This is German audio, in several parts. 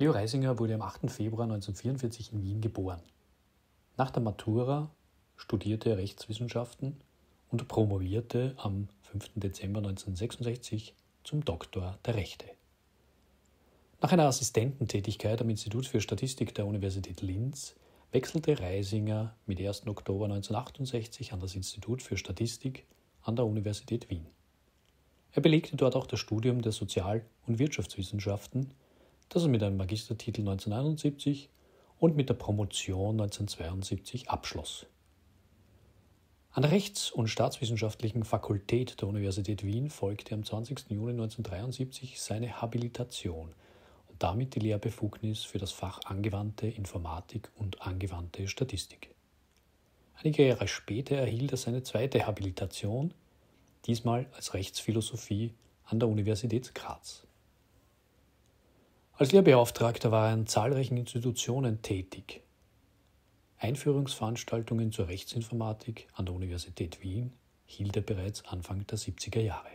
Leo Reisinger wurde am 8. Februar 1944 in Wien geboren. Nach der Matura studierte er Rechtswissenschaften und promovierte am 5. Dezember 1966 zum Doktor der Rechte. Nach einer Assistententätigkeit am Institut für Statistik der Universität Linz wechselte Reisinger mit 1. Oktober 1968 an das Institut für Statistik an der Universität Wien. Er belegte dort auch das Studium der Sozial- und Wirtschaftswissenschaften, das er mit einem Magistertitel 1971 und mit der Promotion 1972 abschloss. An der Rechts- und Staatswissenschaftlichen Fakultät der Universität Wien folgte am 20. Juni 1973 seine Habilitation und damit die Lehrbefugnis für das Fach Angewandte Informatik und angewandte Statistik. Einige Jahre später erhielt er seine zweite Habilitation, diesmal als Rechtsphilosophie an der Universität Graz. Als Lehrbeauftragter war er in zahlreichen Institutionen tätig. Einführungsveranstaltungen zur Rechtsinformatik an der Universität Wien hielt er bereits Anfang der 70er Jahre.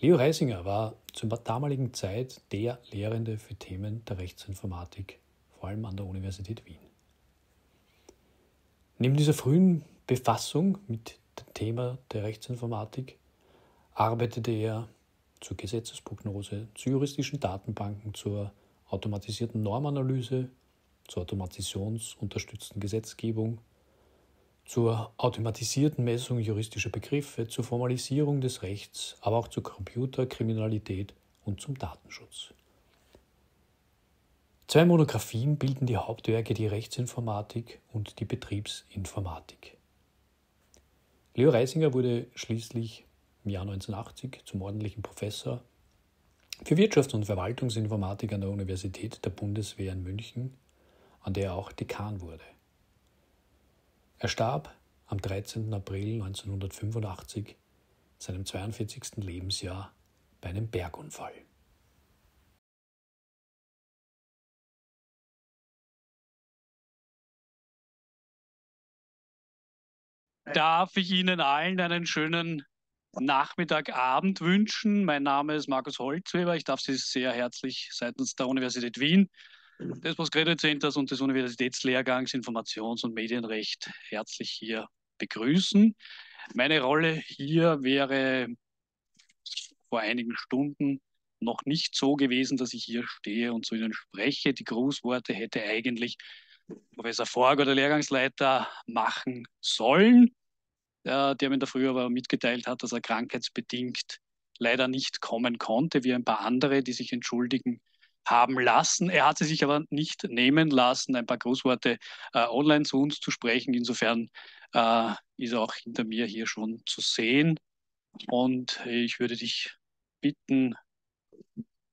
Leo Reisinger war zur damaligen Zeit der Lehrende für Themen der Rechtsinformatik, vor allem an der Universität Wien. Neben dieser frühen Befassung mit dem Thema der Rechtsinformatik arbeitete er zur Gesetzesprognose, zu juristischen Datenbanken, zur automatisierten Normanalyse, zur automationsunterstützten Gesetzgebung, zur automatisierten Messung juristischer Begriffe, zur Formalisierung des Rechts, aber auch zur Computerkriminalität und zum Datenschutz. Zwei Monographien bilden die Hauptwerke die Rechtsinformatik und die Betriebsinformatik. Leo Reisinger wurde schließlich im Jahr 1980 zum ordentlichen Professor für Wirtschafts- und Verwaltungsinformatik an der Universität der Bundeswehr in München, an der er auch Dekan wurde. Er starb am 13. April 1985, seinem 42. Lebensjahr, bei einem Bergunfall. Darf ich Ihnen allen einen schönen Nachmittag, Abend wünschen. Mein Name ist Markus Holzweber. Ich darf Sie sehr herzlich seitens der Universität Wien, des Postgraduate Centers und des Universitätslehrgangs Informations- und Medienrecht herzlich hier begrüßen. Meine Rolle hier wäre vor einigen Stunden noch nicht so gewesen, dass ich hier stehe und zu Ihnen spreche. Die Grußworte hätte eigentlich Professor Forger, der Lehrgangsleiter, machen sollen der mir in der Früh aber mitgeteilt hat, dass er krankheitsbedingt leider nicht kommen konnte, wie ein paar andere, die sich entschuldigen haben lassen. Er hat sie sich aber nicht nehmen lassen, ein paar Grußworte äh, online zu uns zu sprechen. Insofern äh, ist er auch hinter mir hier schon zu sehen. Und ich würde dich bitten,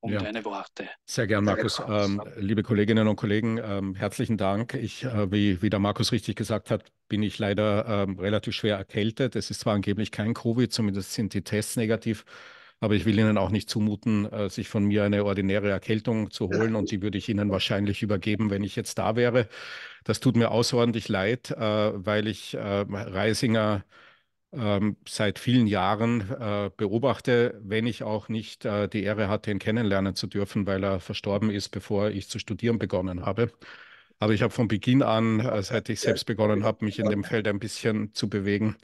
um ja. deine Worte. Sehr gern, Markus. Ähm, liebe Kolleginnen und Kollegen, ähm, herzlichen Dank. Ich, äh, wie, wie der Markus richtig gesagt hat, bin ich leider ähm, relativ schwer erkältet. Es ist zwar angeblich kein Covid, zumindest sind die Tests negativ. Aber ich will Ihnen auch nicht zumuten, äh, sich von mir eine ordinäre Erkältung zu holen und die würde ich Ihnen wahrscheinlich übergeben, wenn ich jetzt da wäre. Das tut mir außerordentlich leid, äh, weil ich äh, Reisinger ähm, seit vielen Jahren äh, beobachte, wenn ich auch nicht äh, die Ehre hatte, ihn kennenlernen zu dürfen, weil er verstorben ist, bevor ich zu studieren begonnen habe. Aber ich habe von Beginn an, äh, seit ich selbst begonnen habe, mich in dem Feld ein bisschen zu bewegen,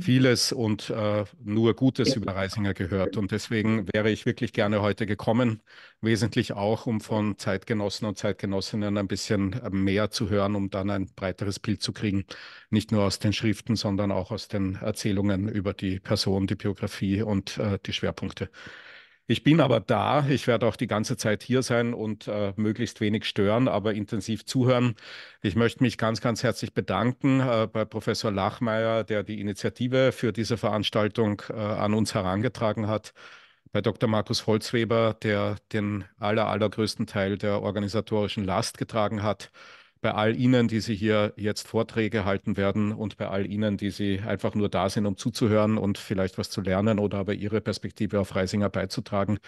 vieles und äh, nur Gutes über Reisinger gehört. Und deswegen wäre ich wirklich gerne heute gekommen, wesentlich auch, um von Zeitgenossen und Zeitgenossinnen ein bisschen äh, mehr zu hören, um dann ein breiteres Bild zu kriegen. Nicht nur aus den Schriften, sondern auch aus den Erzählungen über die Person, die Biografie und äh, die Schwerpunkte. Ich bin aber da. Ich werde auch die ganze Zeit hier sein und äh, möglichst wenig stören, aber intensiv zuhören. Ich möchte mich ganz, ganz herzlich bedanken äh, bei Professor Lachmeier, der die Initiative für diese Veranstaltung äh, an uns herangetragen hat. Bei Dr. Markus Holzweber, der den aller, allergrößten Teil der organisatorischen Last getragen hat bei all Ihnen, die Sie hier jetzt Vorträge halten werden und bei all Ihnen, die Sie einfach nur da sind, um zuzuhören und vielleicht was zu lernen oder aber Ihre Perspektive auf Reisinger beizutragen.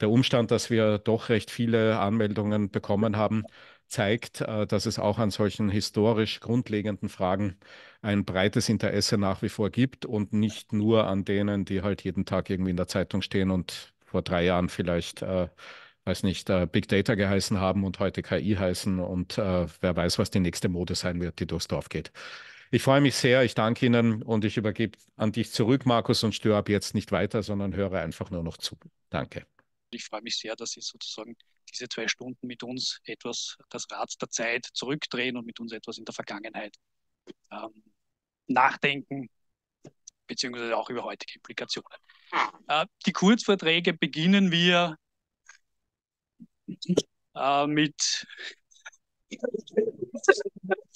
Der Umstand, dass wir doch recht viele Anmeldungen bekommen haben, zeigt, äh, dass es auch an solchen historisch grundlegenden Fragen ein breites Interesse nach wie vor gibt und nicht nur an denen, die halt jeden Tag irgendwie in der Zeitung stehen und vor drei Jahren vielleicht äh, weiß nicht, äh, Big Data geheißen haben und heute KI heißen und äh, wer weiß, was die nächste Mode sein wird, die durchs Dorf geht. Ich freue mich sehr, ich danke Ihnen und ich übergebe an dich zurück, Markus, und störe ab jetzt nicht weiter, sondern höre einfach nur noch zu. Danke. Ich freue mich sehr, dass Sie sozusagen diese zwei Stunden mit uns etwas das Rad der Zeit zurückdrehen und mit uns etwas in der Vergangenheit ähm, nachdenken, beziehungsweise auch über heutige Implikationen. Äh, die Kurzvorträge beginnen wir äh, mit,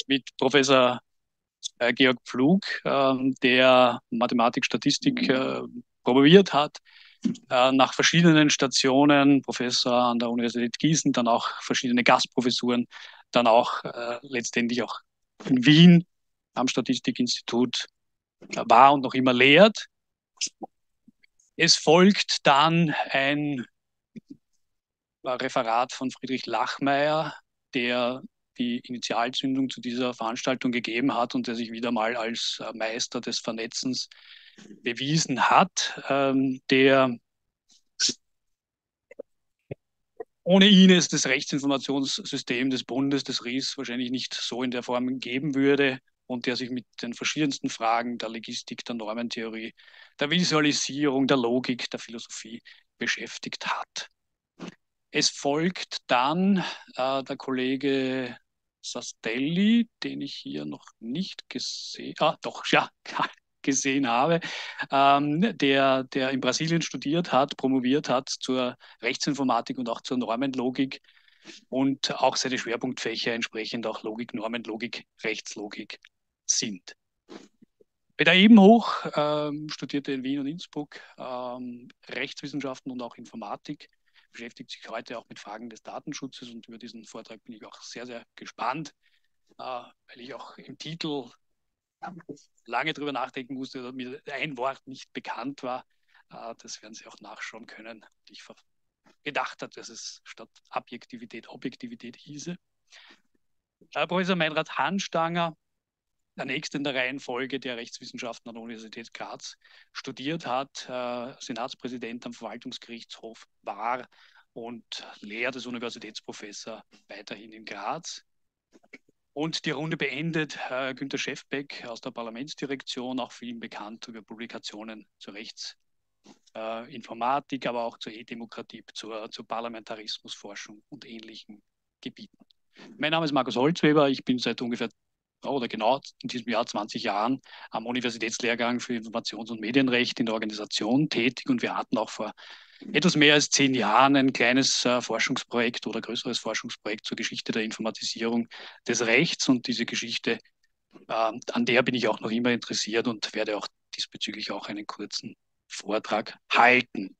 mit Professor äh, Georg Pflug, ähm, der Mathematik, Statistik äh, promoviert hat, äh, nach verschiedenen Stationen, Professor an der Universität Gießen, dann auch verschiedene Gastprofessuren, dann auch letztendlich auch in Wien am Statistikinstitut war und noch immer lehrt. Es folgt dann ein Referat von Friedrich Lachmeier, der die Initialzündung zu dieser Veranstaltung gegeben hat und der sich wieder mal als äh, Meister des Vernetzens bewiesen hat, ähm, der ohne ihn es das Rechtsinformationssystem des Bundes, des RIS, wahrscheinlich nicht so in der Form geben würde und der sich mit den verschiedensten Fragen der Logistik, der Normentheorie, der Visualisierung, der Logik, der Philosophie beschäftigt hat. Es folgt dann äh, der Kollege Sastelli, den ich hier noch nicht gesehen, ah, doch, ja, gesehen habe, ähm, der, der in Brasilien studiert hat, promoviert hat zur Rechtsinformatik und auch zur Normenlogik und auch seine Schwerpunktfächer entsprechend auch Logik, Normenlogik, Rechtslogik sind. Peter Ebenhoch ähm, studierte in Wien und Innsbruck ähm, Rechtswissenschaften und auch Informatik beschäftigt sich heute auch mit Fragen des Datenschutzes und über diesen Vortrag bin ich auch sehr, sehr gespannt, äh, weil ich auch im Titel lange drüber nachdenken musste, dass mir ein Wort nicht bekannt war. Äh, das werden Sie auch nachschauen können. Ich gedacht habe, dass es statt Objektivität Objektivität hieße. Professor Meinrad Hanstanger der nächste in der Reihenfolge, der Rechtswissenschaften an der Universität Graz studiert hat, äh, Senatspräsident am Verwaltungsgerichtshof war und Lehrer des Universitätsprofessor weiterhin in Graz. Und die Runde beendet äh, Günter Schäfbeck aus der Parlamentsdirektion, auch vielen bekannt über Publikationen zur Rechtsinformatik, äh, aber auch zur E-Demokratie, zur, zur Parlamentarismusforschung und ähnlichen Gebieten. Mein Name ist Markus Holzweber, ich bin seit ungefähr oder genau in diesem Jahr 20 Jahren am Universitätslehrgang für Informations- und Medienrecht in der Organisation tätig und wir hatten auch vor etwas mehr als zehn Jahren ein kleines äh, Forschungsprojekt oder größeres Forschungsprojekt zur Geschichte der Informatisierung des Rechts und diese Geschichte, äh, an der bin ich auch noch immer interessiert und werde auch diesbezüglich auch einen kurzen Vortrag halten.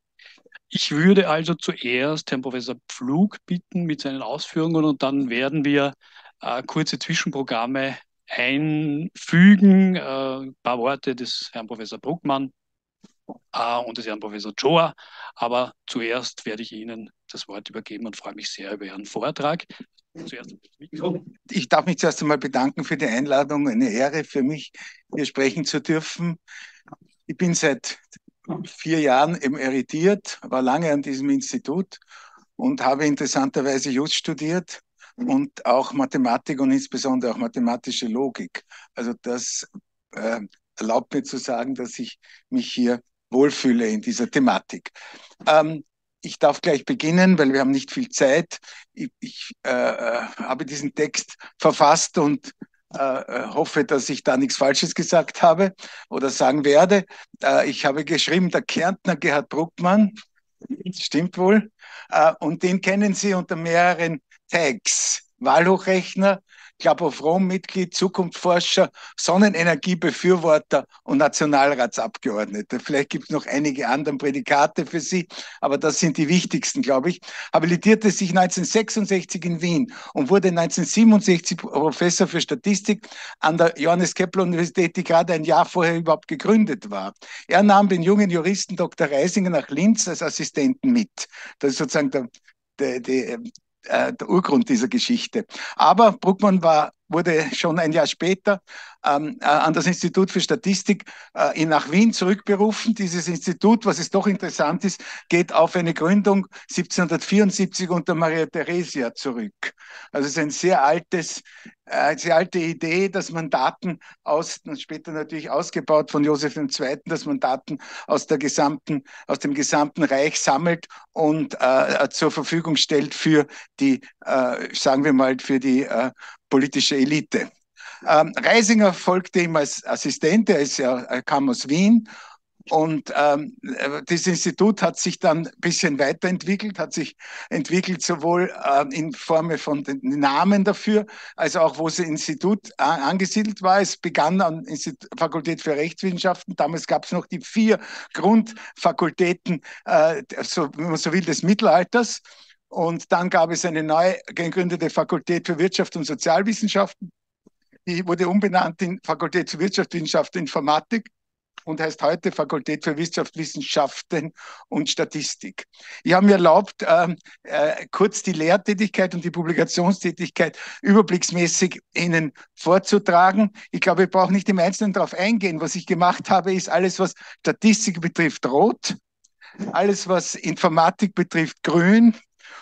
Ich würde also zuerst Herrn Professor Pflug bitten mit seinen Ausführungen und dann werden wir äh, kurze Zwischenprogramme einfügen. Äh, ein paar Worte des Herrn Professor Bruckmann äh, und des Herrn Professor Joa. Aber zuerst werde ich Ihnen das Wort übergeben und freue mich sehr über Ihren Vortrag. Ich darf mich zuerst einmal bedanken für die Einladung. Eine Ehre für mich, hier sprechen zu dürfen. Ich bin seit vier Jahren emeritiert, war lange an diesem Institut und habe interessanterweise Just studiert und auch Mathematik und insbesondere auch mathematische Logik. Also das äh, erlaubt mir zu sagen, dass ich mich hier wohlfühle in dieser Thematik. Ähm, ich darf gleich beginnen, weil wir haben nicht viel Zeit. Ich, ich äh, äh habe diesen Text verfasst und äh, äh, hoffe, dass ich da nichts Falsches gesagt habe oder sagen werde. Äh, ich habe geschrieben, der Kärntner Gerhard Bruckmann, stimmt wohl, äh, und den kennen Sie unter mehreren Tags, Wahlhochrechner, Club of Rome-Mitglied, Zukunftsforscher, Sonnenenergiebefürworter und Nationalratsabgeordneter. Vielleicht gibt es noch einige andere Prädikate für Sie, aber das sind die wichtigsten, glaube ich. Habilitierte sich 1966 in Wien und wurde 1967 Professor für Statistik an der Johannes Kepler Universität, die gerade ein Jahr vorher überhaupt gegründet war. Er nahm den jungen Juristen Dr. Reisinger nach Linz als Assistenten mit. Das ist sozusagen der, der, äh, der Urgrund dieser Geschichte. Aber Bruckmann war wurde schon ein Jahr später ähm, äh, an das Institut für Statistik äh, nach Wien zurückberufen. Dieses Institut, was es doch interessant ist, geht auf eine Gründung 1774 unter Maria Theresia zurück. Also es ist ein sehr altes, äh, sehr alte Idee, dass man Daten aus, später natürlich ausgebaut von Josef II., dass man Daten aus der gesamten, aus dem gesamten Reich sammelt und äh, zur Verfügung stellt für die, äh, sagen wir mal, für die äh, politische Elite. Ähm, Reisinger folgte ihm als Assistent, er, ist ja, er kam aus Wien und ähm, das Institut hat sich dann ein bisschen weiterentwickelt, hat sich entwickelt sowohl äh, in Form von den Namen dafür, als auch wo das Institut äh, angesiedelt war. Es begann an Institut, Fakultät für Rechtswissenschaften. Damals gab es noch die vier Grundfakultäten, äh, so, wenn man so will, des Mittelalters. Und dann gab es eine neu gegründete Fakultät für Wirtschaft und Sozialwissenschaften. Die wurde umbenannt in Fakultät für Wirtschaftswissenschaft und Informatik und heißt heute Fakultät für Wissenschaften und Statistik. Ich habe mir erlaubt, äh, äh, kurz die Lehrtätigkeit und die Publikationstätigkeit überblicksmäßig Ihnen vorzutragen. Ich glaube, ich brauche nicht im Einzelnen darauf eingehen. Was ich gemacht habe, ist alles, was Statistik betrifft, rot. Alles, was Informatik betrifft, grün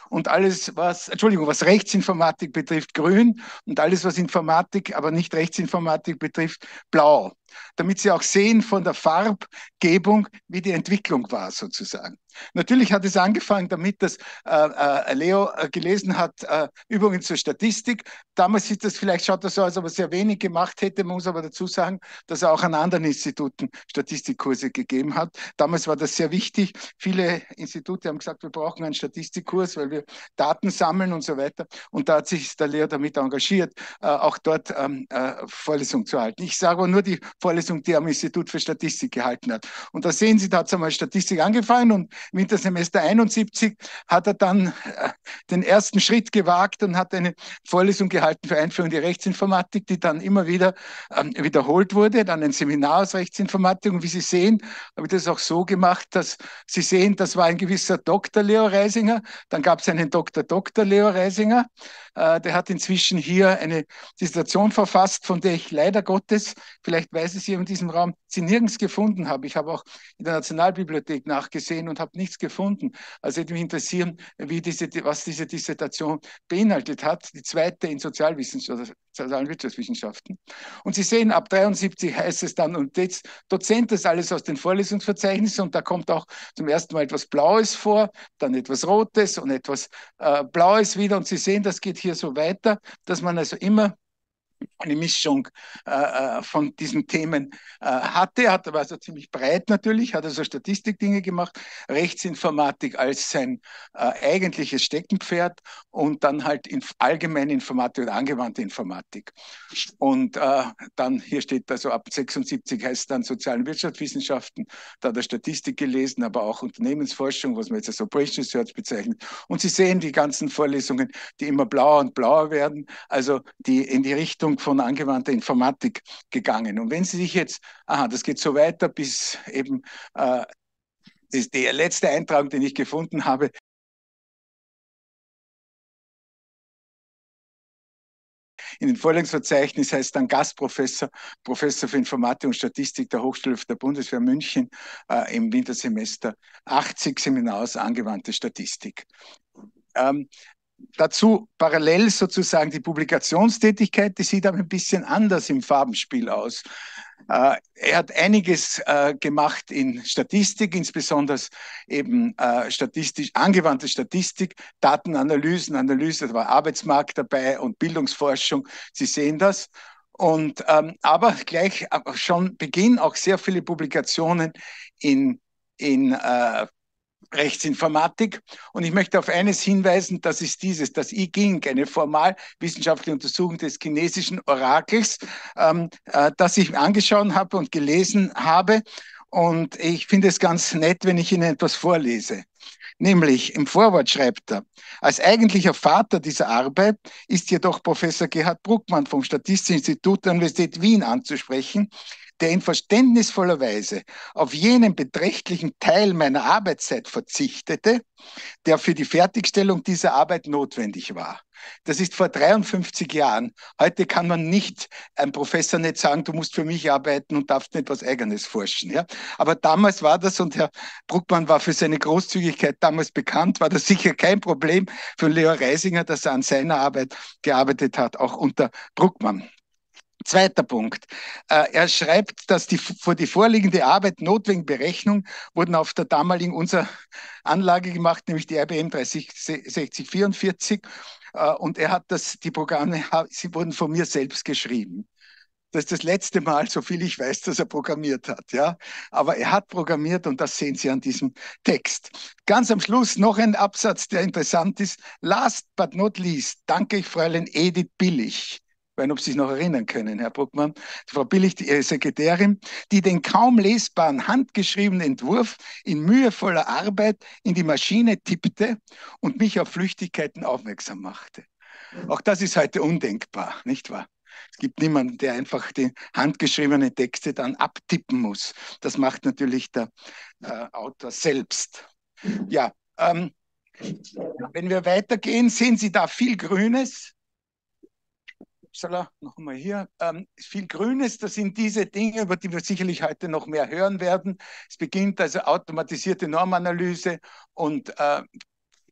und alles, was, Entschuldigung, was Rechtsinformatik betrifft, grün und alles, was Informatik, aber nicht Rechtsinformatik betrifft, blau damit Sie auch sehen von der Farbgebung, wie die Entwicklung war sozusagen. Natürlich hat es angefangen damit, dass äh, äh, Leo äh, gelesen hat, äh, Übungen zur Statistik. Damals ist das, vielleicht schaut das so aus, ob er sehr wenig gemacht hätte, man muss aber dazu sagen, dass er auch an anderen Instituten Statistikkurse gegeben hat. Damals war das sehr wichtig. Viele Institute haben gesagt, wir brauchen einen Statistikkurs, weil wir Daten sammeln und so weiter. Und da hat sich der Leo damit engagiert, äh, auch dort ähm, äh, Vorlesungen zu halten. Ich sage aber nur die Vorlesung, die am Institut für Statistik gehalten hat. Und da sehen Sie, da hat es einmal Statistik angefangen und im Wintersemester 71 hat er dann äh, den ersten Schritt gewagt und hat eine Vorlesung gehalten für Einführung in die Rechtsinformatik, die dann immer wieder ähm, wiederholt wurde. Dann ein Seminar aus Rechtsinformatik. Und wie Sie sehen, habe ich das auch so gemacht, dass Sie sehen, das war ein gewisser Dr. Leo Reisinger. Dann gab es einen Dr. Dr. Leo Reisinger. Äh, der hat inzwischen hier eine Dissertation verfasst, von der ich leider Gottes, vielleicht weiß es hier in diesem Raum, sie nirgends gefunden habe. Ich habe auch in der Nationalbibliothek nachgesehen und habe nichts gefunden. Also würde mich interessieren, wie diese, was diese Dissertation beinhaltet hat. Die zweite in Sozialwissenschaften, Wirtschaftswissenschaften. Und Sie sehen, ab 73 heißt es dann, und jetzt Dozent, das alles aus den Vorlesungsverzeichnissen und da kommt auch zum ersten Mal etwas Blaues vor, dann etwas Rotes und etwas äh, Blaues wieder. Und Sie sehen, das geht hier so weiter, dass man also immer eine Mischung äh, äh, von diesen Themen äh, hatte. Hat aber also ziemlich breit natürlich, hat also Statistikdinge gemacht, Rechtsinformatik als sein äh, eigentliches Steckenpferd und dann halt in allgemeine Informatik oder angewandte Informatik. Und äh, dann hier steht also ab 76 heißt dann Sozialen Wirtschaftswissenschaften, da hat er Statistik gelesen, aber auch Unternehmensforschung, was man jetzt als Operation Research bezeichnet. Und Sie sehen die ganzen Vorlesungen, die immer blauer und blauer werden, also die in die Richtung Richtung von angewandter Informatik gegangen. Und wenn Sie sich jetzt, aha, das geht so weiter bis eben äh, das der letzte Eintrag, den ich gefunden habe, In den Vorlesungsverzeichnis heißt dann Gastprofessor, Professor für Informatik und Statistik der Hochschule der Bundeswehr München äh, im Wintersemester 80 Seminars angewandte Statistik. Ähm, dazu parallel sozusagen die Publikationstätigkeit, die sieht aber ein bisschen anders im Farbenspiel aus. Äh, er hat einiges äh, gemacht in Statistik, insbesondere eben äh, statistisch angewandte Statistik, Datenanalysen, Analyse, da war Arbeitsmarkt dabei und Bildungsforschung. Sie sehen das. Und ähm, aber gleich schon Beginn auch sehr viele Publikationen in in Rechtsinformatik. Und ich möchte auf eines hinweisen, das ist dieses, das I Ging, eine formal wissenschaftliche Untersuchung des chinesischen Orakels, ähm, äh, das ich angeschaut habe und gelesen habe. Und ich finde es ganz nett, wenn ich Ihnen etwas vorlese. Nämlich im Vorwort schreibt er, als eigentlicher Vater dieser Arbeit ist jedoch Professor Gerhard Bruckmann vom Statistischen Institut der Universität Wien anzusprechen, der in verständnisvoller Weise auf jenen beträchtlichen Teil meiner Arbeitszeit verzichtete, der für die Fertigstellung dieser Arbeit notwendig war. Das ist vor 53 Jahren. Heute kann man nicht einem Professor nicht sagen, du musst für mich arbeiten und darfst nicht was Eigenes forschen. Ja? Aber damals war das, und Herr Bruckmann war für seine Großzügigkeit damals bekannt, war das sicher kein Problem für Leo Reisinger, dass er an seiner Arbeit gearbeitet hat, auch unter Bruckmann. Zweiter Punkt. Äh, er schreibt, dass die, für die vorliegende Arbeit notwendige Berechnungen wurden auf der damaligen unserer Anlage gemacht, nämlich die IBM 306044. Äh, und er hat das, die Programme, sie wurden von mir selbst geschrieben. Das ist das letzte Mal, so viel ich weiß, dass er programmiert hat. Ja? Aber er hat programmiert und das sehen Sie an diesem Text. Ganz am Schluss noch ein Absatz, der interessant ist. Last but not least danke ich Fräulein Edith Billig weiß ob Sie sich noch erinnern können, Herr Bruckmann, Frau Billig, Ihre Sekretärin, die den kaum lesbaren handgeschriebenen Entwurf in mühevoller Arbeit in die Maschine tippte und mich auf Flüchtigkeiten aufmerksam machte. Auch das ist heute undenkbar, nicht wahr? Es gibt niemanden, der einfach die handgeschriebenen Texte dann abtippen muss. Das macht natürlich der äh, Autor selbst. Ja, ähm, wenn wir weitergehen, sehen Sie da viel Grünes upsala, noch einmal hier, ähm, viel Grünes, das sind diese Dinge, über die wir sicherlich heute noch mehr hören werden. Es beginnt also automatisierte Normanalyse und äh,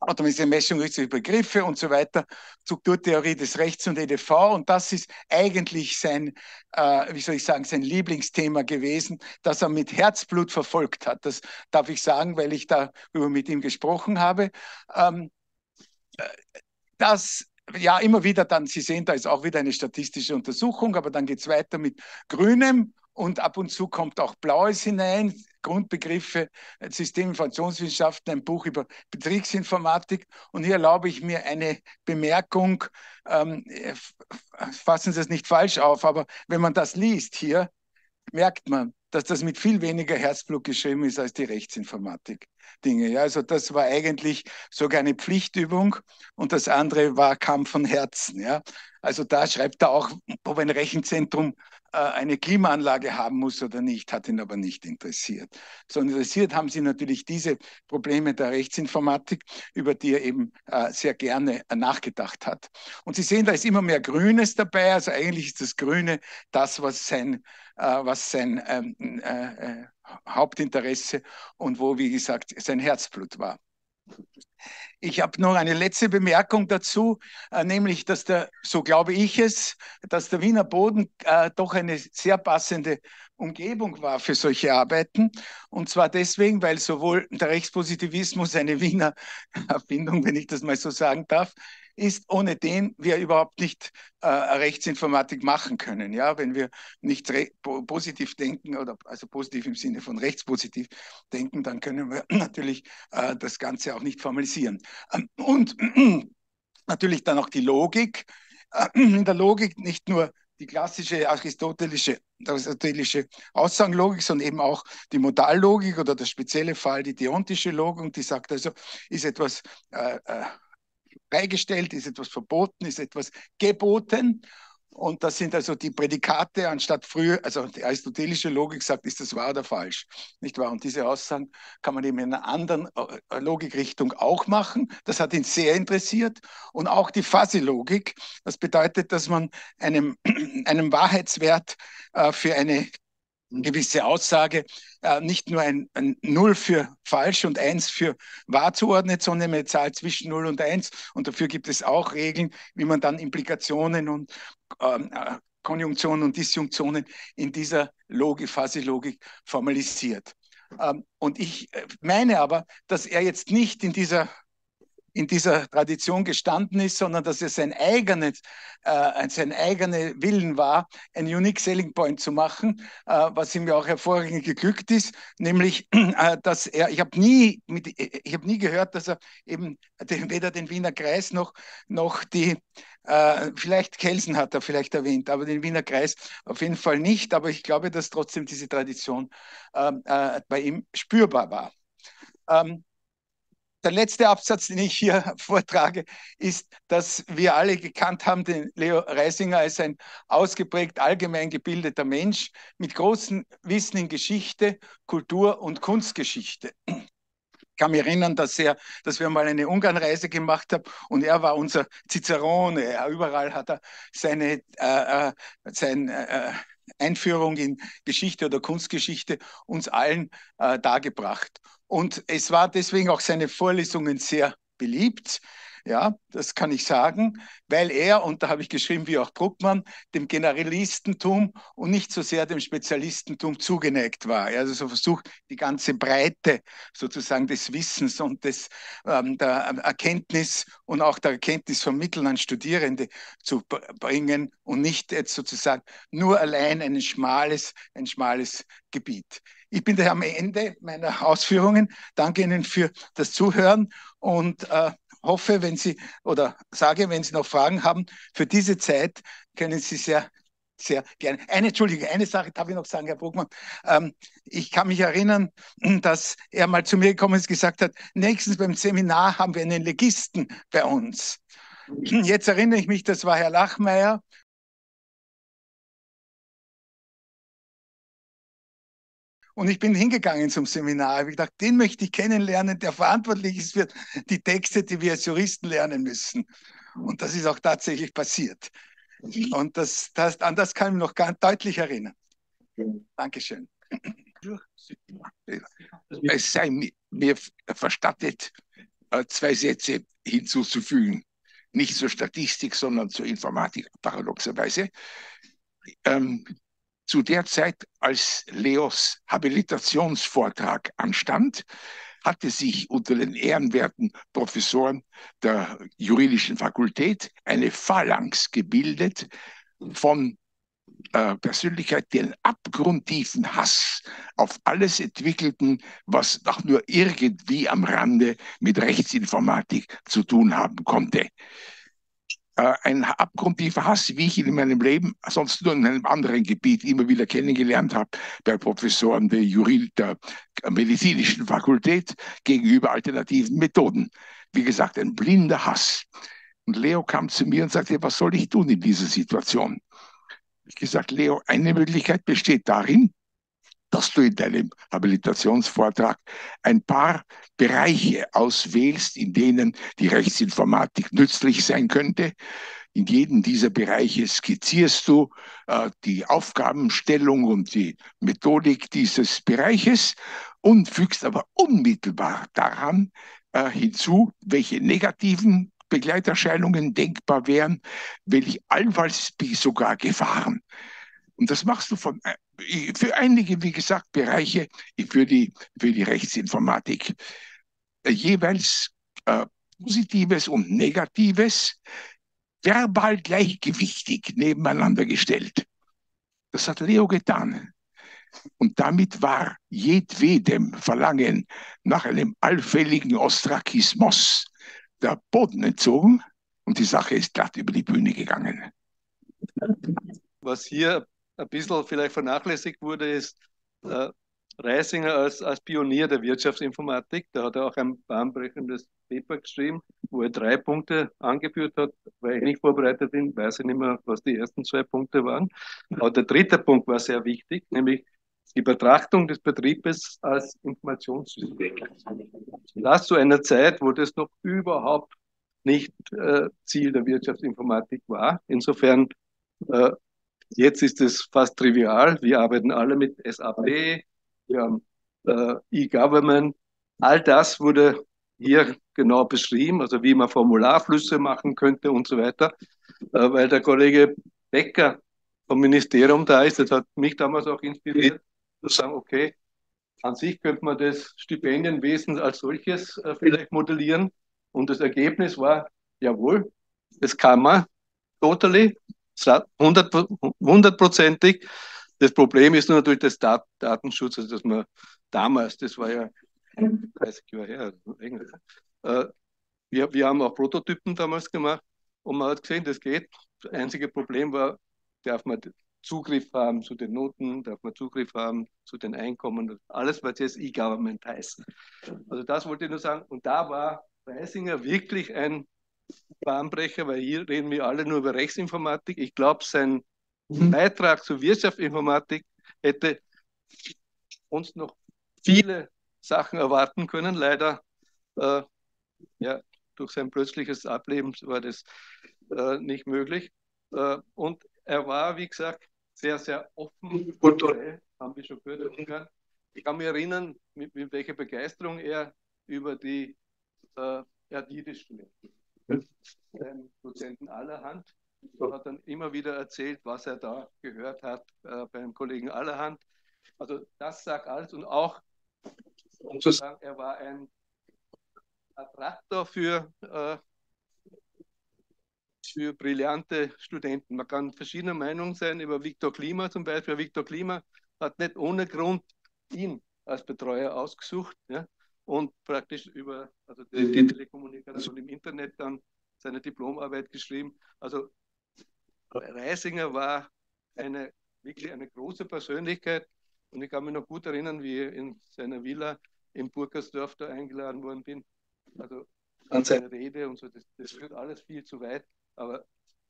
automatisierte Messung richtiger Begriffe und so weiter, Strukturtheorie des Rechts und EDV. Und das ist eigentlich sein, äh, wie soll ich sagen, sein Lieblingsthema gewesen, das er mit Herzblut verfolgt hat. Das darf ich sagen, weil ich darüber mit ihm gesprochen habe. Ähm, äh, das ja, immer wieder dann, Sie sehen, da ist auch wieder eine statistische Untersuchung, aber dann geht es weiter mit Grünem und ab und zu kommt auch Blaues hinein, Grundbegriffe, äh, Systeminformationswissenschaften, ein Buch über Betriebsinformatik. Und hier erlaube ich mir eine Bemerkung, ähm, äh, fassen Sie es nicht falsch auf, aber wenn man das liest hier, merkt man, dass das mit viel weniger Herzblut geschrieben ist als die Rechtsinformatik. Dinge. Ja, also das war eigentlich sogar eine Pflichtübung und das andere war kam von Herzen. Ja, also da schreibt er auch, ob ein Rechenzentrum eine Klimaanlage haben muss oder nicht, hat ihn aber nicht interessiert. So interessiert haben sie natürlich diese Probleme der Rechtsinformatik, über die er eben äh, sehr gerne äh, nachgedacht hat. Und Sie sehen, da ist immer mehr Grünes dabei. Also eigentlich ist das Grüne das, was sein, äh, was sein ähm, äh, äh, Hauptinteresse und wo, wie gesagt, sein Herzblut war. Ich habe noch eine letzte Bemerkung dazu, äh, nämlich, dass der, so glaube ich es, dass der Wiener Boden äh, doch eine sehr passende Umgebung war für solche Arbeiten. Und zwar deswegen, weil sowohl der Rechtspositivismus eine Wiener Erfindung, wenn ich das mal so sagen darf, ist, ohne den wir überhaupt nicht äh, Rechtsinformatik machen können. Ja, wenn wir nicht positiv denken oder also positiv im Sinne von rechtspositiv denken, dann können wir natürlich äh, das Ganze auch nicht formalisieren. Ähm, und natürlich dann auch die Logik. Äh, in der Logik nicht nur die klassische aristotelische, aristotelische Aussagenlogik, sondern eben auch die Modallogik oder der spezielle Fall, die deontische Logik, die sagt also, ist etwas äh, freigestellt, ist etwas verboten, ist etwas geboten. Und das sind also die Prädikate, anstatt früher, also die aristotelische Logik sagt, ist das wahr oder falsch, nicht wahr? Und diese Aussagen kann man eben in einer anderen äh, Logikrichtung auch machen. Das hat ihn sehr interessiert. Und auch die Fuzzy-Logik, das bedeutet, dass man einem, einem Wahrheitswert äh, für eine gewisse Aussage äh, nicht nur ein, ein Null für falsch und eins für wahr zuordnet, sondern eine Zahl zwischen Null und eins. Und dafür gibt es auch Regeln, wie man dann Implikationen und ähm, äh, Konjunktionen und Disjunktionen in dieser Logik, Phaselogik formalisiert. Ähm, und ich äh, meine aber, dass er jetzt nicht in dieser in dieser Tradition gestanden ist, sondern dass es sein eigenes, äh, sein eigener Willen war, ein Unique Selling Point zu machen, äh, was ihm ja auch hervorragend geglückt ist, nämlich, äh, dass er, ich habe nie, mit, ich habe nie gehört, dass er eben den, weder den Wiener Kreis noch, noch die, äh, vielleicht Kelsen hat er vielleicht erwähnt, aber den Wiener Kreis auf jeden Fall nicht. Aber ich glaube, dass trotzdem diese Tradition ähm, äh, bei ihm spürbar war. Ähm, der letzte Absatz, den ich hier vortrage, ist, dass wir alle gekannt haben, den Leo Reisinger als ein ausgeprägt allgemein gebildeter Mensch mit großem Wissen in Geschichte, Kultur und Kunstgeschichte. Ich kann mich erinnern, dass, er, dass wir mal eine Ungarnreise gemacht haben und er war unser Cicerone. Er, überall hat er seine, äh, äh sein, äh, Einführung in Geschichte oder Kunstgeschichte uns allen äh, dargebracht. Und es war deswegen auch seine Vorlesungen sehr beliebt. Ja, das kann ich sagen, weil er, und da habe ich geschrieben, wie auch Bruckmann, dem Generalistentum und nicht so sehr dem Spezialistentum zugeneigt war. Er also versucht, die ganze Breite sozusagen des Wissens und des, ähm, der Erkenntnis und auch der Erkenntnisvermitteln an Studierende zu bringen und nicht jetzt sozusagen nur allein ein schmales, ein schmales Gebiet. Ich bin daher am Ende meiner Ausführungen. Danke Ihnen für das Zuhören und äh, hoffe, wenn Sie oder sage, wenn Sie noch Fragen haben, für diese Zeit können Sie sehr sehr gerne. Eine, Entschuldige, eine Sache darf ich noch sagen, Herr Bruckmann. Ähm, ich kann mich erinnern, dass er mal zu mir gekommen ist gesagt hat, nächstens beim Seminar haben wir einen Legisten bei uns. Jetzt erinnere ich mich, das war Herr Lachmeier Und ich bin hingegangen zum Seminar. Ich habe gedacht, den möchte ich kennenlernen, der verantwortlich ist für die Texte, die wir als Juristen lernen müssen. Und das ist auch tatsächlich passiert. Und das, das, an das kann ich mich noch ganz deutlich erinnern. Dankeschön. Es sei mir verstattet, äh, zwei Sätze hinzuzufügen. Nicht zur Statistik, sondern zur Informatik, paradoxerweise. Ähm, zu der Zeit, als Leos Habilitationsvortrag anstand, hatte sich unter den ehrenwerten Professoren der juridischen Fakultät eine Phalanx gebildet von äh, Persönlichkeit, die einen abgrundtiefen Hass auf alles entwickelten, was auch nur irgendwie am Rande mit Rechtsinformatik zu tun haben konnte äh, ein abgrundtiefer Hass, wie ich ihn in meinem Leben sonst nur in einem anderen Gebiet immer wieder kennengelernt habe, bei Professoren der, Jurid der medizinischen Fakultät gegenüber alternativen Methoden. Wie gesagt, ein blinder Hass. Und Leo kam zu mir und sagte, was soll ich tun in dieser Situation? Ich gesagt, Leo, eine Möglichkeit besteht darin, dass du in deinem Habilitationsvortrag ein paar Bereiche auswählst, in denen die Rechtsinformatik nützlich sein könnte. In jedem dieser Bereiche skizzierst du äh, die Aufgabenstellung und die Methodik dieses Bereiches und fügst aber unmittelbar daran äh, hinzu, welche negativen Begleiterscheinungen denkbar wären, welche allenfalls sogar Gefahren. Und das machst du von, äh, für einige, wie gesagt, Bereiche für die, für die Rechtsinformatik. Jeweils äh, Positives und Negatives verbal gleichgewichtig nebeneinander gestellt. Das hat Leo getan. Und damit war jedwedem Verlangen nach einem allfälligen Ostrakismus der Boden entzogen und die Sache ist glatt über die Bühne gegangen. Was hier ein bisschen vielleicht vernachlässigt wurde, ist äh, Reisinger als, als Pionier der Wirtschaftsinformatik. Da hat er auch ein bahnbrechendes Paper geschrieben, wo er drei Punkte angeführt hat. Weil ich nicht vorbereitet bin, weiß ich nicht mehr, was die ersten zwei Punkte waren. Aber der dritte Punkt war sehr wichtig, nämlich die Betrachtung des Betriebes als Informationssystem. Das zu einer Zeit, wo das noch überhaupt nicht äh, Ziel der Wirtschaftsinformatik war. Insofern äh, Jetzt ist es fast trivial. Wir arbeiten alle mit SAP, wir haben äh, E-Government. All das wurde hier genau beschrieben, also wie man Formularflüsse machen könnte und so weiter. Äh, weil der Kollege Becker vom Ministerium da ist, das hat mich damals auch inspiriert, zu sagen, okay, an sich könnte man das Stipendienwesen als solches äh, vielleicht modellieren. Und das Ergebnis war, jawohl, das kann man totally, hundertprozentig. Das Problem ist nur natürlich das Dat Datenschutz, also dass man damals, das war ja 30 Jahre her, äh, wir, wir haben auch Prototypen damals gemacht und man hat gesehen, das geht. Das einzige Problem war, darf man Zugriff haben zu den Noten, darf man Zugriff haben zu den Einkommen, alles, was jetzt E-Government heißt. Also das wollte ich nur sagen. Und da war Reisinger wirklich ein Bahnbrecher, weil hier reden wir alle nur über Rechtsinformatik. Ich glaube, sein mhm. Beitrag zur Wirtschaftsinformatik hätte uns noch viele Sachen erwarten können. Leider äh, ja, durch sein plötzliches Ableben war das äh, nicht möglich. Äh, und er war, wie gesagt, sehr, sehr offen kulturell, haben wir schon gehört. Ich kann mich erinnern, mit, mit welcher Begeisterung er über die äh, ja, Jiddisch-Studenten, den Dozenten allerhand, er hat dann immer wieder erzählt, was er da gehört hat äh, beim Kollegen Allerhand. Also das sagt alles und auch, um zu sagen, er war ein Attraktor für äh, für brillante Studenten. Man kann verschiedener Meinung sein über Viktor Klima zum Beispiel. Viktor Klima hat nicht ohne Grund ihn als Betreuer ausgesucht ja, und praktisch über also die, die Telekommunikation im Internet dann seine Diplomarbeit geschrieben. Also Reisinger war eine wirklich eine große Persönlichkeit und ich kann mich noch gut erinnern, wie ich in seiner Villa in Burgersdorf da eingeladen worden bin. Also an seine Rede und so, das, das führt alles viel zu weit. Aber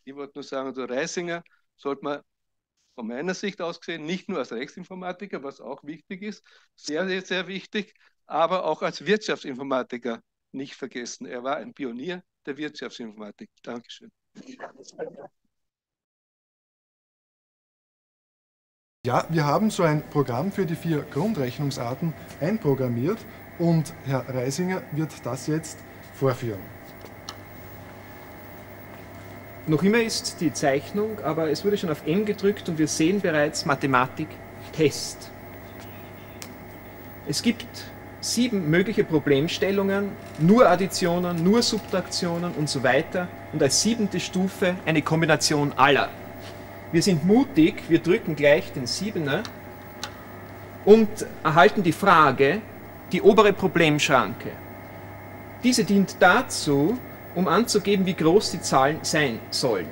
ich wollte nur sagen, also Reisinger sollte man von meiner Sicht aus gesehen nicht nur als Rechtsinformatiker, was auch wichtig ist, sehr, sehr, sehr wichtig, aber auch als Wirtschaftsinformatiker nicht vergessen. Er war ein Pionier der Wirtschaftsinformatik. Dankeschön. Ja, wir haben so ein Programm für die vier Grundrechnungsarten einprogrammiert und Herr Reisinger wird das jetzt vorführen. Noch immer ist die Zeichnung, aber es wurde schon auf M gedrückt und wir sehen bereits Mathematik Test. Es gibt sieben mögliche Problemstellungen, nur Additionen, nur Subtraktionen und so weiter und als siebente Stufe eine Kombination aller. Wir sind mutig, wir drücken gleich den Siebener und erhalten die Frage, die obere Problemschranke. Diese dient dazu, um anzugeben, wie groß die Zahlen sein sollen.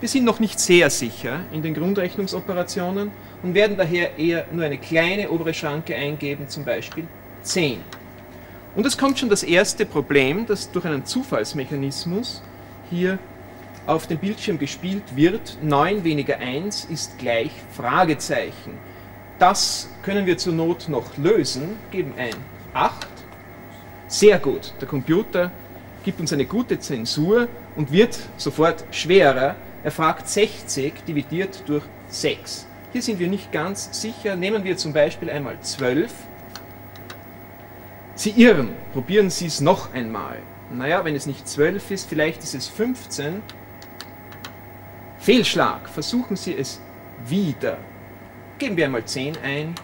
Wir sind noch nicht sehr sicher in den Grundrechnungsoperationen und werden daher eher nur eine kleine obere Schranke eingeben, zum Beispiel 10. Und es kommt schon das erste Problem, das durch einen Zufallsmechanismus hier auf dem Bildschirm gespielt wird. 9 weniger 1 ist gleich Fragezeichen. Das können wir zur Not noch lösen, geben ein 8. Sehr gut, der Computer gibt uns eine gute Zensur und wird sofort schwerer. Er fragt 60 dividiert durch 6. Hier sind wir nicht ganz sicher. Nehmen wir zum Beispiel einmal 12. Sie irren. Probieren Sie es noch einmal. Naja, wenn es nicht 12 ist, vielleicht ist es 15. Fehlschlag. Versuchen Sie es wieder. Geben wir einmal 10 ein.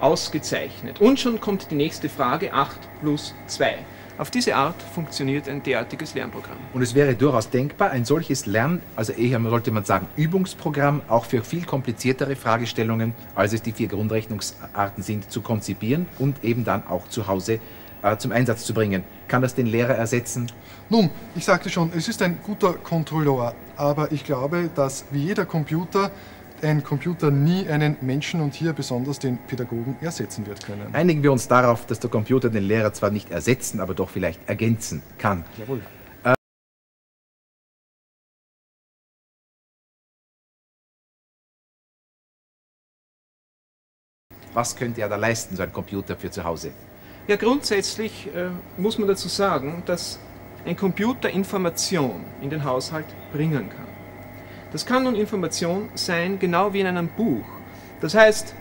Ausgezeichnet. Und schon kommt die nächste Frage, 8 plus 2. Auf diese Art funktioniert ein derartiges Lernprogramm. Und es wäre durchaus denkbar, ein solches Lern, also eher sollte man sagen Übungsprogramm, auch für viel kompliziertere Fragestellungen, als es die vier Grundrechnungsarten sind, zu konzipieren und eben dann auch zu Hause äh, zum Einsatz zu bringen. Kann das den Lehrer ersetzen? Nun, ich sagte schon, es ist ein guter Kontrolleur, aber ich glaube, dass wie jeder Computer ein Computer nie einen Menschen und hier besonders den Pädagogen ersetzen wird können. Einigen wir uns darauf, dass der Computer den Lehrer zwar nicht ersetzen, aber doch vielleicht ergänzen kann. Jawohl. Äh, was könnte er da leisten, so ein Computer für zu Hause? Ja, grundsätzlich äh, muss man dazu sagen, dass ein Computer Information in den Haushalt bringen kann. Das kann nun Information sein, genau wie in einem Buch. Das heißt,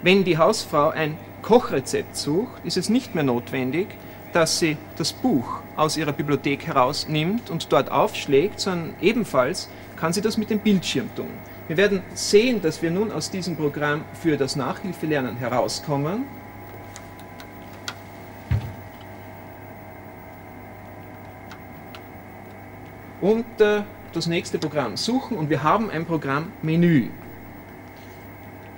wenn die Hausfrau ein Kochrezept sucht, ist es nicht mehr notwendig, dass sie das Buch aus ihrer Bibliothek herausnimmt und dort aufschlägt, sondern ebenfalls kann sie das mit dem Bildschirm tun. Wir werden sehen, dass wir nun aus diesem Programm für das Nachhilfelernen herauskommen. Und äh, das nächste Programm suchen und wir haben ein Programm-Menü.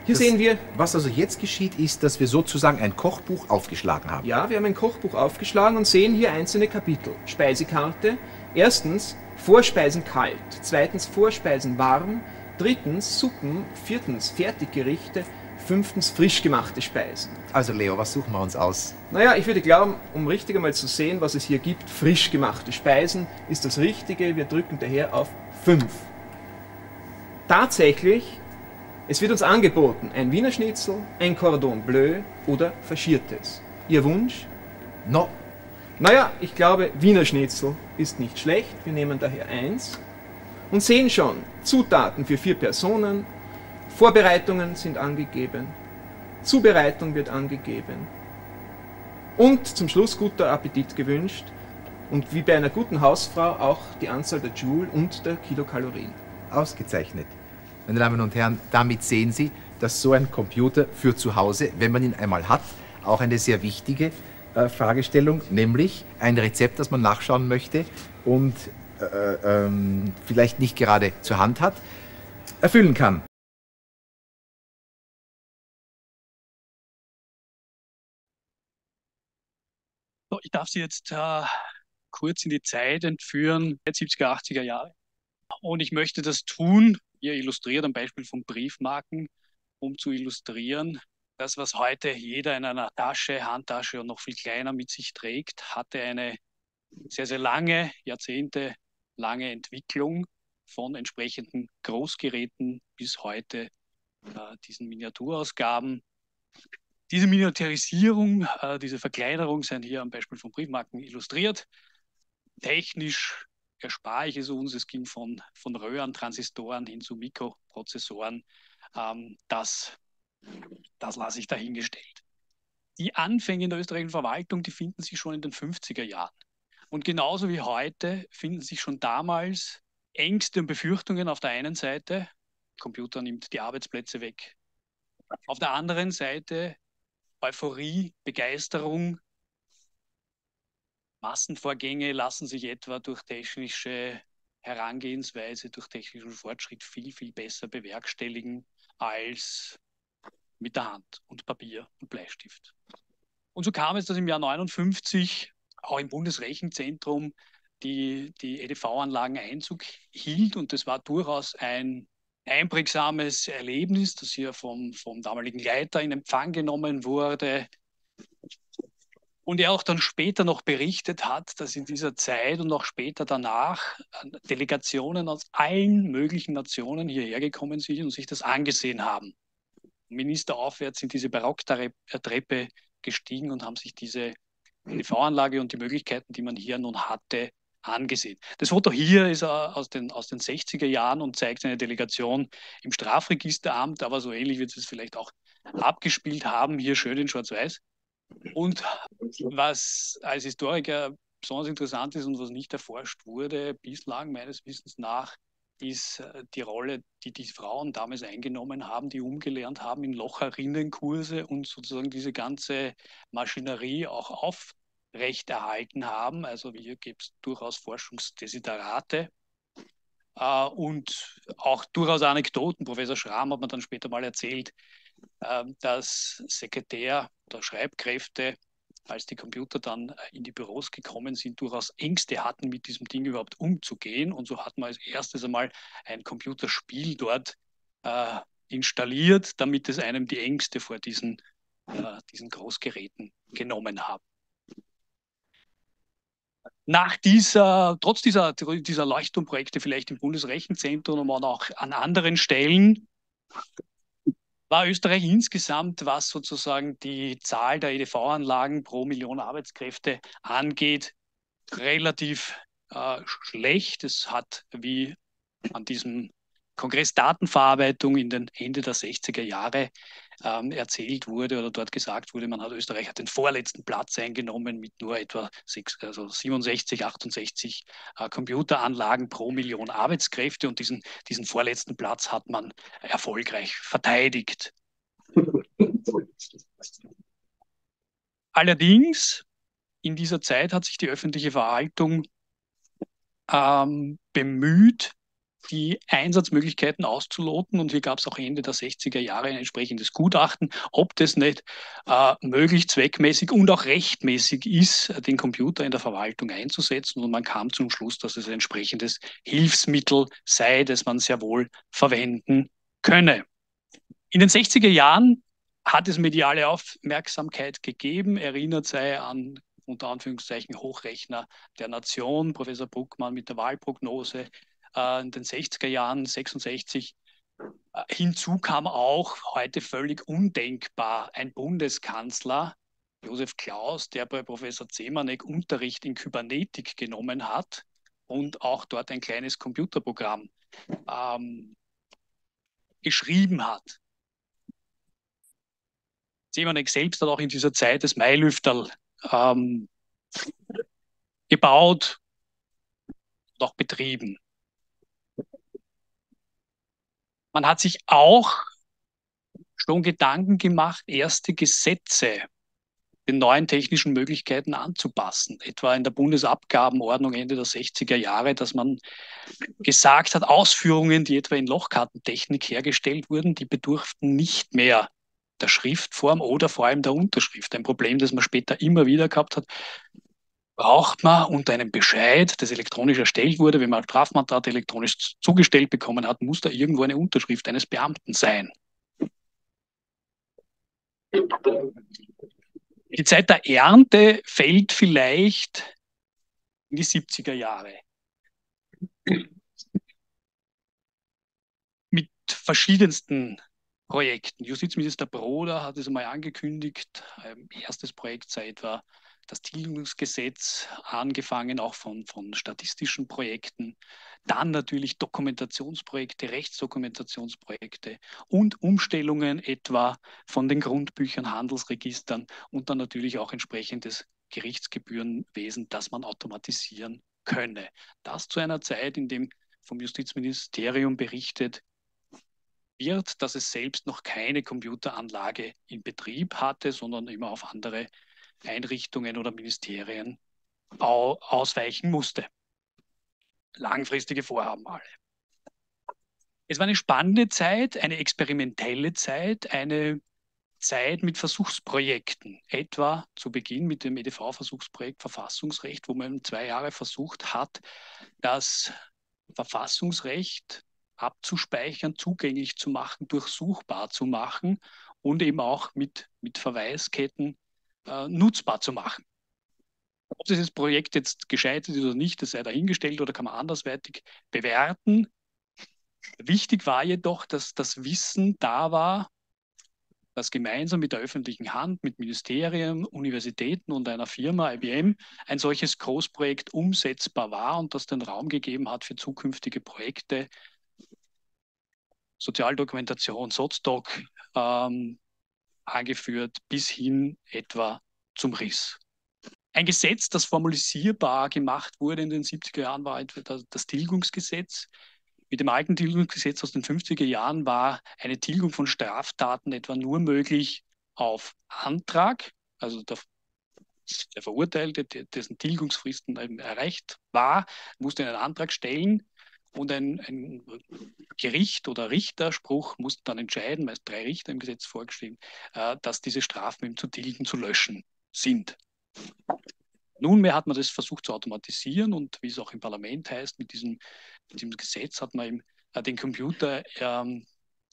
Hier das, sehen wir. Was also jetzt geschieht, ist, dass wir sozusagen ein Kochbuch aufgeschlagen haben. Ja, wir haben ein Kochbuch aufgeschlagen und sehen hier einzelne Kapitel. Speisekarte. Erstens Vorspeisen kalt. Zweitens Vorspeisen warm. drittens Suppen, viertens Fertiggerichte, fünftens frisch gemachte Speisen. Also Leo, was suchen wir uns aus? Naja, ich würde glauben, um richtig einmal zu sehen, was es hier gibt, frisch gemachte Speisen, ist das Richtige. Wir drücken daher auf 5. Tatsächlich, es wird uns angeboten, ein Wiener Schnitzel, ein Cordon Bleu oder Faschiertes. Ihr Wunsch? No. Naja, ich glaube, Wiener Schnitzel ist nicht schlecht. Wir nehmen daher eins und sehen schon, Zutaten für vier Personen, Vorbereitungen sind angegeben, Zubereitung wird angegeben und zum Schluss guter Appetit gewünscht und wie bei einer guten Hausfrau auch die Anzahl der Joule und der Kilokalorien. Ausgezeichnet. Meine Damen und Herren, damit sehen Sie, dass so ein Computer für zu Hause, wenn man ihn einmal hat, auch eine sehr wichtige äh, Fragestellung, nämlich ein Rezept, das man nachschauen möchte und äh, ähm, vielleicht nicht gerade zur Hand hat, erfüllen kann. Darf Sie jetzt äh, kurz in die Zeit entführen, 70er, 80er Jahre. Und ich möchte das tun, hier illustriert am Beispiel von Briefmarken, um zu illustrieren, das, was heute jeder in einer Tasche, Handtasche und noch viel kleiner mit sich trägt, hatte eine sehr, sehr lange, Jahrzehnte lange Entwicklung von entsprechenden Großgeräten bis heute äh, diesen Miniaturausgaben. Diese Miniaturisierung, äh, diese Verkleinerung sind hier am Beispiel von Briefmarken illustriert. Technisch erspare ich es uns. Es ging von, von Röhren, Transistoren hin zu Mikroprozessoren. Ähm, das, das lasse ich dahingestellt. Die Anfänge in der österreichischen Verwaltung, die finden sich schon in den 50er Jahren. Und genauso wie heute finden sich schon damals Ängste und Befürchtungen auf der einen Seite. Computer nimmt die Arbeitsplätze weg. Auf der anderen Seite Euphorie, Begeisterung. Massenvorgänge lassen sich etwa durch technische Herangehensweise, durch technischen Fortschritt viel, viel besser bewerkstelligen als mit der Hand und Papier und Bleistift. Und so kam es, dass im Jahr 59 auch im Bundesrechenzentrum die, die EDV-Anlagen Einzug hielt. Und das war durchaus ein einprägsames Erlebnis, das hier vom, vom damaligen Leiter in Empfang genommen wurde. Und er auch dann später noch berichtet hat, dass in dieser Zeit und auch später danach Delegationen aus allen möglichen Nationen hierher gekommen sind und sich das angesehen haben. Minister aufwärts sind diese Barocktreppe gestiegen und haben sich diese EDV-Anlage und die Möglichkeiten, die man hier nun hatte, angesehen. Das Foto hier ist aus den, aus den 60er Jahren und zeigt eine Delegation im Strafregisteramt, aber so ähnlich wird es vielleicht auch abgespielt haben, hier schön in Schwarz-Weiß. Und was als Historiker besonders interessant ist und was nicht erforscht wurde, bislang meines Wissens nach, ist äh, die Rolle, die die Frauen damals eingenommen haben, die umgelernt haben in Locherinnenkurse und sozusagen diese ganze Maschinerie auch aufrechterhalten haben. Also hier gibt es durchaus Forschungsdesiderate. Uh, und auch durchaus Anekdoten. Professor Schramm hat mir dann später mal erzählt, uh, dass Sekretär oder Schreibkräfte als die Computer dann äh, in die Büros gekommen sind, durchaus Ängste hatten, mit diesem Ding überhaupt umzugehen. Und so hat man als erstes einmal ein Computerspiel dort äh, installiert, damit es einem die Ängste vor diesen, äh, diesen Großgeräten genommen haben. Nach dieser, trotz dieser, dieser Leuchtturmprojekte vielleicht im Bundesrechenzentrum und auch an anderen Stellen, war Österreich insgesamt, was sozusagen die Zahl der EDV-Anlagen pro Million Arbeitskräfte angeht, relativ äh, schlecht. Es hat wie an diesem Kongress Datenverarbeitung in den Ende der 60er Jahre ähm, erzählt wurde oder dort gesagt wurde, man hat Österreich hat den vorletzten Platz eingenommen mit nur etwa 6, also 67, 68 äh, Computeranlagen pro Million Arbeitskräfte und diesen, diesen vorletzten Platz hat man erfolgreich verteidigt. Allerdings, in dieser Zeit hat sich die öffentliche Verwaltung ähm, bemüht, die Einsatzmöglichkeiten auszuloten. Und hier gab es auch Ende der 60er Jahre ein entsprechendes Gutachten, ob das nicht äh, möglich, zweckmäßig und auch rechtmäßig ist, den Computer in der Verwaltung einzusetzen. Und man kam zum Schluss, dass es ein entsprechendes Hilfsmittel sei, das man sehr wohl verwenden könne. In den 60er Jahren hat es mediale Aufmerksamkeit gegeben, erinnert sei an unter Anführungszeichen Hochrechner der Nation, Professor Bruckmann mit der Wahlprognose äh, in den 60er Jahren, 66. Äh, hinzu kam auch heute völlig undenkbar ein Bundeskanzler, Josef Klaus, der bei Professor Zemanek Unterricht in Kybernetik genommen hat und auch dort ein kleines Computerprogramm ähm, geschrieben hat. Zemanek selbst hat auch in dieser Zeit das Mailüfterl ähm, gebaut und auch betrieben. Man hat sich auch schon Gedanken gemacht, erste Gesetze den neuen technischen Möglichkeiten anzupassen. Etwa in der Bundesabgabenordnung Ende der 60er Jahre, dass man gesagt hat, Ausführungen, die etwa in Lochkartentechnik hergestellt wurden, die bedurften nicht mehr der Schriftform oder vor allem der Unterschrift. Ein Problem, das man später immer wieder gehabt hat. Braucht man unter einem Bescheid, das elektronisch erstellt wurde, wenn man ein Strafmandat elektronisch zugestellt bekommen hat, muss da irgendwo eine Unterschrift eines Beamten sein. Die Zeit der Ernte fällt vielleicht in die 70er Jahre. Mit verschiedensten Projekten. Justizminister Broder hat es einmal angekündigt. Ein erstes Projekt sei etwa das Tilgungsgesetz, angefangen auch von, von statistischen Projekten. Dann natürlich Dokumentationsprojekte, Rechtsdokumentationsprojekte und Umstellungen etwa von den Grundbüchern, Handelsregistern und dann natürlich auch entsprechendes Gerichtsgebührenwesen, das man automatisieren könne. Das zu einer Zeit, in dem vom Justizministerium berichtet wird, dass es selbst noch keine Computeranlage in Betrieb hatte, sondern immer auf andere Einrichtungen oder Ministerien ausweichen musste. Langfristige Vorhaben alle. Es war eine spannende Zeit, eine experimentelle Zeit, eine Zeit mit Versuchsprojekten, etwa zu Beginn mit dem EDV-Versuchsprojekt Verfassungsrecht, wo man zwei Jahre versucht hat, das Verfassungsrecht abzuspeichern, zugänglich zu machen, durchsuchbar zu machen und eben auch mit, mit Verweisketten äh, nutzbar zu machen. Ob dieses Projekt jetzt gescheitert ist oder nicht, das sei dahingestellt oder kann man andersweitig bewerten. Wichtig war jedoch, dass das Wissen da war, dass gemeinsam mit der öffentlichen Hand, mit Ministerien, Universitäten und einer Firma, IBM, ein solches Großprojekt umsetzbar war und das den Raum gegeben hat für zukünftige Projekte, Sozialdokumentation, Sozdoc ähm, angeführt, bis hin etwa zum Riss. Ein Gesetz, das formalisierbar gemacht wurde in den 70er Jahren, war das Tilgungsgesetz. Mit dem alten Tilgungsgesetz aus den 50er Jahren war eine Tilgung von Straftaten etwa nur möglich auf Antrag, also der, der Verurteilte, dessen Tilgungsfristen erreicht war, musste einen Antrag stellen und ein, ein, Gericht oder Richterspruch muss dann entscheiden, meist drei Richter im Gesetz vorgeschrieben, äh, dass diese Strafen ihm zu tilgen, zu löschen sind. Nunmehr hat man das versucht zu automatisieren und wie es auch im Parlament heißt, mit diesem, mit diesem Gesetz hat man eben, äh, den Computer ähm,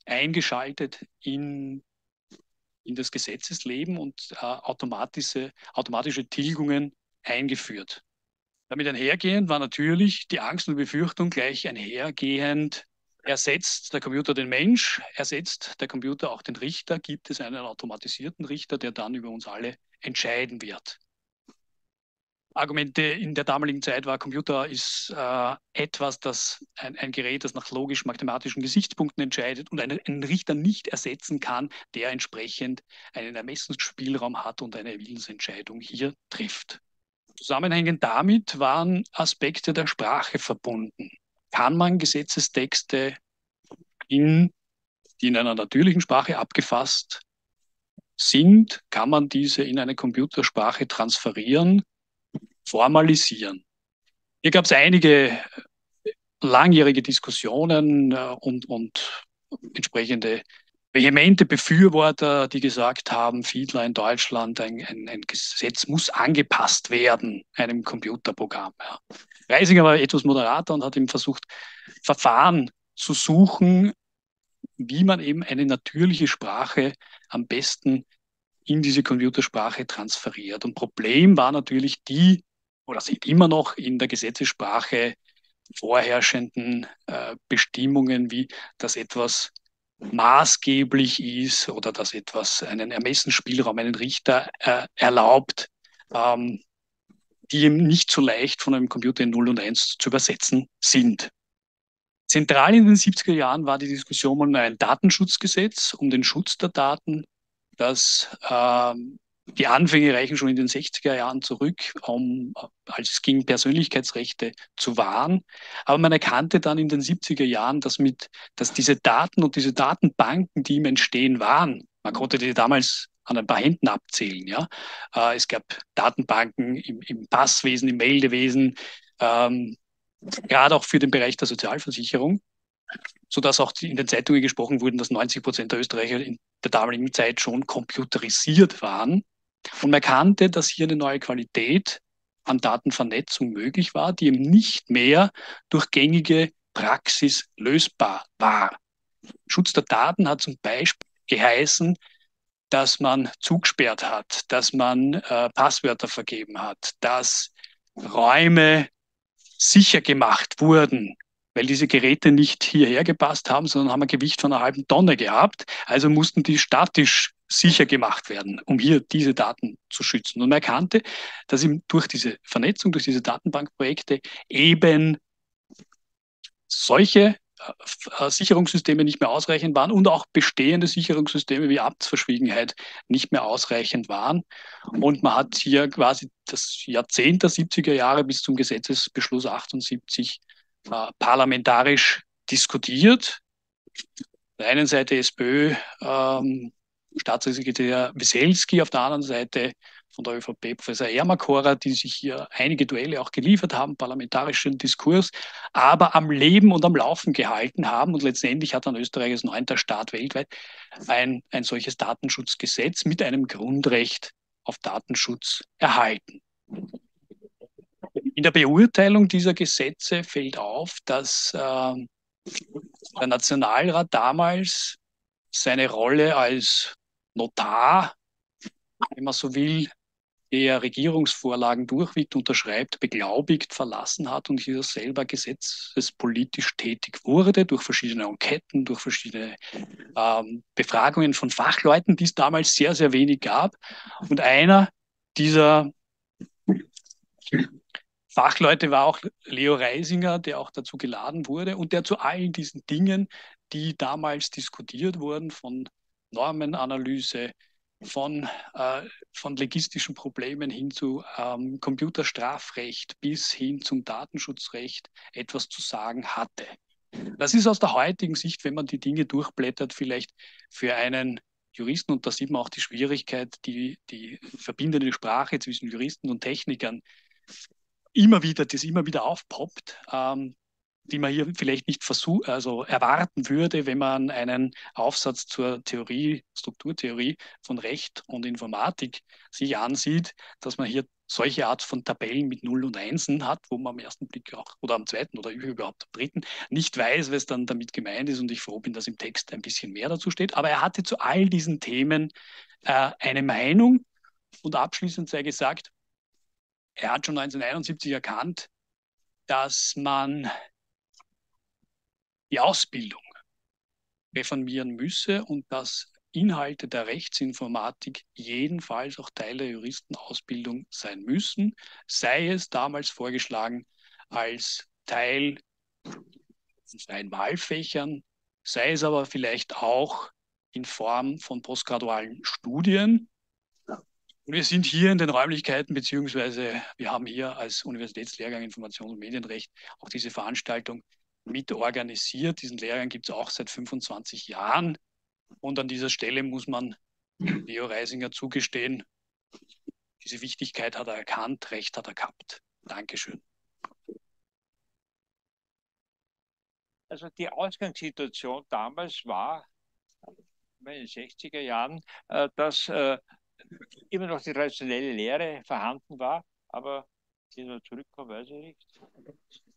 eingeschaltet in, in das Gesetzesleben und äh, automatische, automatische Tilgungen eingeführt. Damit einhergehend war natürlich die Angst und Befürchtung gleich einhergehend, ersetzt der Computer den Mensch, ersetzt der Computer auch den Richter, gibt es einen automatisierten Richter, der dann über uns alle entscheiden wird. Argumente in der damaligen Zeit war, Computer ist äh, etwas, das ein, ein, Gerät, das nach logisch-mathematischen Gesichtspunkten entscheidet und einen, einen, Richter nicht ersetzen kann, der entsprechend einen Ermessensspielraum hat und eine Willensentscheidung hier trifft. Zusammenhängend damit waren Aspekte der Sprache verbunden. Kann man Gesetzestexte, in, die in einer natürlichen Sprache abgefasst sind, kann man diese in eine Computersprache transferieren, formalisieren? Hier gab es einige langjährige Diskussionen äh, und, und entsprechende vehemente Befürworter, die gesagt haben, Fiedler in Deutschland, ein, ein, ein Gesetz muss angepasst werden, einem Computerprogramm. Ja. Reisinger war etwas moderater und hat ihm versucht, Verfahren zu suchen, wie man eben eine natürliche Sprache am besten in diese Computersprache transferiert. Und Problem war natürlich die, oder sind immer noch in der Gesetzessprache vorherrschenden äh, Bestimmungen, wie dass etwas maßgeblich ist oder dass etwas einen Ermessensspielraum, einen Richter äh, erlaubt, ähm, die eben nicht so leicht von einem Computer in 0 und 1 zu übersetzen sind. Zentral in den 70er Jahren war die Diskussion um ein Datenschutzgesetz, um den Schutz der Daten, das ähm, die Anfänge reichen schon in den 60er Jahren zurück, um, als es ging, Persönlichkeitsrechte zu wahren. Aber man erkannte dann in den 70er Jahren, dass, mit, dass diese Daten und diese Datenbanken, die im Entstehen waren, man konnte die damals an ein paar Händen abzählen. Ja? Äh, es gab Datenbanken im, im, Passwesen, im Meldewesen, ähm, gerade auch für den Bereich der Sozialversicherung, sodass auch in den Zeitungen gesprochen wurde, dass 90 Prozent der Österreicher in der damaligen Zeit schon computerisiert waren. Und man erkannte, dass hier eine neue Qualität an Datenvernetzung möglich war, die eben nicht mehr durch gängige Praxis lösbar war. Schutz der Daten hat zum Beispiel geheißen, dass man zugesperrt hat, dass man äh, Passwörter vergeben hat, dass Räume sicher gemacht wurden, weil diese Geräte nicht hierher gepasst haben, sondern haben ein Gewicht von einer halben Tonne gehabt. Also mussten die statisch sicher gemacht werden, um hier diese Daten zu schützen. Und man erkannte, dass ihm durch diese Vernetzung, durch diese Datenbankprojekte eben solche äh, Sicherungssysteme nicht mehr ausreichend waren und auch bestehende Sicherungssysteme wie Amtsverschwiegenheit nicht mehr ausreichend waren. Und man hat hier quasi das Jahrzehnt der 70er Jahre bis zum Gesetzesbeschluss 78 äh, parlamentarisch diskutiert. Auf der einen Seite SPÖ, ähm, Staatssekretär Wieselski, auf der anderen Seite von der ÖVP Professor Ermakora, die sich hier einige Duelle auch geliefert haben, parlamentarischen Diskurs, aber am Leben und am Laufen gehalten haben. Und letztendlich hat dann Österreich als neunter Staat weltweit ein, ein solches Datenschutzgesetz mit einem Grundrecht auf Datenschutz erhalten. In der Beurteilung dieser Gesetze fällt auf, dass äh, der Nationalrat damals seine Rolle als Notar, wenn man so will, der Regierungsvorlagen durchwinkt, unterschreibt, beglaubigt, verlassen hat und hier selber gesetzespolitisch tätig wurde, durch verschiedene Enqueten, durch verschiedene ähm, Befragungen von Fachleuten, die es damals sehr, sehr wenig gab. Und einer dieser Fachleute war auch Leo Reisinger, der auch dazu geladen wurde und der zu allen diesen Dingen, die damals diskutiert wurden, von Normenanalyse, von, äh, von logistischen Problemen hin zu ähm, Computerstrafrecht bis hin zum Datenschutzrecht etwas zu sagen hatte. Das ist aus der heutigen Sicht, wenn man die Dinge durchblättert, vielleicht für einen Juristen, und da sieht man auch die Schwierigkeit, die, die verbindende Sprache zwischen Juristen und Technikern immer wieder, das immer wieder aufpoppt, ähm, die man hier vielleicht nicht versuch, also erwarten würde, wenn man einen Aufsatz zur Theorie, Strukturtheorie von Recht und Informatik sich ansieht, dass man hier solche Art von Tabellen mit Null und Einsen hat, wo man am ersten Blick auch oder am zweiten oder überhaupt am dritten nicht weiß, was dann damit gemeint ist. Und ich froh bin, dass im Text ein bisschen mehr dazu steht. Aber er hatte zu all diesen Themen äh, eine Meinung. Und abschließend sei gesagt, er hat schon 1971 erkannt, dass man die Ausbildung reformieren müsse und dass Inhalte der Rechtsinformatik jedenfalls auch Teil der Juristenausbildung sein müssen, sei es damals vorgeschlagen als Teil von freien Wahlfächern, sei es aber vielleicht auch in Form von postgradualen Studien. Wir sind hier in den Räumlichkeiten, beziehungsweise wir haben hier als Universitätslehrgang Informations- und Medienrecht auch diese Veranstaltung mit organisiert. Diesen Lehrgang gibt es auch seit 25 Jahren. Und an dieser Stelle muss man Leo Reisinger zugestehen, diese Wichtigkeit hat er erkannt, Recht hat er gehabt. Dankeschön. Also die Ausgangssituation damals war, in den 60er Jahren, äh, dass äh, immer noch die traditionelle Lehre vorhanden war, aber die noch zurückkommen, weiß ich nicht.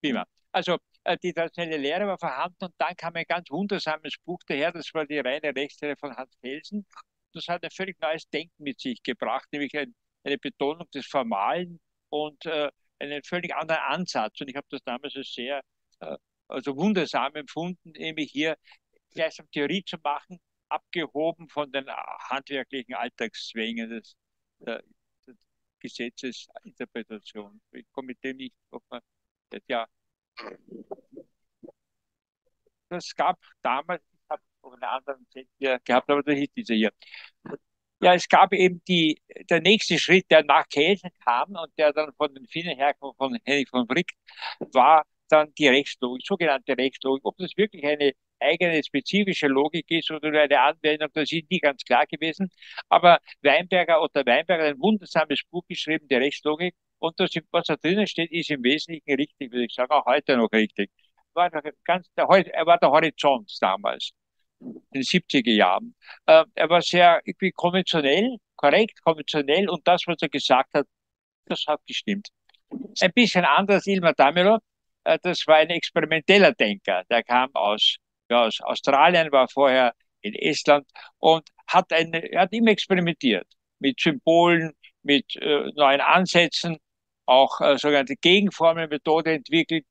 Prima. Also äh, die traditionelle Lehre war vorhanden und dann kam ein ganz wundersames Buch daher, das war die reine Rechtslehre von Hans Felsen. Das hat ein völlig neues Denken mit sich gebracht, nämlich ein, eine Betonung des Formalen und äh, einen völlig anderen Ansatz. Und ich habe das damals als sehr äh, also wundersam empfunden, nämlich hier gleichsam Theorie zu machen, abgehoben von den handwerklichen Alltagszwängen des, der, der Gesetzesinterpretation. Ich komme mit dem nicht, ob man, ja, das gab damals, ich habe noch einen anderen hier gehabt, aber das ist dieser hier. Ja, es gab eben die, der nächste Schritt, der nach Kelsen kam und der dann von den Finnen herkam, von Henning von Brick, war dann die Rechtslogik, sogenannte Rechtslogik. Ob das wirklich eine eigene spezifische Logik ist oder eine Anwendung, das ist nie ganz klar gewesen. Aber Weinberger oder Weinberger hat ein wundersames Buch geschrieben, die Rechtslogik. Und das, was da drinnen steht, ist im Wesentlichen richtig, würde ich sagen, auch heute noch richtig. War ganz, der, er war der Horizont damals in den 70er Jahren. Äh, er war sehr irgendwie konventionell, korrekt, konventionell und das, was er gesagt hat, das hat gestimmt. Ein bisschen anders Ilmar Damelo, äh, das war ein experimenteller Denker, der kam aus, ja, aus Australien, war vorher in Estland und hat, eine, er hat immer experimentiert mit Symbolen, mit äh, neuen Ansätzen, auch äh, sogenannte Gegenformelmethode entwickelt,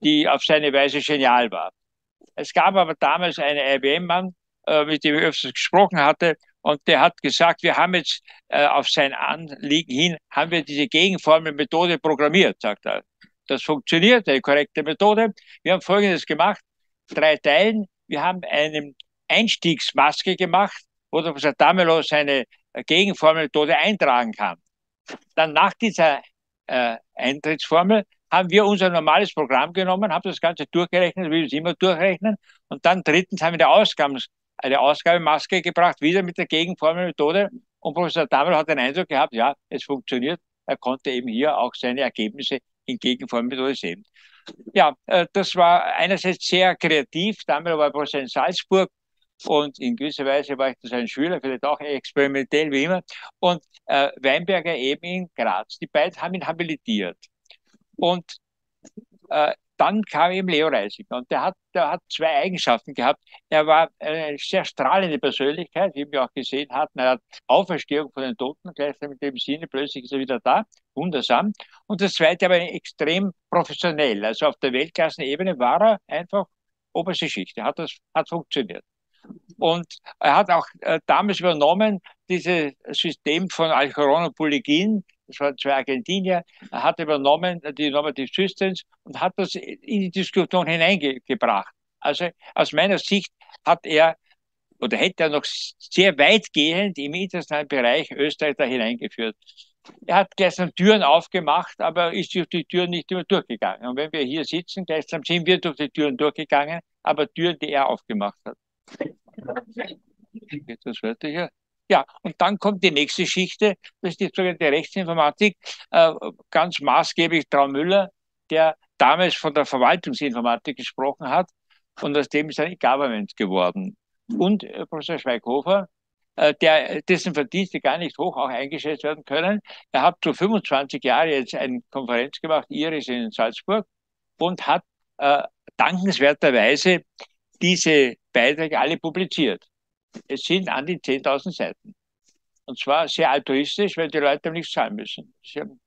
die auf seine Weise genial war. Es gab aber damals einen IBM-Mann, äh, mit dem ich öfters gesprochen hatte, und der hat gesagt, wir haben jetzt äh, auf sein Anliegen hin, haben wir diese Gegenformelmethode programmiert, sagt er. Das funktioniert, eine korrekte Methode. Wir haben Folgendes gemacht, drei Teilen. Wir haben eine Einstiegsmaske gemacht, wo der Professor Damelo seine Gegenformelmethode eintragen kann. Dann nach dieser äh, Eintrittsformel haben wir unser normales Programm genommen, haben das Ganze durchgerechnet, wie wir es immer durchrechnen. Und dann drittens haben wir eine, Ausgabens eine Ausgabemaske gebracht, wieder mit der Gegenformelmethode. Und Professor Damel hat den Eindruck gehabt, ja, es funktioniert. Er konnte eben hier auch seine Ergebnisse in Gegenformelmethode sehen. Ja, äh, das war einerseits sehr kreativ. Damel war Professor in Salzburg und in gewisser Weise war ich da sein Schüler, vielleicht auch experimentell wie immer. Und äh, Weinberger eben in Graz. Die beiden haben ihn habilitiert. Und äh, dann kam eben Leo Reisinger und der hat, der hat zwei Eigenschaften gehabt. Er war eine sehr strahlende Persönlichkeit, wie wir auch gesehen hatten. Er hat Auferstehung von den Toten, gleichzeitig mit dem Sinne, plötzlich ist er wieder da, wundersam. Und das zweite aber extrem professionell. Also auf der Weltklassenebene war er einfach oberste Schicht. Er hat das, hat funktioniert. Und er hat auch äh, damals übernommen, dieses System von Alchoron und Poligin, das waren zwei Argentinier, er hat übernommen die Normative Systems und hat das in die Diskussion hineingebracht. Also aus meiner Sicht hat er oder hätte er noch sehr weitgehend im internationalen Bereich Österreich da hineingeführt. Er hat gestern Türen aufgemacht, aber ist durch die Türen nicht immer durchgegangen. Und wenn wir hier sitzen, gestern sind wir durch die Türen durchgegangen, aber Türen, die er aufgemacht hat. Das weiter hier? Ja, und dann kommt die nächste Schichte, das ist die sogenannte Rechtsinformatik, äh, ganz maßgeblich Traumüller, der damals von der Verwaltungsinformatik gesprochen hat und aus dem ist ein Government geworden. Und äh, Professor Schweighofer, der, dessen Verdienste gar nicht hoch auch eingeschätzt werden können. Er hat zu 25 Jahren jetzt eine Konferenz gemacht, Iris in Salzburg, und hat äh, dankenswerterweise diese Beiträge alle publiziert. Es sind an die 10.000 Seiten. Und zwar sehr altruistisch, weil die Leute nichts zahlen müssen. Sie haben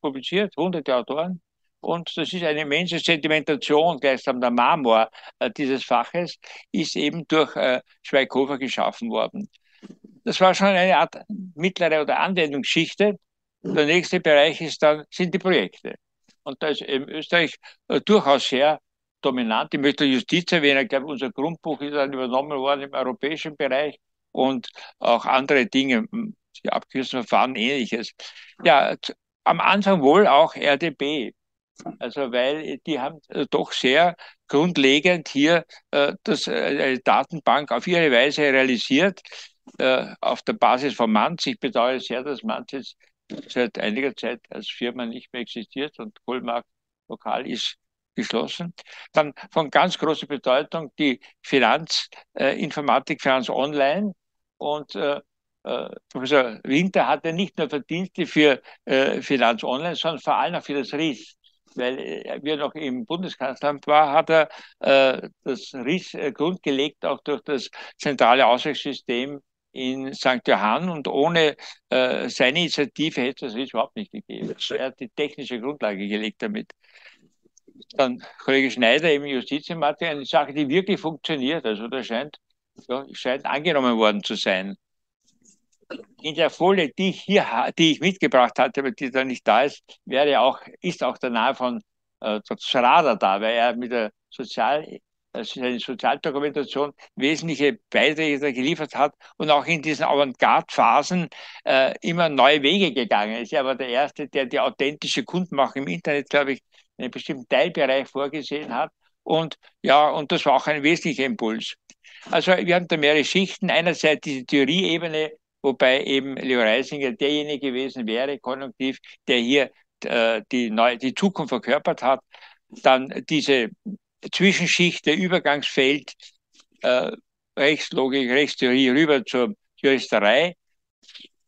publiziert, hunderte Autoren. Und das ist eine immense Sedimentation, gleichsam der Marmor äh, dieses Faches, ist eben durch äh, Schweighofer geschaffen worden. Das war schon eine Art mittlere oder Anwendungsschichte. Der nächste Bereich ist dann, sind die Projekte. Und da ist in Österreich äh, durchaus sehr dominant. Ich möchte Justiz erwähnen. Ich glaube, unser Grundbuch ist dann übernommen worden im europäischen Bereich und auch andere Dinge, die abgekürzten Verfahren, ähnliches. Ja, am Anfang wohl auch RDB. Also, weil die haben äh, doch sehr grundlegend hier äh, das, äh, Datenbank auf ihre Weise realisiert, äh, auf der Basis von Manz. Ich bedauere sehr, dass Manz jetzt seit einiger Zeit als Firma nicht mehr existiert und Kohlmark lokal ist geschlossen. Dann von ganz großer Bedeutung die Finanzinformatik, äh, Finanz Online. Und äh, äh, Professor Winter hatte nicht nur Verdienste für äh, Finanz Online, sondern vor allem auch für das RIS. Weil äh, wir noch im Bundeskanzleramt war, hat er äh, das RIS äh, grundgelegt, auch durch das zentrale Ausweichssystem in St. Johann und ohne äh, seine Initiative hätte es das überhaupt nicht gegeben. Er hat die technische Grundlage gelegt damit. Dann Kollege Schneider im Justizinformatik, eine Sache, die wirklich funktioniert. Also da scheint, ja, scheint angenommen worden zu sein. In der Folie, die ich hier, die ich mitgebracht hatte, aber die da nicht da ist, wäre auch, ist auch der Name von äh, Dr. Schrader da, weil er mit der Sozial seine Sozialdokumentation wesentliche Beiträge geliefert hat und auch in diesen Avantgarde-Phasen äh, immer neue Wege gegangen ist. Er war der Erste, der die authentische Kundmachung im Internet, glaube ich, in einem bestimmten Teilbereich vorgesehen hat. Und ja, und das war auch ein wesentlicher Impuls. Also wir haben da mehrere Schichten. Einerseits diese Theorieebene, wobei eben Leo Reisinger derjenige gewesen wäre, konjunktiv, der hier äh, die, neue, die Zukunft verkörpert hat. Dann diese Zwischenschicht, der Übergangsfeld, äh, Rechtslogik, Rechtstheorie rüber zur Juristerei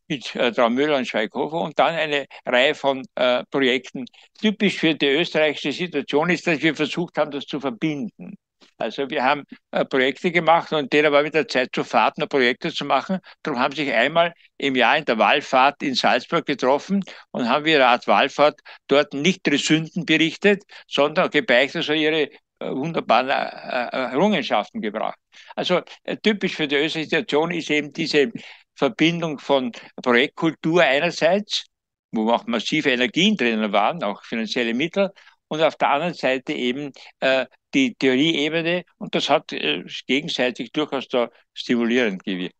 mit äh, Traumüller und Schweighofer und dann eine Reihe von äh, Projekten. Typisch für die österreichische Situation ist, dass wir versucht haben, das zu verbinden. Also wir haben äh, Projekte gemacht und denen war mit der Zeit zu Fahrten Projekte zu machen. Darum haben sich einmal im Jahr in der Wallfahrt in Salzburg getroffen und haben wir Art Wallfahrt dort nicht ihre Sünden berichtet, sondern gebeichtet so ihre äh, wunderbaren äh, äh, Errungenschaften gebracht. Also typisch für die österreichische Situation ist eben diese Verbindung von Projektkultur einerseits, wo auch massive Energien drinnen waren, auch finanzielle Mittel, und auf der anderen Seite eben äh, die Theorieebene und das hat äh, gegenseitig durchaus da stimulierend gewirkt.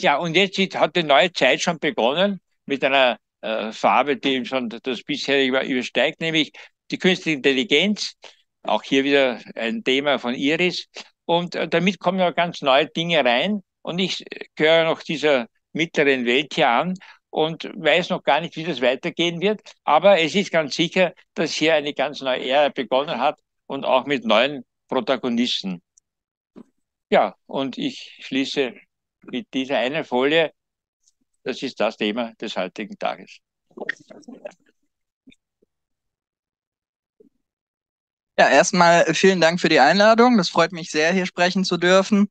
Ja, und jetzt hat die neue Zeit schon begonnen mit einer äh, Farbe, die schon das bisherige übersteigt, nämlich die künstliche Intelligenz, auch hier wieder ein Thema von Iris. Und äh, damit kommen ja ganz neue Dinge rein. Und ich gehöre noch dieser mittleren Welt hier an und weiß noch gar nicht, wie das weitergehen wird. Aber es ist ganz sicher, dass hier eine ganz neue Ära begonnen hat und auch mit neuen Protagonisten. Ja, und ich schließe mit dieser einen Folie. Das ist das Thema des heutigen Tages. Ja, erstmal vielen Dank für die Einladung. Das freut mich sehr, hier sprechen zu dürfen.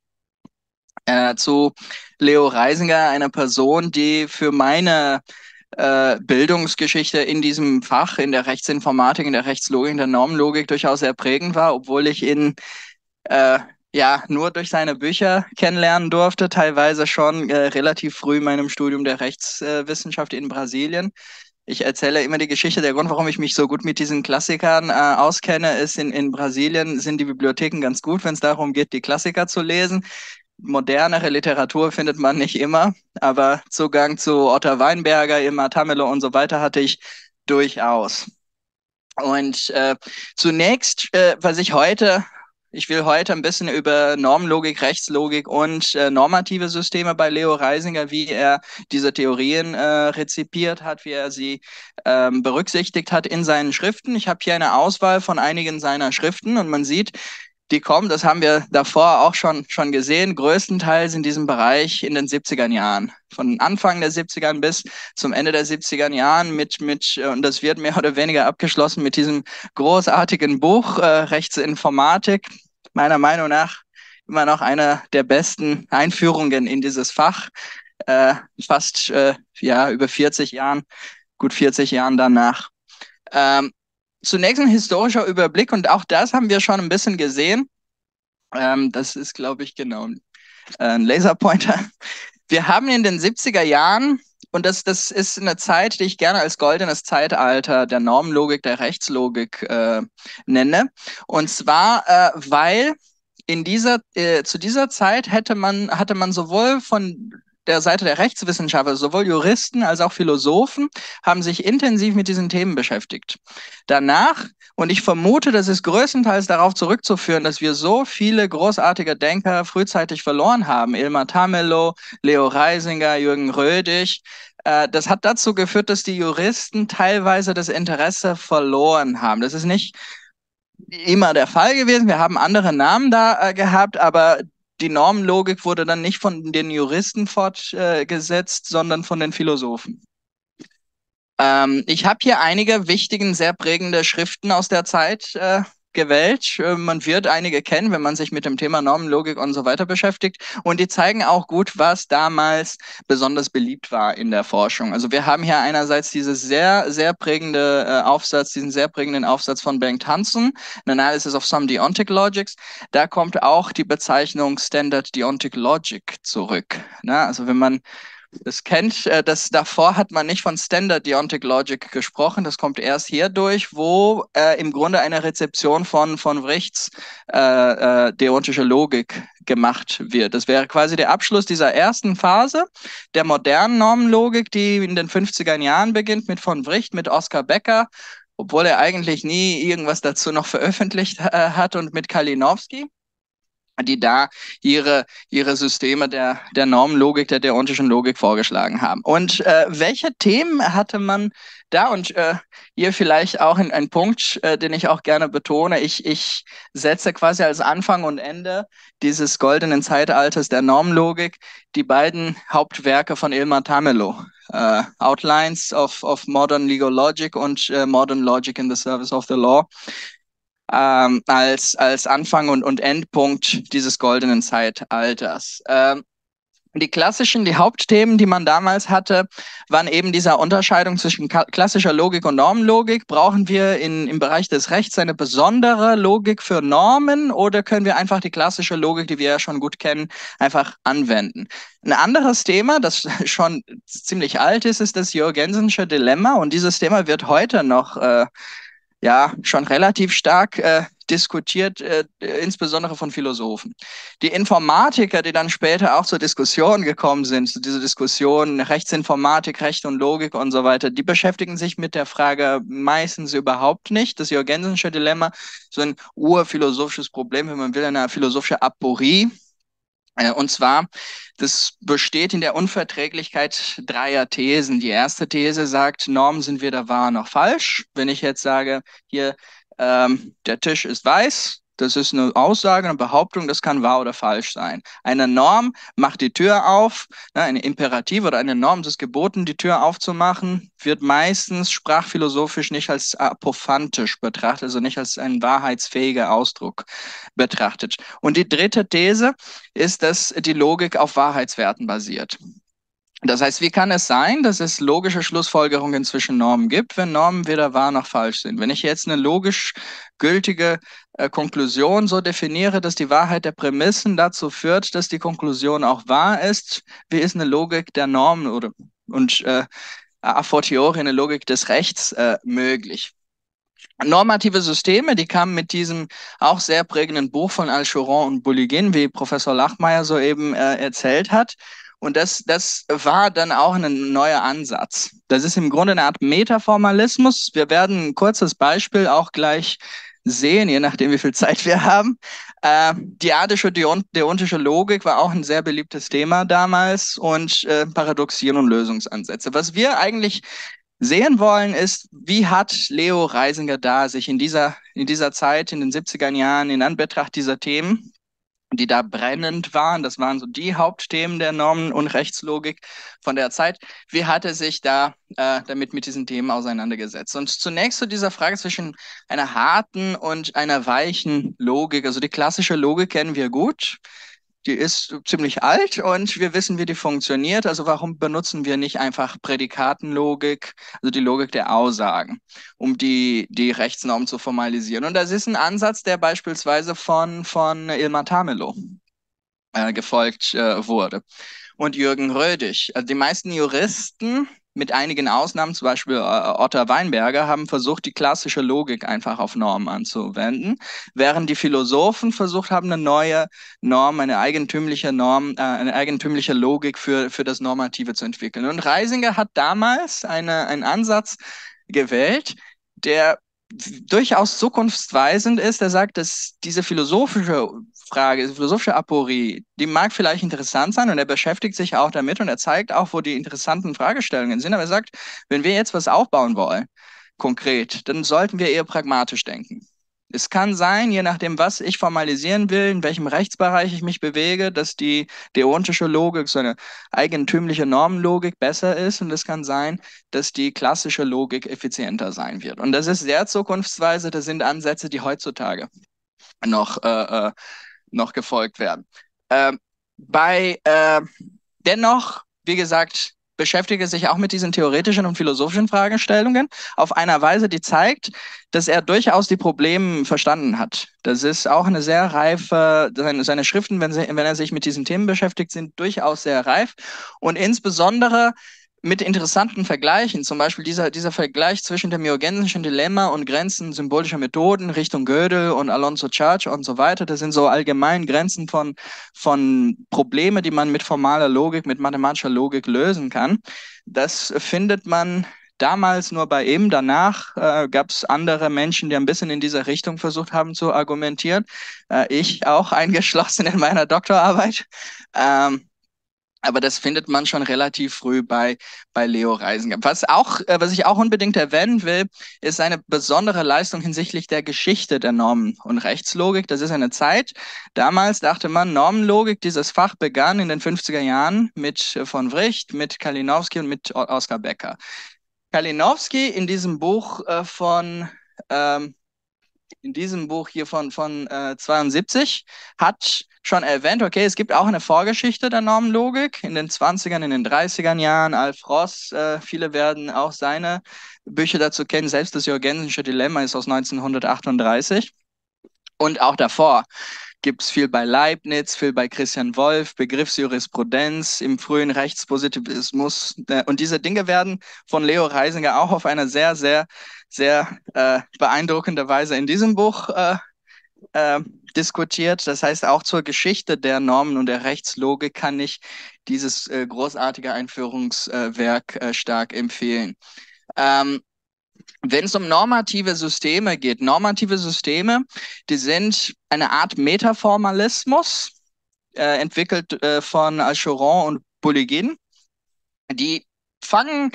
Äh, zu Leo Reisinger, einer Person, die für meine äh, Bildungsgeschichte in diesem Fach, in der Rechtsinformatik, in der Rechtslogik, in der Normenlogik durchaus sehr prägend war, obwohl ich ihn äh, ja nur durch seine Bücher kennenlernen durfte, teilweise schon äh, relativ früh in meinem Studium der Rechtswissenschaft in Brasilien. Ich erzähle immer die Geschichte. Der Grund, warum ich mich so gut mit diesen Klassikern äh, auskenne, ist, in, in Brasilien sind die Bibliotheken ganz gut, wenn es darum geht, die Klassiker zu lesen. Modernere Literatur findet man nicht immer, aber Zugang zu Otter Weinberger, Ilmar Tamelo und so weiter hatte ich durchaus. Und äh, zunächst, äh, was ich heute ich will heute ein bisschen über Normlogik, Rechtslogik und äh, normative Systeme bei Leo Reisinger, wie er diese Theorien äh, rezipiert hat, wie er sie ähm, berücksichtigt hat in seinen Schriften. Ich habe hier eine Auswahl von einigen seiner Schriften und man sieht, die kommen, das haben wir davor auch schon, schon gesehen, größtenteils in diesem Bereich in den 70er Jahren. Von Anfang der 70er bis zum Ende der 70er Jahren mit, mit, und das wird mehr oder weniger abgeschlossen mit diesem großartigen Buch äh, Rechtsinformatik, meiner Meinung nach immer noch eine der besten Einführungen in dieses Fach. Äh, fast äh, ja über 40 Jahren, gut 40 Jahren danach. Ähm, zunächst ein historischer Überblick und auch das haben wir schon ein bisschen gesehen. Ähm, das ist, glaube ich, genau ein Laserpointer. Wir haben in den 70er Jahren und das, das ist eine Zeit, die ich gerne als goldenes Zeitalter der Normenlogik, der Rechtslogik äh, nenne. Und zwar, äh, weil in dieser, äh, zu dieser Zeit hätte man, hatte man sowohl von der Seite der Rechtswissenschaftler, also sowohl Juristen als auch Philosophen, haben sich intensiv mit diesen Themen beschäftigt. Danach, und ich vermute, das ist größtenteils darauf zurückzuführen, dass wir so viele großartige Denker frühzeitig verloren haben. Ilmar Tamelo, Leo Reisinger, Jürgen Rödig, Äh, das hat dazu geführt, dass die Juristen teilweise das Interesse verloren haben. Das ist nicht immer der Fall gewesen. Wir haben andere Namen da äh, gehabt, aber die Normenlogik wurde dann nicht von den Juristen fortgesetzt, sondern von den Philosophen. Ähm, ich habe hier einige wichtigen, sehr prägende Schriften aus der Zeit äh, gewählt. Äh, man wird einige kennen, wenn man sich mit dem Thema Normenlogik und so weiter beschäftigt. Und die zeigen auch gut, was damals besonders beliebt war in der Forschung. Also wir haben hier einerseits dieses sehr, sehr prägende äh, Aufsatz, diesen sehr prägenden Aufsatz von Bengt Hansen, Analysis of Some Deontic Logics. Da kommt auch die Bezeichnung Standard Deontic Logic zurück. Na, also wenn man das kennt, äh, das davor hat man nicht von Standard Deontic Logic gesprochen. Das kommt erst hier durch, wo äh, im Grunde eine Rezeption von, von Vrichts äh, äh, deontische Logik gemacht wird. Das wäre quasi der Abschluss dieser ersten Phase der modernen Normenlogik, die in den 50er Jahren beginnt mit von Vricht, mit Oskar Becker, obwohl er eigentlich nie irgendwas dazu noch veröffentlicht äh, hat und mit Kalinowski die da ihre, ihre Systeme der, der Normenlogik, der deontischen Logik vorgeschlagen haben. Und äh, welche Themen hatte man da? Und äh, hier vielleicht auch ein, ein Punkt, äh, den ich auch gerne betone. Ich, ich setze quasi als Anfang und Ende dieses goldenen Zeitalters der Normenlogik die beiden Hauptwerke von Ilmar Tamelo. Uh, Outlines of, of Modern Legal Logic und uh, Modern Logic in the Service of the Law ähm, als, als Anfang und, und Endpunkt dieses goldenen Zeitalters. Ähm, die klassischen, die Hauptthemen, die man damals hatte, waren eben dieser Unterscheidung zwischen klassischer Logik und Normenlogik. Brauchen wir in, im Bereich des Rechts eine besondere Logik für Normen oder können wir einfach die klassische Logik, die wir ja schon gut kennen, einfach anwenden? Ein anderes Thema, das schon ziemlich alt ist, ist das Jorgensensche Dilemma und dieses Thema wird heute noch äh, ja schon relativ stark äh, diskutiert, äh, insbesondere von Philosophen. Die Informatiker, die dann später auch zur Diskussion gekommen sind, zu dieser Diskussion Rechtsinformatik, Recht und Logik und so weiter, die beschäftigen sich mit der Frage meistens überhaupt nicht. Das Jorgensensche Dilemma so ein urphilosophisches Problem, wenn man will, eine philosophische Aporie. Äh, und zwar, das besteht in der Unverträglichkeit dreier Thesen. Die erste These sagt, Normen sind weder wahr noch falsch. Wenn ich jetzt sage, hier, ähm, der Tisch ist weiß, das ist eine Aussage, eine Behauptung, das kann wahr oder falsch sein. Eine Norm macht die Tür auf, ne, eine Imperativ oder eine Norm ist geboten, die Tür aufzumachen, wird meistens sprachphilosophisch nicht als apophantisch betrachtet, also nicht als ein wahrheitsfähiger Ausdruck betrachtet. Und die dritte These ist, dass die Logik auf Wahrheitswerten basiert. Das heißt, wie kann es sein, dass es logische Schlussfolgerungen zwischen Normen gibt, wenn Normen weder wahr noch falsch sind? Wenn ich jetzt eine logisch gültige äh, Konklusion so definiere, dass die Wahrheit der Prämissen dazu führt, dass die Konklusion auch wahr ist, wie ist eine Logik der Normen oder und äh, a fortiori eine Logik des Rechts äh, möglich? Normative Systeme, die kamen mit diesem auch sehr prägenden Buch von Al-Choron und Bouligin, wie Professor Lachmeier soeben äh, erzählt hat. Und das, das war dann auch ein neuer Ansatz. Das ist im Grunde eine Art Metaformalismus. Wir werden ein kurzes Beispiel auch gleich sehen, je nachdem, wie viel Zeit wir haben. Äh, diadische deontische Logik war auch ein sehr beliebtes Thema damals und äh, Paradoxien und Lösungsansätze. Was wir eigentlich sehen wollen, ist, wie hat Leo Reisinger da sich in dieser, in dieser Zeit, in den 70er Jahren, in Anbetracht dieser Themen die da brennend waren. Das waren so die Hauptthemen der Normen- und Rechtslogik von der Zeit. Wie hat er sich da äh, damit mit diesen Themen auseinandergesetzt? Und zunächst zu dieser Frage zwischen einer harten und einer weichen Logik. Also die klassische Logik kennen wir gut die ist ziemlich alt und wir wissen, wie die funktioniert. Also warum benutzen wir nicht einfach Prädikatenlogik, also die Logik der Aussagen, um die, die Rechtsnorm zu formalisieren? Und das ist ein Ansatz, der beispielsweise von, von Ilmar Tamelo äh, gefolgt äh, wurde. Und Jürgen Rödig. Also die meisten Juristen mit einigen Ausnahmen, zum Beispiel äh, Otter Weinberger, haben versucht, die klassische Logik einfach auf Normen anzuwenden, während die Philosophen versucht haben, eine neue Norm, eine eigentümliche Norm, äh, eine eigentümliche Logik für, für das Normative zu entwickeln. Und Reisinger hat damals eine, einen Ansatz gewählt, der durchaus zukunftsweisend ist. Er sagt, dass diese philosophische Frage, philosophische Aporie, die mag vielleicht interessant sein und er beschäftigt sich auch damit und er zeigt auch, wo die interessanten Fragestellungen sind. Aber er sagt, wenn wir jetzt was aufbauen wollen, konkret, dann sollten wir eher pragmatisch denken. Es kann sein, je nachdem, was ich formalisieren will, in welchem Rechtsbereich ich mich bewege, dass die deontische Logik, so eine eigentümliche Normenlogik besser ist. Und es kann sein, dass die klassische Logik effizienter sein wird. Und das ist sehr zukunftsweise. Das sind Ansätze, die heutzutage noch, äh, äh noch gefolgt werden. Äh, bei äh, dennoch, wie gesagt, beschäftige sich auch mit diesen theoretischen und philosophischen Fragestellungen auf einer Weise, die zeigt, dass er durchaus die Probleme verstanden hat. Das ist auch eine sehr reife, seine, seine Schriften, wenn, sie, wenn er sich mit diesen Themen beschäftigt, sind durchaus sehr reif und insbesondere mit interessanten Vergleichen, zum Beispiel dieser, dieser Vergleich zwischen dem Miogensischen Dilemma und Grenzen symbolischer Methoden Richtung Gödel und Alonso Church und so weiter, das sind so allgemein Grenzen von, von Probleme, die man mit formaler Logik, mit mathematischer Logik lösen kann. Das findet man damals nur bei ihm. Danach äh, gab es andere Menschen, die ein bisschen in dieser Richtung versucht haben zu argumentieren. Äh, ich auch eingeschlossen in meiner Doktorarbeit. Ähm, aber das findet man schon relativ früh bei, bei Leo Reisinger. Was auch, äh, was ich auch unbedingt erwähnen will, ist eine besondere Leistung hinsichtlich der Geschichte der Normen- und Rechtslogik. Das ist eine Zeit. Damals dachte man, Normenlogik, dieses Fach begann in den 50er Jahren mit von Wricht, mit Kalinowski und mit Oskar Becker. Kalinowski in diesem Buch äh, von, ähm, in diesem Buch hier von, von äh, 72 hat schon erwähnt, okay, es gibt auch eine Vorgeschichte der Normenlogik in den 20ern, in den 30ern Jahren. Alf Ross, äh, viele werden auch seine Bücher dazu kennen. Selbst das Jorgensensche Dilemma ist aus 1938. Und auch davor gibt es viel bei Leibniz, viel bei Christian Wolff, Begriffsjurisprudenz, im frühen Rechtspositivismus. Äh, und diese Dinge werden von Leo Reisinger auch auf eine sehr, sehr, sehr äh, beeindruckende Weise in diesem Buch äh, äh, diskutiert. Das heißt, auch zur Geschichte der Normen und der Rechtslogik kann ich dieses äh, großartige Einführungswerk äh, stark empfehlen. Ähm, wenn es um normative Systeme geht, normative Systeme, die sind eine Art Metaformalismus, äh, entwickelt von Acheron und Bouligin. Die fangen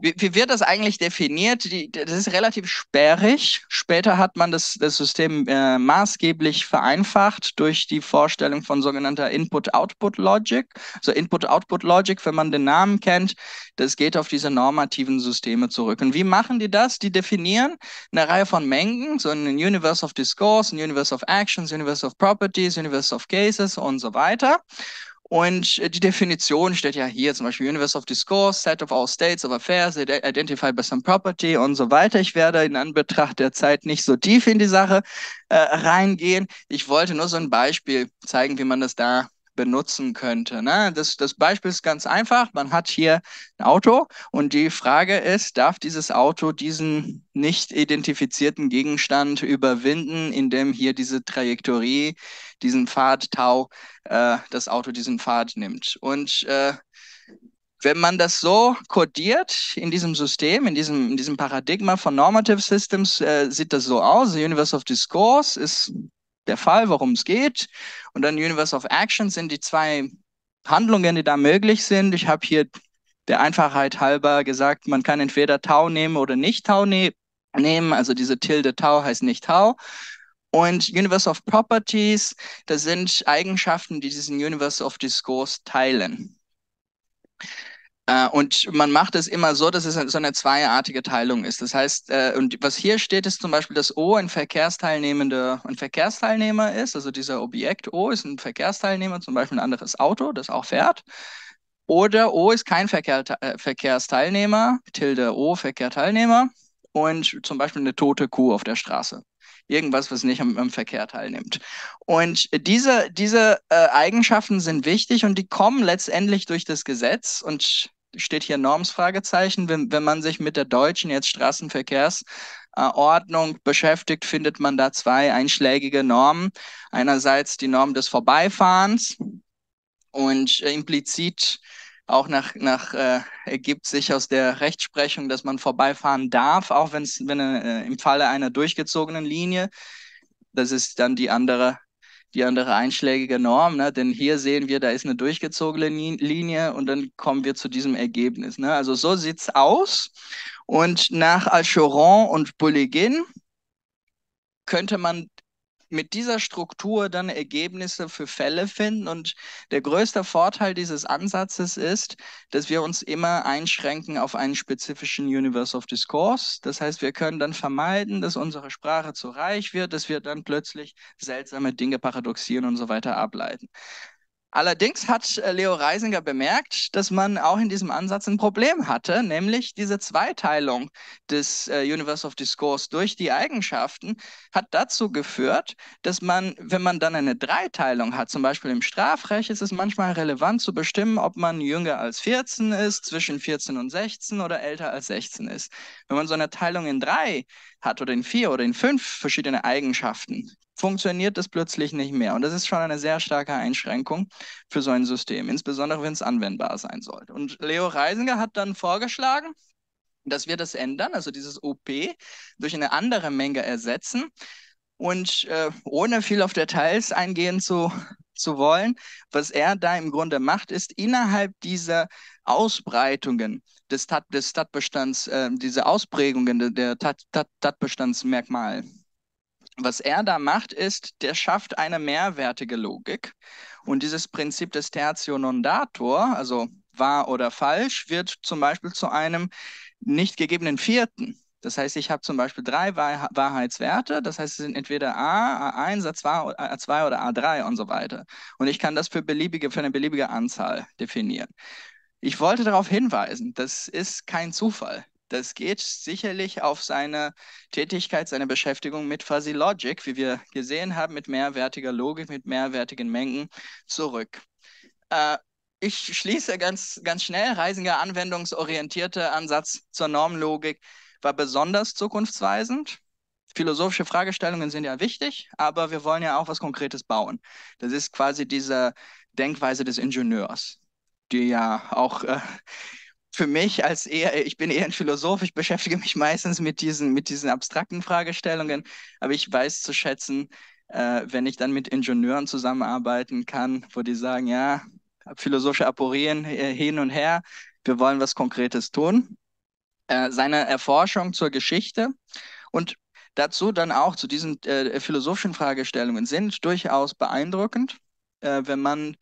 wie, wie wird das eigentlich definiert? Die, das ist relativ sperrig. Später hat man das, das System äh, maßgeblich vereinfacht durch die Vorstellung von sogenannter Input-Output-Logic. So Input-Output-Logic, wenn man den Namen kennt, das geht auf diese normativen Systeme zurück. Und wie machen die das? Die definieren eine Reihe von Mengen, so ein Universe of Discourse, ein Universe of Actions, Universe of Properties, Universe of Cases und so weiter. Und äh, die Definition steht ja hier, zum Beispiel Universe of Discourse, Set of all states of affairs, identified by some property und so weiter. Ich werde in Anbetracht der Zeit nicht so tief in die Sache äh, reingehen. Ich wollte nur so ein Beispiel zeigen, wie man das da benutzen könnte. Ne? Das, das Beispiel ist ganz einfach. Man hat hier ein Auto und die Frage ist, darf dieses Auto diesen nicht identifizierten Gegenstand überwinden, indem hier diese Trajektorie, diesen Pfad Tau, äh, das Auto diesen Pfad nimmt. Und äh, wenn man das so kodiert in diesem System, in diesem, in diesem Paradigma von Normative Systems, äh, sieht das so aus. The Universe of Discourse ist der Fall, worum es geht. Und dann Universe of Action sind die zwei Handlungen, die da möglich sind. Ich habe hier der Einfachheit halber gesagt, man kann entweder Tau nehmen oder nicht Tau ne nehmen. Also diese Tilde Tau heißt nicht Tau. Und Universe of Properties, das sind Eigenschaften, die diesen Universe of Discourse teilen. Äh, und man macht es immer so, dass es so eine zweiartige Teilung ist. Das heißt, äh, und was hier steht, ist zum Beispiel, dass O ein Verkehrsteilnehmender, ein Verkehrsteilnehmer ist. Also dieser Objekt O ist ein Verkehrsteilnehmer, zum Beispiel ein anderes Auto, das auch fährt. Oder O ist kein Verkehr, äh, Verkehrsteilnehmer, Tilde O Verkehrteilnehmer und zum Beispiel eine tote Kuh auf der Straße irgendwas, was nicht am, am, Verkehr teilnimmt. Und diese, diese äh, Eigenschaften sind wichtig und die kommen letztendlich durch das Gesetz und steht hier Normsfragezeichen. Wenn, wenn man sich mit der deutschen jetzt Straßenverkehrsordnung beschäftigt, findet man da zwei einschlägige Normen. Einerseits die Norm des Vorbeifahrens und äh, implizit auch nach, nach äh, ergibt sich aus der Rechtsprechung, dass man vorbeifahren darf, auch wenn's, wenn äh, im Falle einer durchgezogenen Linie. Das ist dann die andere, die andere einschlägige Norm, ne? denn hier sehen wir, da ist eine durchgezogene Linie und dann kommen wir zu diesem Ergebnis. Ne? Also so sieht es aus. Und nach Alchoron und Bouligin könnte man mit dieser Struktur dann Ergebnisse für Fälle finden. Und der größte Vorteil dieses Ansatzes ist, dass wir uns immer einschränken auf einen spezifischen Universe of Discourse. Das heißt, wir können dann vermeiden, dass unsere Sprache zu reich wird, dass wir dann plötzlich seltsame Dinge paradoxieren und so weiter ableiten. Allerdings hat äh, Leo Reisinger bemerkt, dass man auch in diesem Ansatz ein Problem hatte, nämlich diese Zweiteilung des äh, Universe of Discourse durch die Eigenschaften hat dazu geführt, dass man, wenn man dann eine Dreiteilung hat, zum Beispiel im Strafrecht, ist es manchmal relevant zu bestimmen, ob man jünger als 14 ist, zwischen 14 und 16 oder älter als 16 ist. Wenn man so eine Teilung in drei hat oder in vier oder in fünf verschiedene Eigenschaften, funktioniert das plötzlich nicht mehr. Und das ist schon eine sehr starke Einschränkung für so ein System, insbesondere wenn es anwendbar sein sollte. Und Leo Reisinger hat dann vorgeschlagen, dass wir das ändern, also dieses OP durch eine andere Menge ersetzen. Und äh, ohne viel auf Details eingehen zu, zu wollen, was er da im Grunde macht, ist innerhalb dieser Ausbreitungen des, Tat, des Tatbestands, äh, diese Ausprägungen der Tat, Tat, Tatbestandsmerkmal was er da macht, ist, der schafft eine mehrwertige Logik. Und dieses Prinzip des Tertio non datur, also wahr oder falsch, wird zum Beispiel zu einem nicht gegebenen Vierten. Das heißt, ich habe zum Beispiel drei Wahrheitswerte, das heißt, es sind entweder A, A1, A2, A2 oder A3 und so weiter. Und ich kann das für, beliebige, für eine beliebige Anzahl definieren. Ich wollte darauf hinweisen, das ist kein Zufall. Das geht sicherlich auf seine Tätigkeit, seine Beschäftigung mit Fuzzy Logic, wie wir gesehen haben, mit mehrwertiger Logik, mit mehrwertigen Mengen zurück. Äh, ich schließe ganz, ganz schnell. Reisinger anwendungsorientierter Ansatz zur Normlogik war besonders zukunftsweisend. Philosophische Fragestellungen sind ja wichtig, aber wir wollen ja auch was Konkretes bauen. Das ist quasi diese Denkweise des Ingenieurs, die ja auch äh, für mich als eher, ich bin eher ein Philosoph, ich beschäftige mich meistens mit diesen, mit diesen abstrakten Fragestellungen, aber ich weiß zu schätzen, äh, wenn ich dann mit Ingenieuren zusammenarbeiten kann, wo die sagen, ja, philosophische Aporien äh, hin und her, wir wollen was Konkretes tun. Äh, seine Erforschung zur Geschichte und dazu dann auch zu diesen äh, philosophischen Fragestellungen sind durchaus beeindruckend, äh, wenn man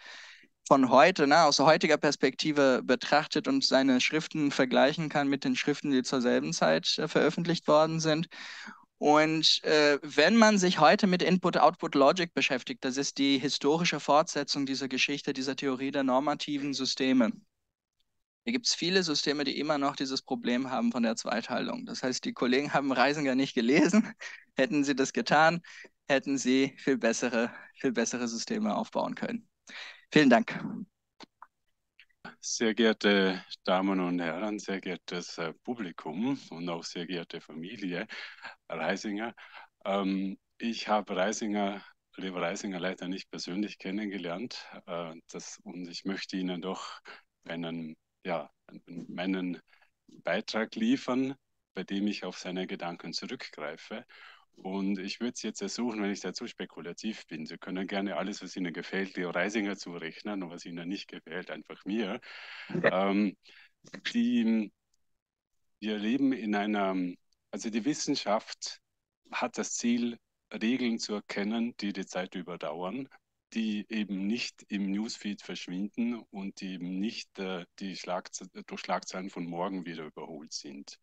von heute, ne, aus heutiger Perspektive betrachtet und seine Schriften vergleichen kann mit den Schriften, die zur selben Zeit äh, veröffentlicht worden sind. Und äh, wenn man sich heute mit Input-Output-Logic beschäftigt, das ist die historische Fortsetzung dieser Geschichte, dieser Theorie der normativen Systeme. Hier gibt es viele Systeme, die immer noch dieses Problem haben von der Zweiteilung. Das heißt, die Kollegen haben Reisinger nicht gelesen. Hätten sie das getan, hätten sie viel bessere, viel bessere Systeme aufbauen können. Vielen Dank. Sehr geehrte Damen und Herren, sehr geehrtes äh, Publikum und auch sehr geehrte Familie Reisinger. Ähm, ich habe Reisinger, Leo Reisinger leider nicht persönlich kennengelernt äh, das, und ich möchte Ihnen doch einen, ja, meinen Beitrag liefern, bei dem ich auf seine Gedanken zurückgreife und ich würde es jetzt ersuchen, wenn ich da zu spekulativ bin. Sie können gerne alles, was Ihnen gefällt, Leo Reisinger zurechnen und was Ihnen nicht gefällt, einfach mir. ähm, die, wir leben in einer, also die Wissenschaft hat das Ziel, Regeln zu erkennen, die die Zeit überdauern die eben nicht im Newsfeed verschwinden und die eben nicht äh, die Schlagze durch Schlagzeilen von morgen wieder überholt sind.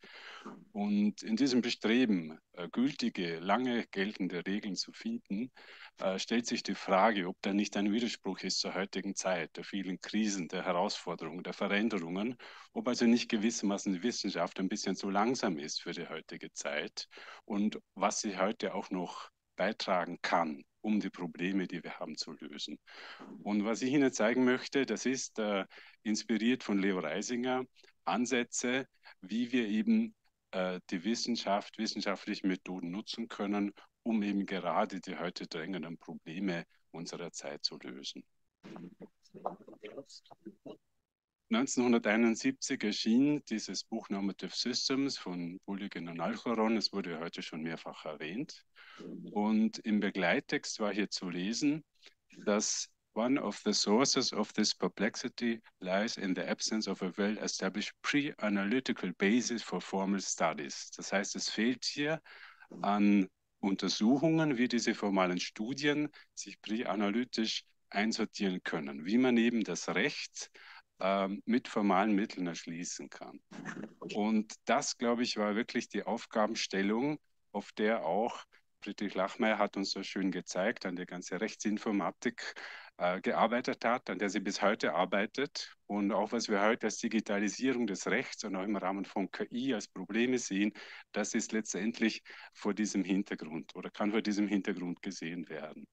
Und in diesem Bestreben, äh, gültige, lange geltende Regeln zu finden, äh, stellt sich die Frage, ob da nicht ein Widerspruch ist zur heutigen Zeit, der vielen Krisen, der Herausforderungen, der Veränderungen, ob also nicht gewissermaßen die Wissenschaft ein bisschen zu langsam ist für die heutige Zeit und was sie heute auch noch beitragen kann um die Probleme, die wir haben, zu lösen. Und was ich Ihnen zeigen möchte, das ist äh, inspiriert von Leo Reisinger, Ansätze, wie wir eben äh, die Wissenschaft, wissenschaftliche Methoden nutzen können, um eben gerade die heute drängenden Probleme unserer Zeit zu lösen. 1971 erschien dieses Buch Normative Systems von Bulligan und Alchoron. Es wurde heute schon mehrfach erwähnt. Und im Begleittext war hier zu lesen, dass one of the sources of this perplexity lies in the absence of a well-established pre-analytical basis for formal studies. Das heißt, es fehlt hier an Untersuchungen, wie diese formalen Studien sich präanalytisch einsortieren können, wie man eben das Recht ähm, mit formalen Mitteln erschließen kann. Und das, glaube ich, war wirklich die Aufgabenstellung, auf der auch Friedrich Lachmeier hat uns so schön gezeigt, an der ganze Rechtsinformatik äh, gearbeitet hat, an der sie bis heute arbeitet. Und auch was wir heute als Digitalisierung des Rechts und auch im Rahmen von KI als Probleme sehen, das ist letztendlich vor diesem Hintergrund oder kann vor diesem Hintergrund gesehen werden.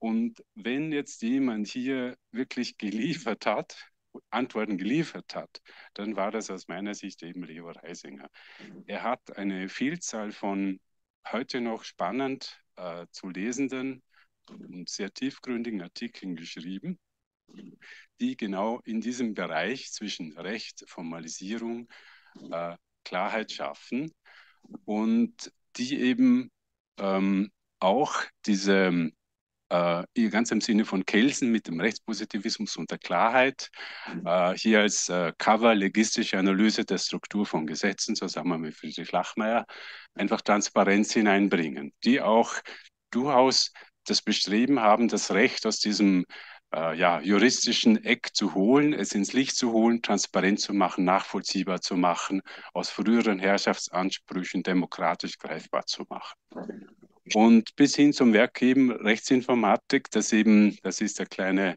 Und wenn jetzt jemand hier wirklich geliefert hat, Antworten geliefert hat, dann war das aus meiner Sicht eben Leo Reisinger. Er hat eine Vielzahl von heute noch spannend äh, zu lesenden und sehr tiefgründigen Artikeln geschrieben, die genau in diesem Bereich zwischen Recht, Formalisierung, äh, Klarheit schaffen und die eben ähm, auch diese äh, ganz im Sinne von Kelsen mit dem Rechtspositivismus und der Klarheit, äh, hier als äh, Cover legistische Analyse der Struktur von Gesetzen, zusammen mit Friedrich Lachmeier, einfach Transparenz hineinbringen, die auch durchaus das Bestreben haben, das Recht aus diesem äh, ja, juristischen Eck zu holen, es ins Licht zu holen, transparent zu machen, nachvollziehbar zu machen, aus früheren Herrschaftsansprüchen demokratisch greifbar zu machen. Und bis hin zum Werk eben Rechtsinformatik, das eben, das ist der kleine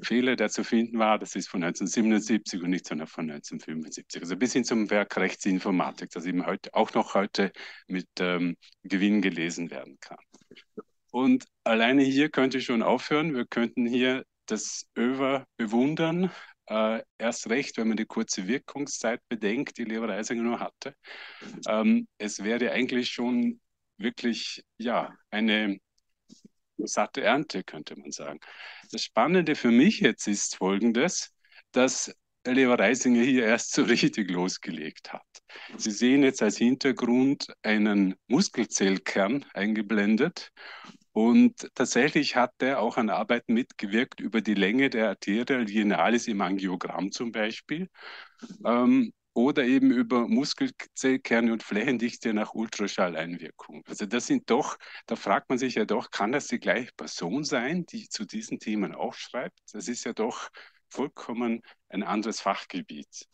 Fehler, der zu finden war, das ist von 1977 und nicht sondern von 1975. Also bis hin zum Werk Rechtsinformatik, das eben heute auch noch heute mit ähm, Gewinn gelesen werden kann. Und alleine hier könnte ich schon aufhören. Wir könnten hier das Över bewundern. Äh, erst recht, wenn man die kurze Wirkungszeit bedenkt, die Leo Reisinger nur hatte. Ähm, es wäre eigentlich schon wirklich ja, eine satte Ernte, könnte man sagen. Das Spannende für mich jetzt ist folgendes, dass Leo Reisinger hier erst so richtig losgelegt hat. Sie sehen jetzt als Hintergrund einen Muskelzellkern eingeblendet und tatsächlich hat er auch an Arbeiten mitgewirkt über die Länge der Arteria lienalis im Angiogramm zum Beispiel. Ähm, oder eben über Muskelzellkerne und Flächendichte nach Ultraschalleinwirkung. Also das sind doch, da fragt man sich ja doch, kann das die gleiche Person sein, die zu diesen Themen auch schreibt? Das ist ja doch vollkommen ein anderes Fachgebiet.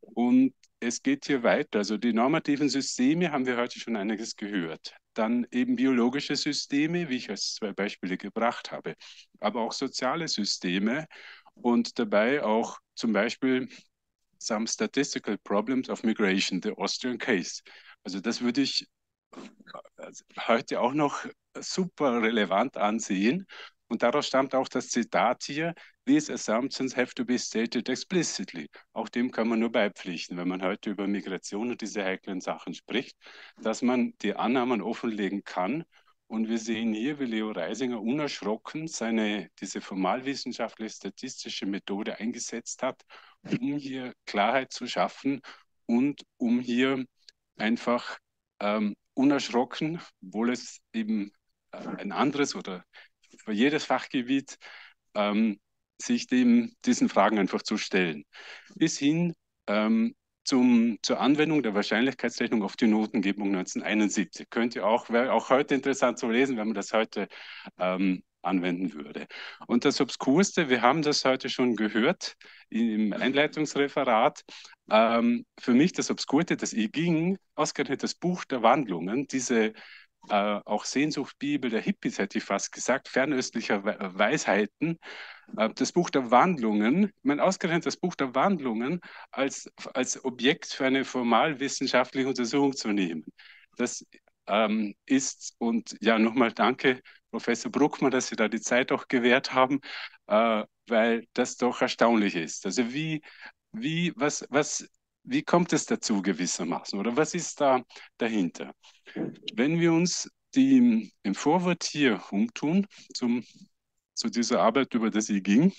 Und es geht hier weiter. Also die normativen Systeme haben wir heute schon einiges gehört. Dann eben biologische Systeme, wie ich als zwei Beispiele gebracht habe, aber auch soziale Systeme und dabei auch zum Beispiel some statistical problems of migration, the Austrian case. Also das würde ich heute auch noch super relevant ansehen. Und daraus stammt auch das Zitat hier, These assumptions have to be stated explicitly. Auch dem kann man nur beipflichten, wenn man heute über Migration und diese heiklen Sachen spricht, dass man die Annahmen offenlegen kann. Und wir sehen hier, wie Leo Reisinger unerschrocken seine, diese formalwissenschaftliche statistische Methode eingesetzt hat, um hier Klarheit zu schaffen und um hier einfach ähm, unerschrocken, obwohl es eben äh, ein anderes oder für jedes Fachgebiet ähm, sich dem, diesen Fragen einfach zu stellen. Bis hin ähm, zum, zur Anwendung der Wahrscheinlichkeitsrechnung auf die Notengebung 1971. Könnte auch, wäre auch heute interessant zu lesen, wenn man das heute ähm, anwenden würde. Und das Obskurste, wir haben das heute schon gehört im Einleitungsreferat, ähm, für mich das Obskurte, das I ging, ausgerechnet das Buch der Wandlungen, diese äh, auch Sehnsuchtbibel der Hippies, hätte ich fast gesagt, fernöstlicher Weisheiten, äh, das Buch der Wandlungen, ich meine, ausgerechnet das Buch der Wandlungen als, als Objekt für eine formalwissenschaftliche Untersuchung zu nehmen. Das ähm, ist, und ja, nochmal danke, Professor Bruckmann, dass Sie da die Zeit auch gewährt haben, äh, weil das doch erstaunlich ist. Also wie, wie, was, was, wie kommt es dazu gewissermaßen oder was ist da dahinter? Wenn wir uns die, im Vorwort hier umtun zum, zu dieser Arbeit, über das sie ging,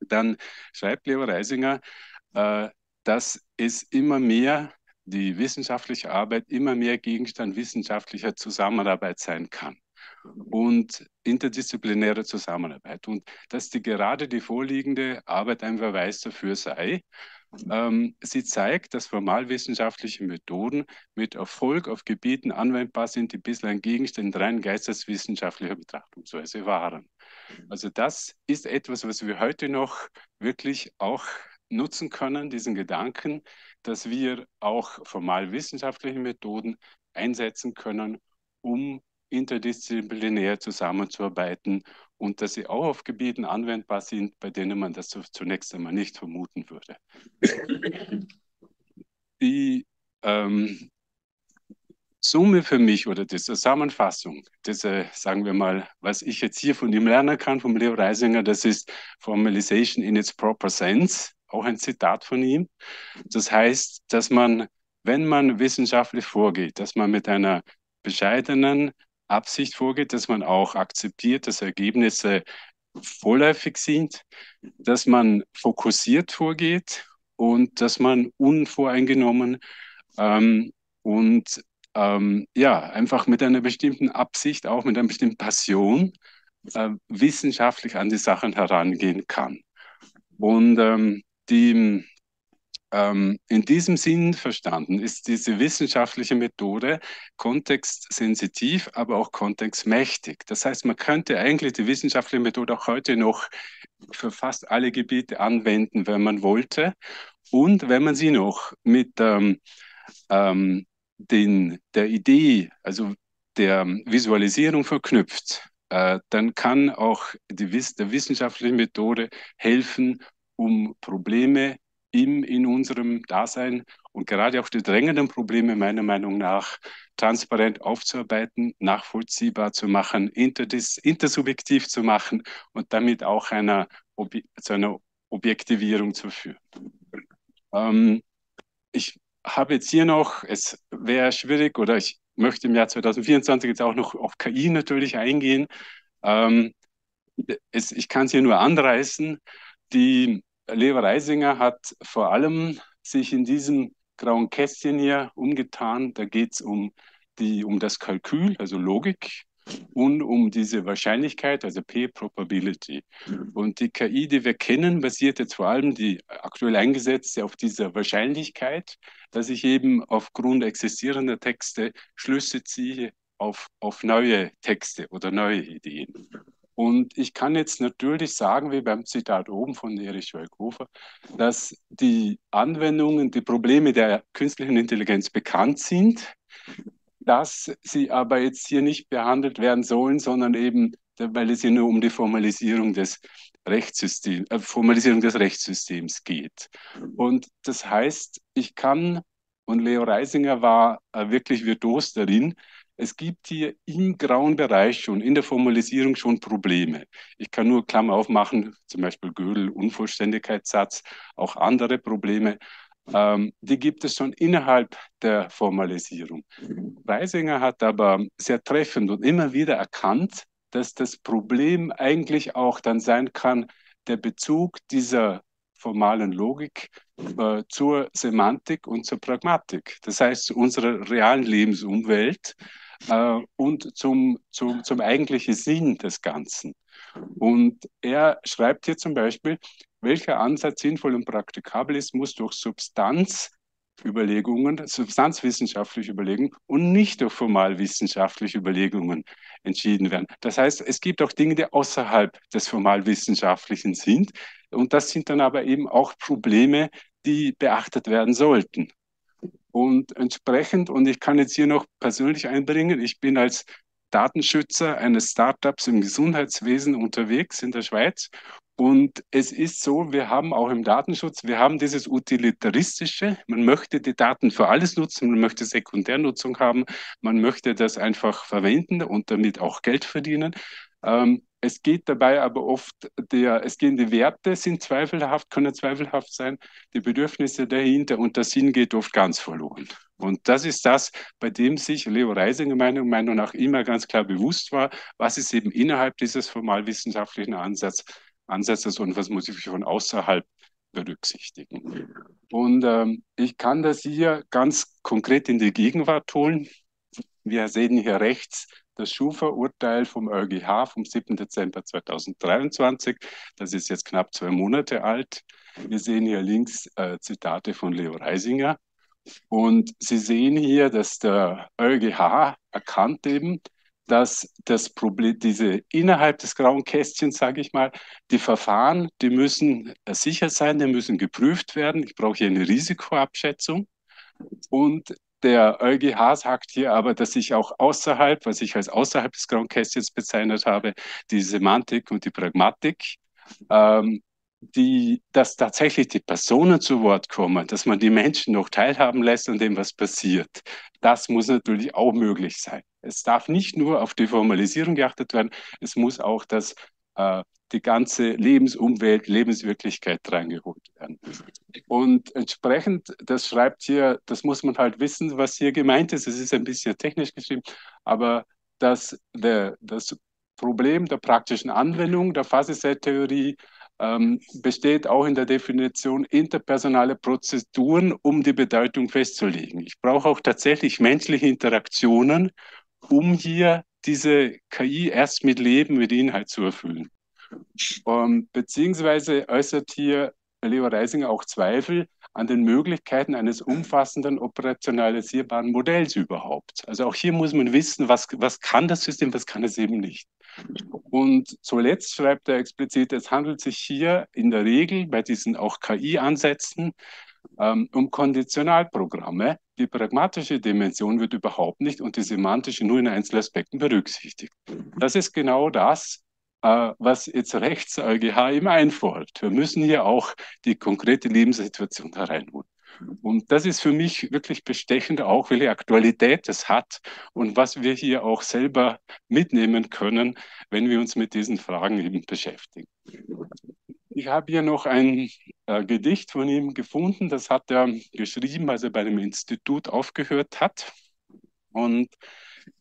dann schreibt Leo Reisinger, äh, dass es immer mehr die wissenschaftliche Arbeit immer mehr Gegenstand wissenschaftlicher Zusammenarbeit sein kann und interdisziplinäre Zusammenarbeit. Und dass die gerade die vorliegende Arbeit ein Verweis dafür sei. Ähm, sie zeigt, dass formalwissenschaftliche Methoden mit Erfolg auf Gebieten anwendbar sind, die bislang Gegenstand rein geisteswissenschaftlicher Betrachtungsweise waren. Also das ist etwas, was wir heute noch wirklich auch nutzen können, diesen Gedanken, dass wir auch formalwissenschaftliche Methoden einsetzen können, um interdisziplinär zusammenzuarbeiten und dass sie auch auf Gebieten anwendbar sind, bei denen man das zunächst einmal nicht vermuten würde. Die ähm, Summe für mich oder die Zusammenfassung, diese, sagen wir mal, was ich jetzt hier von ihm lernen kann, vom Leo Reisinger, das ist Formalization in its proper sense, auch ein Zitat von ihm. Das heißt, dass man, wenn man wissenschaftlich vorgeht, dass man mit einer bescheidenen Absicht vorgeht, dass man auch akzeptiert, dass Ergebnisse vorläufig sind, dass man fokussiert vorgeht und dass man unvoreingenommen ähm, und ähm, ja, einfach mit einer bestimmten Absicht, auch mit einer bestimmten Passion äh, wissenschaftlich an die Sachen herangehen kann. Und ähm, die, ähm, in diesem Sinn verstanden ist diese wissenschaftliche Methode kontextsensitiv, aber auch kontextmächtig. Das heißt, man könnte eigentlich die wissenschaftliche Methode auch heute noch für fast alle Gebiete anwenden, wenn man wollte. Und wenn man sie noch mit ähm, ähm, den, der Idee, also der Visualisierung verknüpft, äh, dann kann auch die, der wissenschaftliche Methode helfen, um Probleme im, in unserem Dasein und gerade auch die drängenden Probleme meiner Meinung nach transparent aufzuarbeiten, nachvollziehbar zu machen, intersubjektiv zu machen und damit auch einer, zu einer Objektivierung zu führen. Ähm, ich habe jetzt hier noch, es wäre schwierig oder ich möchte im Jahr 2024 jetzt auch noch auf KI natürlich eingehen. Ähm, es, ich kann es hier nur anreißen. Die Leo Reisinger hat vor allem sich in diesem grauen Kästchen hier umgetan. Da geht es um, um das Kalkül, also Logik, und um diese Wahrscheinlichkeit, also P-Probability. Und die KI, die wir kennen, basiert jetzt vor allem die aktuell eingesetzte auf dieser Wahrscheinlichkeit, dass ich eben aufgrund existierender Texte Schlüsse ziehe auf, auf neue Texte oder neue Ideen. Und ich kann jetzt natürlich sagen, wie beim Zitat oben von Erich Schweighofer, dass die Anwendungen, die Probleme der künstlichen Intelligenz bekannt sind, dass sie aber jetzt hier nicht behandelt werden sollen, sondern eben, weil es hier nur um die Formalisierung des Rechtssystems, äh, Formalisierung des Rechtssystems geht. Und das heißt, ich kann, und Leo Reisinger war äh, wirklich virtuos darin, es gibt hier im grauen Bereich schon, in der Formalisierung schon Probleme. Ich kann nur Klammer aufmachen, zum Beispiel Gödel, Unvollständigkeitssatz, auch andere Probleme. Ähm, die gibt es schon innerhalb der Formalisierung. Reisinger hat aber sehr treffend und immer wieder erkannt, dass das Problem eigentlich auch dann sein kann, der Bezug dieser formalen Logik äh, zur Semantik und zur Pragmatik. Das heißt, zu unserer realen Lebensumwelt äh, und zum, zum, zum eigentlichen Sinn des Ganzen. Und er schreibt hier zum Beispiel, welcher Ansatz sinnvoll und praktikabel ist, muss durch Substanzüberlegungen, substanzwissenschaftliche Überlegungen und nicht durch formalwissenschaftliche Überlegungen entschieden werden. Das heißt, es gibt auch Dinge, die außerhalb des formalwissenschaftlichen sind. Und das sind dann aber eben auch Probleme, die beachtet werden sollten. Und entsprechend, und ich kann jetzt hier noch persönlich einbringen, ich bin als Datenschützer eines Startups im Gesundheitswesen unterwegs in der Schweiz. Und es ist so, wir haben auch im Datenschutz, wir haben dieses Utilitaristische. Man möchte die Daten für alles nutzen, man möchte Sekundärnutzung haben, man möchte das einfach verwenden und damit auch Geld verdienen. Ähm, es geht dabei aber oft, der, es gehen die Werte sind zweifelhaft, können zweifelhaft sein, die Bedürfnisse dahinter und der Sinn geht oft ganz verloren. Und das ist das, bei dem sich Leo Reisinger meiner Meinung nach immer ganz klar bewusst war, was ist eben innerhalb dieses formalwissenschaftlichen Ansatz, Ansatzes und was muss ich von außerhalb berücksichtigen. Und ähm, ich kann das hier ganz konkret in die Gegenwart holen. Wir sehen hier rechts das Schufa-Urteil vom EuGH vom 7. Dezember 2023. Das ist jetzt knapp zwei Monate alt. Wir sehen hier links äh, Zitate von Leo Reisinger. Und Sie sehen hier, dass der EuGH erkannt eben, dass das Problem, diese innerhalb des grauen Kästchens, sage ich mal, die Verfahren, die müssen sicher sein, die müssen geprüft werden. Ich brauche hier eine Risikoabschätzung. Und der EuGH sagt hier aber, dass ich auch außerhalb, was ich als außerhalb des grauen Kästchens bezeichnet habe, die Semantik und die Pragmatik, ähm, die, dass tatsächlich die Personen zu Wort kommen, dass man die Menschen noch teilhaben lässt an dem, was passiert. Das muss natürlich auch möglich sein. Es darf nicht nur auf die Formalisierung geachtet werden, es muss auch das, äh, die ganze Lebensumwelt, Lebenswirklichkeit reingeholt werden. Und entsprechend, das schreibt hier, das muss man halt wissen, was hier gemeint ist. Es ist ein bisschen technisch geschrieben, aber dass der, das Problem der praktischen Anwendung der Phaseset-Theorie ähm, besteht auch in der Definition interpersonale Prozeduren, um die Bedeutung festzulegen. Ich brauche auch tatsächlich menschliche Interaktionen, um hier diese KI erst mit Leben, mit Inhalt zu erfüllen. Ähm, beziehungsweise äußert hier Leo Reisinger auch Zweifel an den Möglichkeiten eines umfassenden operationalisierbaren Modells überhaupt. Also auch hier muss man wissen, was, was kann das System, was kann es eben nicht. Und zuletzt schreibt er explizit, es handelt sich hier in der Regel bei diesen auch KI-Ansätzen ähm, um Konditionalprogramme. Die pragmatische Dimension wird überhaupt nicht und die semantische nur in Einzelaspekten berücksichtigt. Das ist genau das, was jetzt rechts EuGH ihm einfordert. Wir müssen hier auch die konkrete Lebenssituation hereinholen. Und das ist für mich wirklich bestechend, auch welche Aktualität es hat und was wir hier auch selber mitnehmen können, wenn wir uns mit diesen Fragen eben beschäftigen. Ich habe hier noch ein äh, Gedicht von ihm gefunden, das hat er geschrieben, als er bei dem Institut aufgehört hat. Und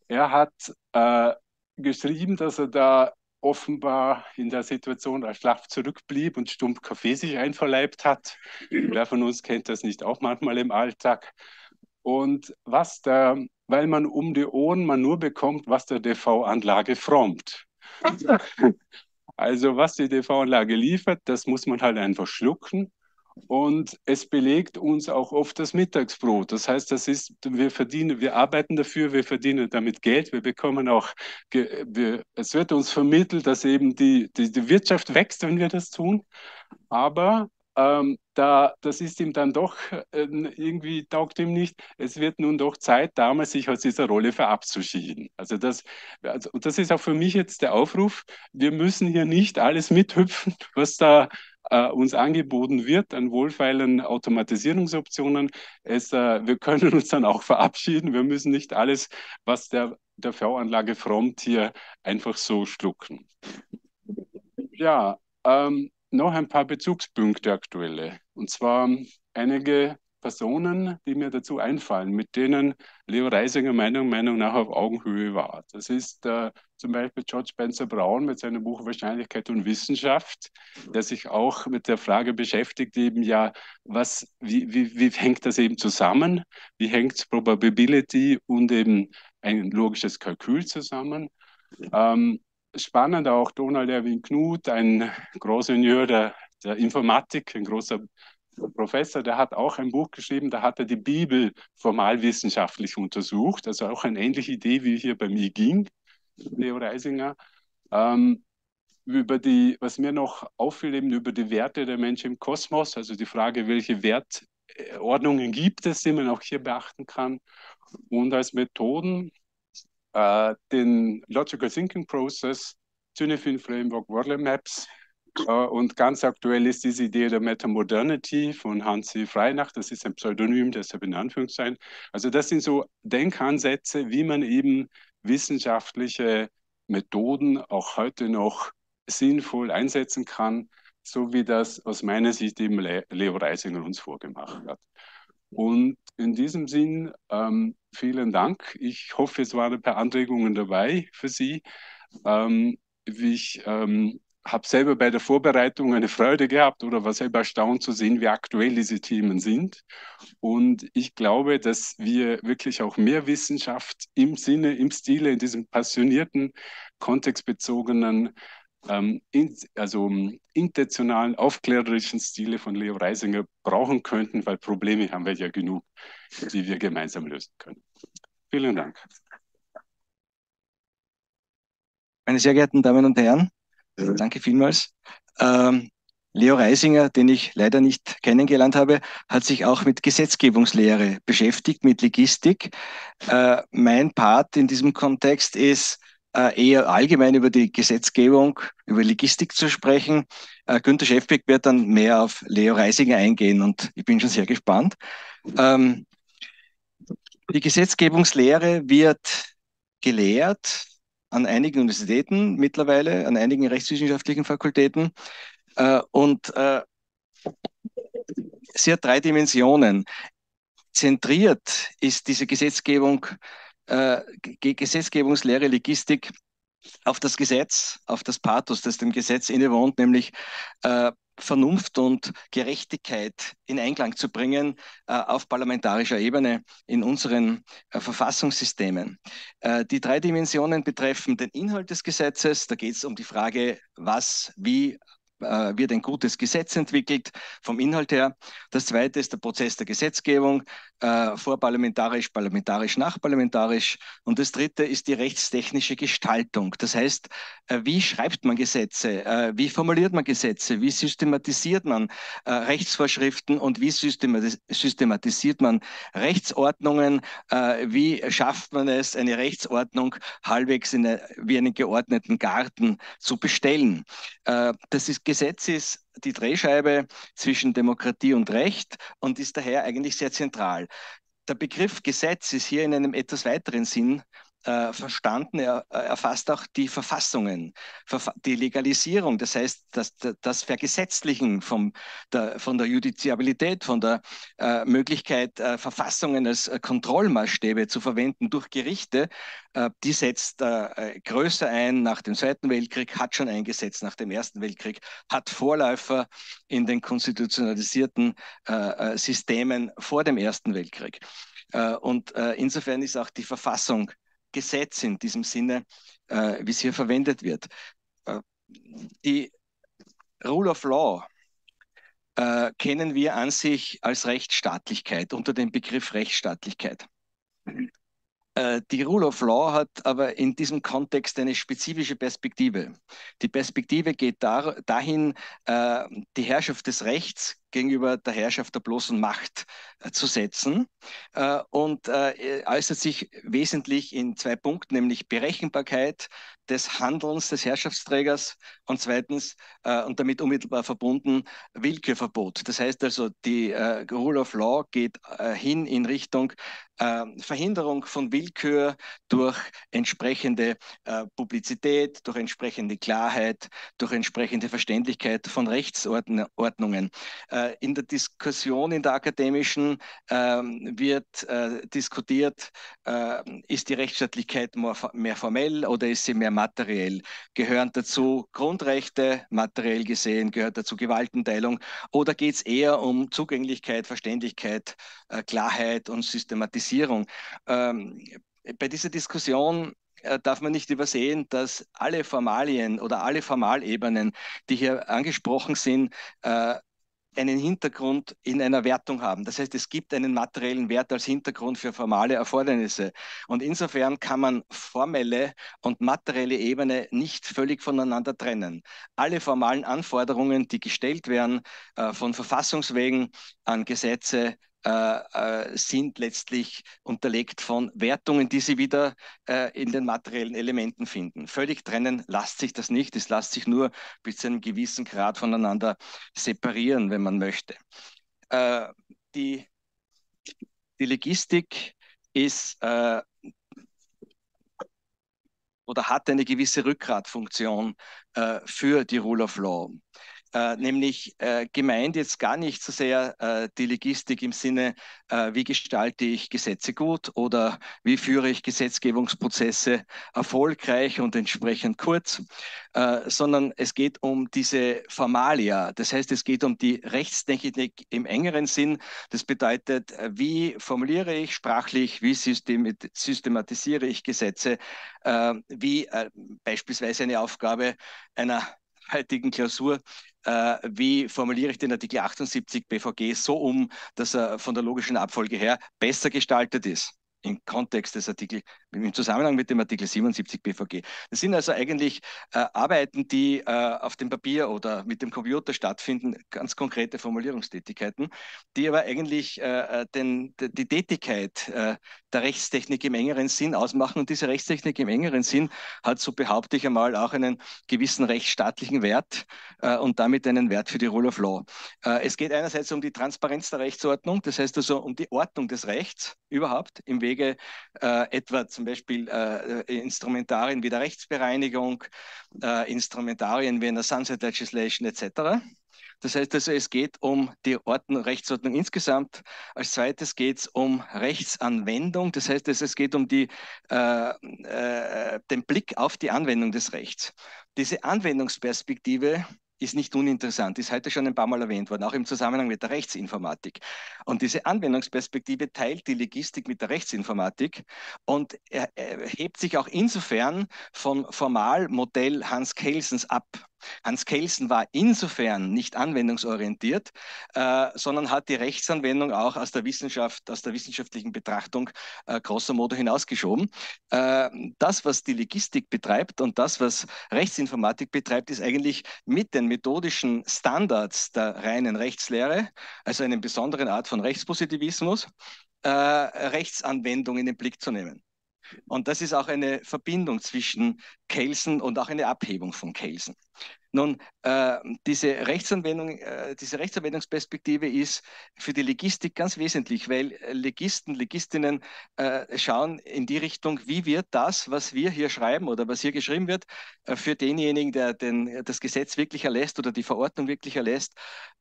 er hat äh, geschrieben, dass er da offenbar in der Situation als schlaff zurückblieb und stumpf Kaffee sich einverleibt hat. Wer von uns kennt das nicht auch manchmal im Alltag? Und was der, weil man um die Ohren man nur bekommt, was der DV-Anlage frommt. Also was die DV-Anlage liefert, das muss man halt einfach schlucken. Und es belegt uns auch oft das Mittagsbrot. Das heißt, das ist, wir verdienen, wir arbeiten dafür, wir verdienen damit Geld, wir bekommen auch, wir, es wird uns vermittelt, dass eben die, die, die Wirtschaft wächst, wenn wir das tun. Aber ähm, da, das ist ihm dann doch äh, irgendwie taugt ihm nicht. Es wird nun doch Zeit, damals sich aus dieser Rolle verabzuschieden. Also das, also, und das ist auch für mich jetzt der Aufruf. Wir müssen hier nicht alles mithüpfen, was da äh, uns angeboten wird an wohlfeilen Automatisierungsoptionen. Es, äh, wir können uns dann auch verabschieden. Wir müssen nicht alles, was der, der V-Anlage frommt, hier einfach so schlucken. Ja, ähm, noch ein paar Bezugspunkte aktuelle. Und zwar einige Personen, die mir dazu einfallen, mit denen Leo Reisinger meiner Meinung nach auf Augenhöhe war. Das ist äh, zum Beispiel George Spencer Brown mit seinem Buch Wahrscheinlichkeit und Wissenschaft, der sich auch mit der Frage beschäftigt, eben ja, was, wie, wie, wie hängt das eben zusammen? Wie hängt Probability und eben ein logisches Kalkül zusammen? Ähm, spannend auch Donald Erwin Knut, ein großer Ingenieur der, der Informatik, ein großer Professor, der hat auch ein Buch geschrieben, da hat er die Bibel formalwissenschaftlich untersucht, also auch eine ähnliche Idee wie hier bei mir ging, Leo Reisinger. Ähm, über die, was mir noch auffiel, eben über die Werte der Menschen im Kosmos, also die Frage, welche Wertordnungen gibt es, die man auch hier beachten kann. Und als Methoden äh, den Logical Thinking Process, Tunefin Framework, Worldly Maps, und ganz aktuell ist diese Idee der Metamodernity von Hansi Freinach. Das ist ein Pseudonym, deshalb in Anführungszeichen. Also das sind so Denkansätze, wie man eben wissenschaftliche Methoden auch heute noch sinnvoll einsetzen kann, so wie das aus meiner Sicht eben Leo Reisinger uns vorgemacht hat. Und in diesem Sinn, ähm, vielen Dank. Ich hoffe, es waren ein paar Anregungen dabei für Sie. Ähm, ich ähm, habe selber bei der Vorbereitung eine Freude gehabt oder war selber erstaunt zu sehen, wie aktuell diese Themen sind. Und ich glaube, dass wir wirklich auch mehr Wissenschaft im Sinne, im Stile, in diesem passionierten, kontextbezogenen, ähm, in, also intentionalen, aufklärerischen Stile von Leo Reisinger brauchen könnten, weil Probleme haben wir ja genug, die wir gemeinsam lösen können. Vielen Dank. Meine sehr geehrten Damen und Herren, danke vielmals. Ähm, Leo Reisinger, den ich leider nicht kennengelernt habe, hat sich auch mit Gesetzgebungslehre beschäftigt, mit Logistik. Äh, mein Part in diesem Kontext ist äh, eher allgemein über die Gesetzgebung, über Logistik zu sprechen. Äh, Günter Schäfbeck wird dann mehr auf Leo Reisinger eingehen und ich bin schon sehr gespannt. Ähm, die Gesetzgebungslehre wird gelehrt an einigen Universitäten mittlerweile, an einigen rechtswissenschaftlichen Fakultäten. Äh, und äh, sie hat drei Dimensionen. Zentriert ist diese Gesetzgebung, äh, Gesetzgebungslehre, Logistik auf das Gesetz, auf das Pathos, das dem Gesetz innewohnt, nämlich äh, Vernunft und Gerechtigkeit in Einklang zu bringen äh, auf parlamentarischer Ebene in unseren äh, Verfassungssystemen. Äh, die drei Dimensionen betreffen den Inhalt des Gesetzes. Da geht es um die Frage, was, wie äh, wird ein gutes Gesetz entwickelt vom Inhalt her. Das zweite ist der Prozess der Gesetzgebung, äh, vorparlamentarisch, parlamentarisch, nachparlamentarisch. Und das dritte ist die rechtstechnische Gestaltung. Das heißt, äh, wie schreibt man Gesetze? Äh, wie formuliert man Gesetze? Wie systematisiert man Rechtsvorschriften und wie systematis systematisiert man Rechtsordnungen? Wie schafft man es, eine Rechtsordnung halbwegs in eine, wie einen geordneten Garten zu bestellen? das ist Gesetz ist die Drehscheibe zwischen Demokratie und Recht und ist daher eigentlich sehr zentral. Der Begriff Gesetz ist hier in einem etwas weiteren Sinn äh, verstanden. Er äh, erfasst auch die Verfassungen, die Legalisierung, das heißt das, das Vergesetzlichen vom, der, von der Judiziabilität, von der äh, Möglichkeit, äh, Verfassungen als äh, Kontrollmaßstäbe zu verwenden durch Gerichte. Äh, die setzt größer ein nach dem Zweiten Weltkrieg, hat schon eingesetzt nach dem Ersten Weltkrieg, hat Vorläufer in den konstitutionalisierten Systemen vor dem Ersten Weltkrieg. Und insofern ist auch die Verfassung Gesetz in diesem Sinne, äh, wie es hier verwendet wird. Äh, die Rule of Law äh, kennen wir an sich als Rechtsstaatlichkeit unter dem Begriff Rechtsstaatlichkeit. Äh, die Rule of Law hat aber in diesem Kontext eine spezifische Perspektive. Die Perspektive geht dahin, äh, die Herrschaft des Rechts gegenüber der Herrschaft der bloßen Macht äh, zu setzen und äußert sich wesentlich in zwei Punkten, nämlich Berechenbarkeit des Handelns des Herrschaftsträgers und zweitens und damit unmittelbar verbunden Willkürverbot. Das heißt also, die Rule of Law geht hin in Richtung Verhinderung von Willkür durch entsprechende Publizität, durch entsprechende Klarheit, durch entsprechende Verständlichkeit von Rechtsordnungen. Äh, in der Diskussion, in der akademischen, ähm, wird äh, diskutiert, äh, ist die Rechtsstaatlichkeit mehr formell oder ist sie mehr materiell? Gehören dazu Grundrechte, materiell gesehen, gehört dazu Gewaltenteilung oder geht es eher um Zugänglichkeit, Verständlichkeit, Klarheit und Systematisierung? Ähm, bei dieser Diskussion darf man nicht übersehen, dass alle Formalien oder alle Formalebenen, die hier angesprochen sind, einen Hintergrund in einer Wertung haben. Das heißt, es gibt einen materiellen Wert als Hintergrund für formale Erfordernisse. Und insofern kann man formelle und materielle Ebene nicht völlig voneinander trennen. Alle formalen Anforderungen, die gestellt werden äh, von Verfassungswegen an Gesetze, äh, äh, sind letztlich unterlegt von Wertungen, die Sie wieder äh, in den materiellen Elementen finden. Völlig trennen lässt sich das nicht. Es lässt sich nur bis zu einem gewissen Grad voneinander separieren, wenn man möchte. Äh, die, die Logistik ist äh, oder hat eine gewisse Rückgratfunktion äh, für die Rule of Law. Äh, nämlich äh, gemeint jetzt gar nicht so sehr äh, die Legistik im Sinne, äh, wie gestalte ich Gesetze gut oder wie führe ich Gesetzgebungsprozesse erfolgreich und entsprechend kurz, äh, sondern es geht um diese Formalia. Das heißt, es geht um die Rechtstechnik im engeren Sinn. Das bedeutet, äh, wie formuliere ich sprachlich, wie systematisiere ich Gesetze, wie beispielsweise eine Aufgabe einer heutigen Klausur, äh, wie formuliere ich den Artikel 78 BVG so um, dass er von der logischen Abfolge her besser gestaltet ist im Kontext des Artikels, im Zusammenhang mit dem Artikel 77 BVG. Das sind also eigentlich äh, Arbeiten, die äh, auf dem Papier oder mit dem Computer stattfinden, ganz konkrete Formulierungstätigkeiten, die aber eigentlich äh, den, die Tätigkeit äh, der Rechtstechnik im engeren Sinn ausmachen. Und diese Rechtstechnik im engeren Sinn hat, so behaupte ich einmal, auch einen gewissen rechtsstaatlichen Wert äh, und damit einen Wert für die Rule of Law. Äh, es geht einerseits um die Transparenz der Rechtsordnung, das heißt also um die Ordnung des Rechts überhaupt im Wege äh, etwa zum Beispiel äh, Instrumentarien wie der Rechtsbereinigung, äh, Instrumentarien wie in der Sunset Legislation etc. Das heißt also, es geht um die Ordnung, Rechtsordnung insgesamt. Als zweites geht es um Rechtsanwendung. Das heißt, also, es geht um die, äh, äh, den Blick auf die Anwendung des Rechts. Diese Anwendungsperspektive ist nicht uninteressant, ist heute schon ein paar Mal erwähnt worden, auch im Zusammenhang mit der Rechtsinformatik. Und diese Anwendungsperspektive teilt die Logistik mit der Rechtsinformatik und hebt sich auch insofern vom Formalmodell Hans Kelsens ab. Hans Kelsen war insofern nicht anwendungsorientiert, äh, sondern hat die Rechtsanwendung auch aus der Wissenschaft, aus der wissenschaftlichen Betrachtung äh, grosso modo hinausgeschoben. Äh, das, was die Logistik betreibt und das, was Rechtsinformatik betreibt, ist eigentlich mit den methodischen Standards der reinen Rechtslehre, also einer besonderen Art von Rechtspositivismus, äh, Rechtsanwendung in den Blick zu nehmen. Und das ist auch eine Verbindung zwischen Kelsen und auch eine Abhebung von Kelsen. Nun, äh, diese, Rechtsanwendung, äh, diese Rechtsanwendungsperspektive ist für die Legistik ganz wesentlich, weil Legisten, Legistinnen äh, schauen in die Richtung, wie wird das, was wir hier schreiben oder was hier geschrieben wird, äh, für denjenigen, der den, das Gesetz wirklich erlässt oder die Verordnung wirklich erlässt,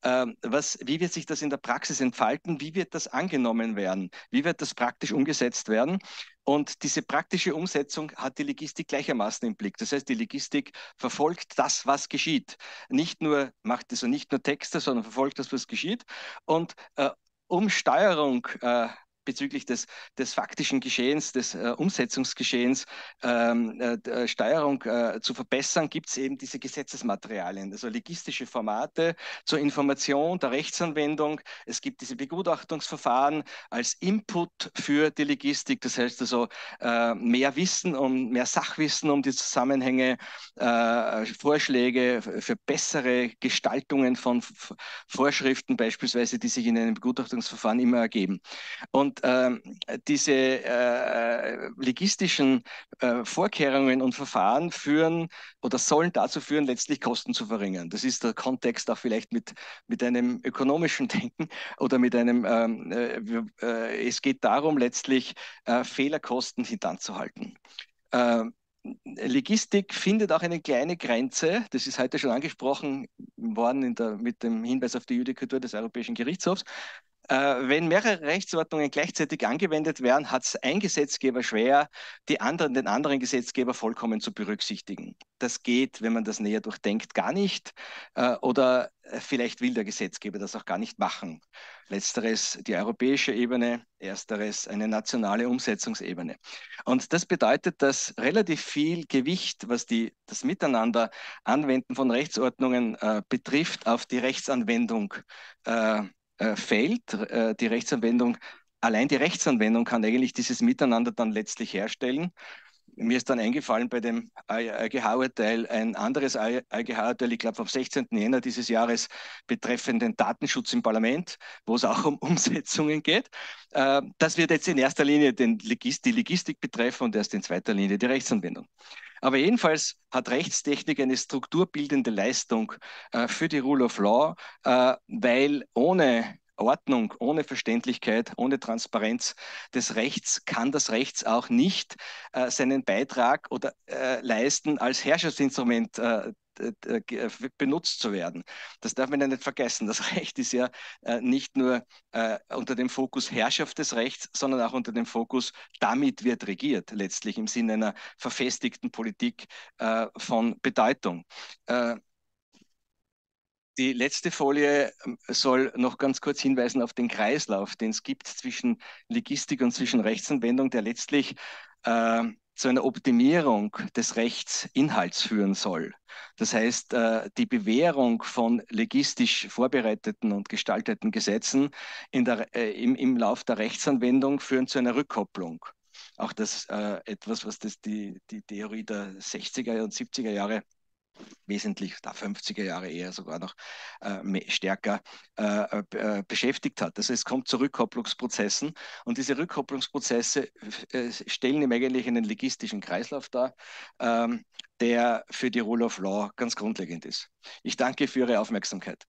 ähm, was, wie wird sich das in der Praxis entfalten, wie wird das angenommen werden, wie wird das praktisch umgesetzt werden. Und diese praktische Umsetzung hat die Logistik gleichermaßen im Blick. Das heißt, die Logistik verfolgt das, was geschieht. Nicht nur macht also nicht nur Texte, sondern verfolgt das, was geschieht. Und äh, um Steuerung äh, bezüglich des, des faktischen Geschehens, des äh, Umsetzungsgeschehens, ähm, äh, Steuerung äh, zu verbessern, gibt es eben diese Gesetzesmaterialien, also logistische Formate zur Information der Rechtsanwendung. Es gibt diese Begutachtungsverfahren als Input für die Logistik, das heißt also äh, mehr Wissen und mehr Sachwissen um die Zusammenhänge, äh, Vorschläge für bessere Gestaltungen von Vorschriften beispielsweise, die sich in einem Begutachtungsverfahren immer ergeben. Und und ähm, diese äh, legistischen äh, Vorkehrungen und Verfahren führen oder sollen dazu führen, letztlich Kosten zu verringern. Das ist der Kontext auch vielleicht mit, mit einem ökonomischen Denken oder mit einem, ähm, äh, äh es geht darum, letztlich äh, Fehlerkosten hintanzuhalten. Ähm, Logistik findet auch eine kleine Grenze, das ist heute schon angesprochen worden der, mit dem Hinweis auf die Judikatur des Europäischen Gerichtshofs. Äh, wenn mehrere Rechtsordnungen gleichzeitig angewendet werden, hat es ein Gesetzgeber schwer, die anderen, den anderen Gesetzgeber vollkommen zu berücksichtigen. Das geht, wenn man das näher durchdenkt, gar nicht. Äh, oder äh, vielleicht will der Gesetzgeber das auch gar nicht machen. Letzteres die europäische Ebene, ersteres eine nationale Umsetzungsebene. Und das bedeutet, dass relativ viel Gewicht, was die, das Miteinander Anwenden von Rechtsordnungen äh, betrifft, auf die Rechtsanwendung äh, äh, fällt. Äh, die Rechtsanwendung, allein die Rechtsanwendung kann eigentlich dieses Miteinander dann letztlich herstellen. Mir ist dann eingefallen bei dem EuGH-Urteil ein anderes EuGH-Urteil, ich glaube vom 16. Jänner dieses Jahres, betreffend den Datenschutz im Parlament, wo es auch um Umsetzungen geht. Äh, das wird jetzt in erster Linie den Legist, die Logistik betreffen und erst in zweiter Linie die Rechtsanwendung. Aber jedenfalls hat Rechtstechnik eine strukturbildende Leistung äh, für die Rule of Law, äh, weil ohne Ordnung, ohne Verständlichkeit, ohne Transparenz des Rechts kann das Rechts auch nicht äh, seinen Beitrag oder äh, leisten, als Herrschaftsinstrument äh, benutzt zu werden. Das darf man ja nicht vergessen. Das Recht ist ja äh, nicht nur äh, unter dem Fokus Herrschaft des Rechts, sondern auch unter dem Fokus, damit wird regiert, letztlich im Sinne einer verfestigten Politik äh, von Bedeutung. Die letzte Folie ähm, soll noch ganz kurz hinweisen auf den Kreislauf, den es gibt zwischen Legistik und zwischen Rechtsanwendung, der letztlich äh, zu einer Optimierung des Rechtsinhalts führen soll. Das heißt, äh, die Bewährung von legistisch vorbereiteten und gestalteten Gesetzen der, äh, im, im Lauf der Rechtsanwendung führen zu einer Rückkopplung. Auch das äh, etwas, was das die, die Theorie der 60er und 70er Jahre wesentlich, da 50er Jahre eher sogar noch äh, stärker äh, äh, beschäftigt hat. Also es kommt zu Rückkopplungsprozessen und diese Rückkopplungsprozesse äh, stellen im eigentlich einen legistischen Kreislauf dar, ähm, der für die Rule of Law ganz grundlegend ist. Ich danke für Ihre Aufmerksamkeit.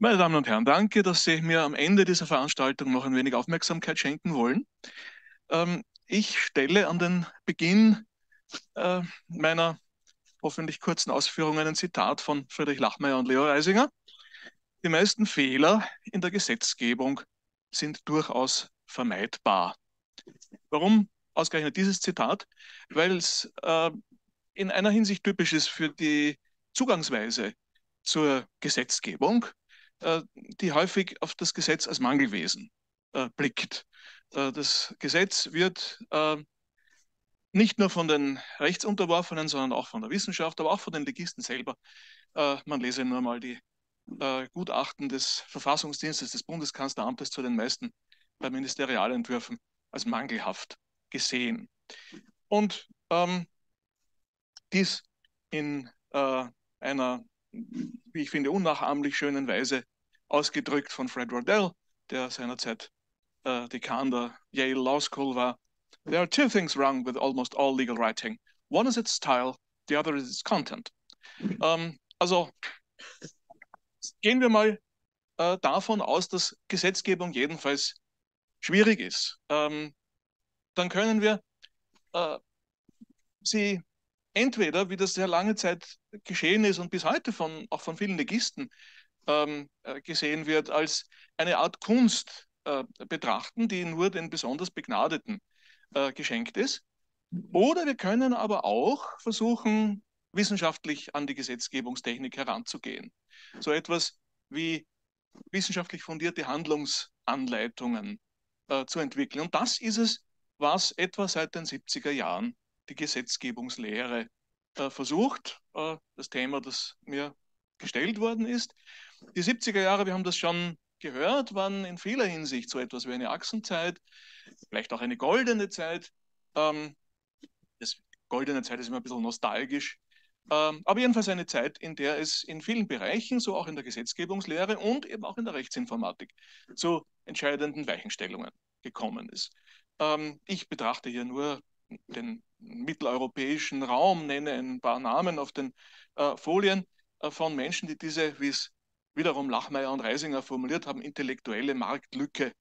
Meine Damen und Herren, danke, dass Sie mir am Ende dieser Veranstaltung noch ein wenig Aufmerksamkeit schenken wollen. Ähm, ich stelle an den Beginn äh, meiner hoffentlich kurzen Ausführungen ein Zitat von Friedrich Lachmeier und Leo Reisinger. Die meisten Fehler in der Gesetzgebung sind durchaus vermeidbar. Warum ausgerechnet dieses Zitat? Weil es äh, in einer Hinsicht typisch ist für die Zugangsweise zur Gesetzgebung, äh, die häufig auf das Gesetz als Mangelwesen äh, blickt. Äh, das Gesetz wird äh, nicht nur von den Rechtsunterworfenen, sondern auch von der Wissenschaft, aber auch von den Legisten selber. Äh, man lese nur mal die äh, Gutachten des Verfassungsdienstes des Bundeskanzleramtes zu den meisten Ministerialentwürfen als mangelhaft gesehen. Und ähm, dies in äh, einer, wie ich finde, unnachahmlich schönen Weise ausgedrückt von Fred Rodell, der seinerzeit äh, Dekan der Yale Law School war, There are two things wrong with almost all legal writing. One is its style, the other is its content. Ähm, also gehen wir mal äh, davon aus, dass Gesetzgebung jedenfalls schwierig ist. Ähm, dann können wir äh, sie entweder, wie das sehr lange Zeit geschehen ist und bis heute von, auch von vielen Legisten ähm, äh, gesehen wird, als eine Art Kunst äh, betrachten, die nur den besonders Begnadeten äh, geschenkt ist. Oder wir können aber auch versuchen, wissenschaftlich an die Gesetzgebungstechnik heranzugehen. So etwas wie wissenschaftlich fundierte Handlungsanleitungen äh, zu entwickeln. Und das ist es, was etwa seit den 70er Jahren die Gesetzgebungslehre äh, versucht. Äh, das Thema, das mir gestellt worden ist. Die 70er Jahre, wir haben das schon gehört, waren in vieler Hinsicht so etwas wie eine Achsenzeit, vielleicht auch eine goldene Zeit. Ähm, das goldene Zeit ist immer ein bisschen nostalgisch. Ähm, aber jedenfalls eine Zeit, in der es in vielen Bereichen, so auch in der Gesetzgebungslehre und eben auch in der Rechtsinformatik, zu entscheidenden Weichenstellungen gekommen ist. Ähm, ich betrachte hier nur den mitteleuropäischen Raum, nenne ein paar Namen auf den äh, Folien äh, von Menschen, die diese, wie es wiederum Lachmeier und Reisinger formuliert haben, intellektuelle Marktlücke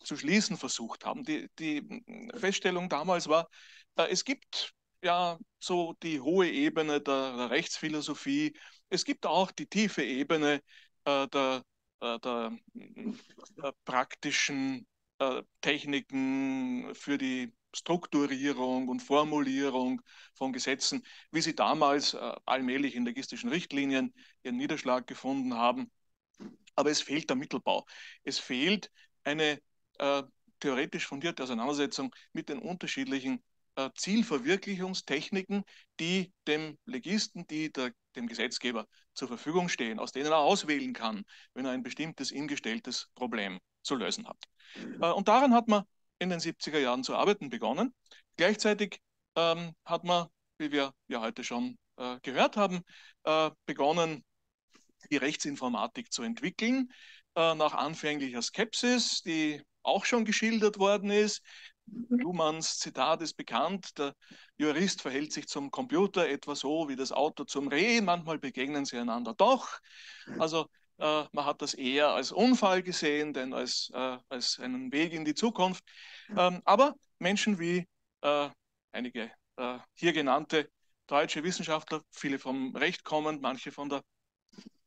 zu schließen versucht haben. Die, die Feststellung damals war, äh, es gibt ja so die hohe Ebene der, der Rechtsphilosophie, es gibt auch die tiefe Ebene äh, der, äh, der, der, praktischen äh, Techniken für die Strukturierung und Formulierung von Gesetzen, wie sie damals äh, allmählich in legistischen Richtlinien ihren Niederschlag gefunden haben. Aber es fehlt der Mittelbau. Es fehlt eine äh, theoretisch fundierte Auseinandersetzung mit den unterschiedlichen äh, Zielverwirklichungstechniken, die dem Legisten, die der, dem Gesetzgeber zur Verfügung stehen, aus denen er auswählen kann, wenn er ein bestimmtes ihm gestelltes Problem zu lösen hat. Äh, und daran hat man in den 70er Jahren zu arbeiten begonnen. Gleichzeitig ähm, hat man, wie wir ja heute schon äh, gehört haben, äh, begonnen, die Rechtsinformatik zu entwickeln, äh, nach anfänglicher Skepsis, die auch schon geschildert worden ist, Luhmanns Zitat ist bekannt, der Jurist verhält sich zum Computer etwa so wie das Auto zum Reh, manchmal begegnen sie einander doch. Also äh, man hat das eher als Unfall gesehen, denn als, äh, als einen Weg in die Zukunft. Ähm, aber Menschen wie äh, einige äh, hier genannte deutsche Wissenschaftler, viele vom Recht kommend, manche von der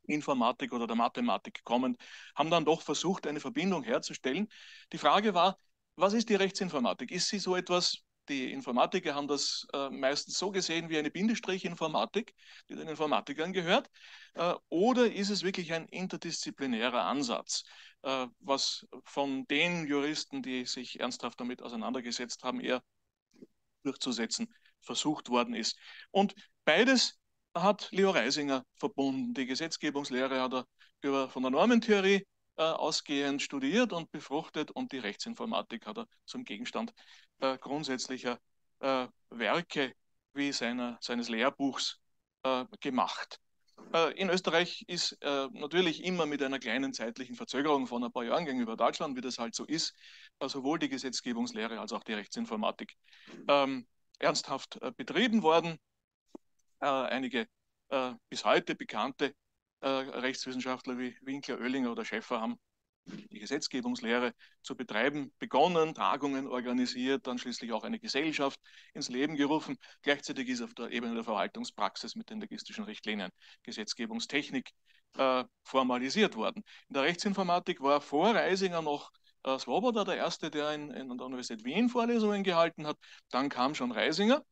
Informatik oder der Mathematik kommend, haben dann doch versucht, eine Verbindung herzustellen. Die Frage war, was ist die Rechtsinformatik? Ist sie so etwas, die Informatiker haben das äh, meistens so gesehen wie eine Bindestrich-Informatik, die den Informatikern gehört, äh, oder ist es wirklich ein interdisziplinärer Ansatz, äh, was von den Juristen, die sich ernsthaft damit auseinandergesetzt haben, eher durchzusetzen versucht worden ist. Und beides hat Leo Reisinger verbunden. Die Gesetzgebungslehre hat er über, von der Normentheorie äh, ausgehend studiert und befruchtet und die Rechtsinformatik hat er zum Gegenstand äh, grundsätzlicher äh, Werke wie seiner, seines Lehrbuchs äh, gemacht. Äh, in Österreich ist natürlich immer mit einer kleinen zeitlichen Verzögerung von ein paar Jahren gegenüber Deutschland, wie das halt so ist, sowohl die Gesetzgebungslehre als auch die Rechtsinformatik ähm, ernsthaft betrieben worden. einige bis heute bekannte Rechtswissenschaftler wie Winkler, Oellinger oder Schäffer haben die Gesetzgebungslehre zu betreiben begonnen, Tagungen organisiert, dann schließlich auch eine Gesellschaft ins Leben gerufen. Gleichzeitig ist auf der Ebene der Verwaltungspraxis mit den logistischen Richtlinien Gesetzgebungstechnik äh, formalisiert worden. In der Rechtsinformatik war vor Reisinger noch äh, Swoboda der Erste, der in, in der Universität Wien Vorlesungen gehalten hat. Dann kam schon Reisinger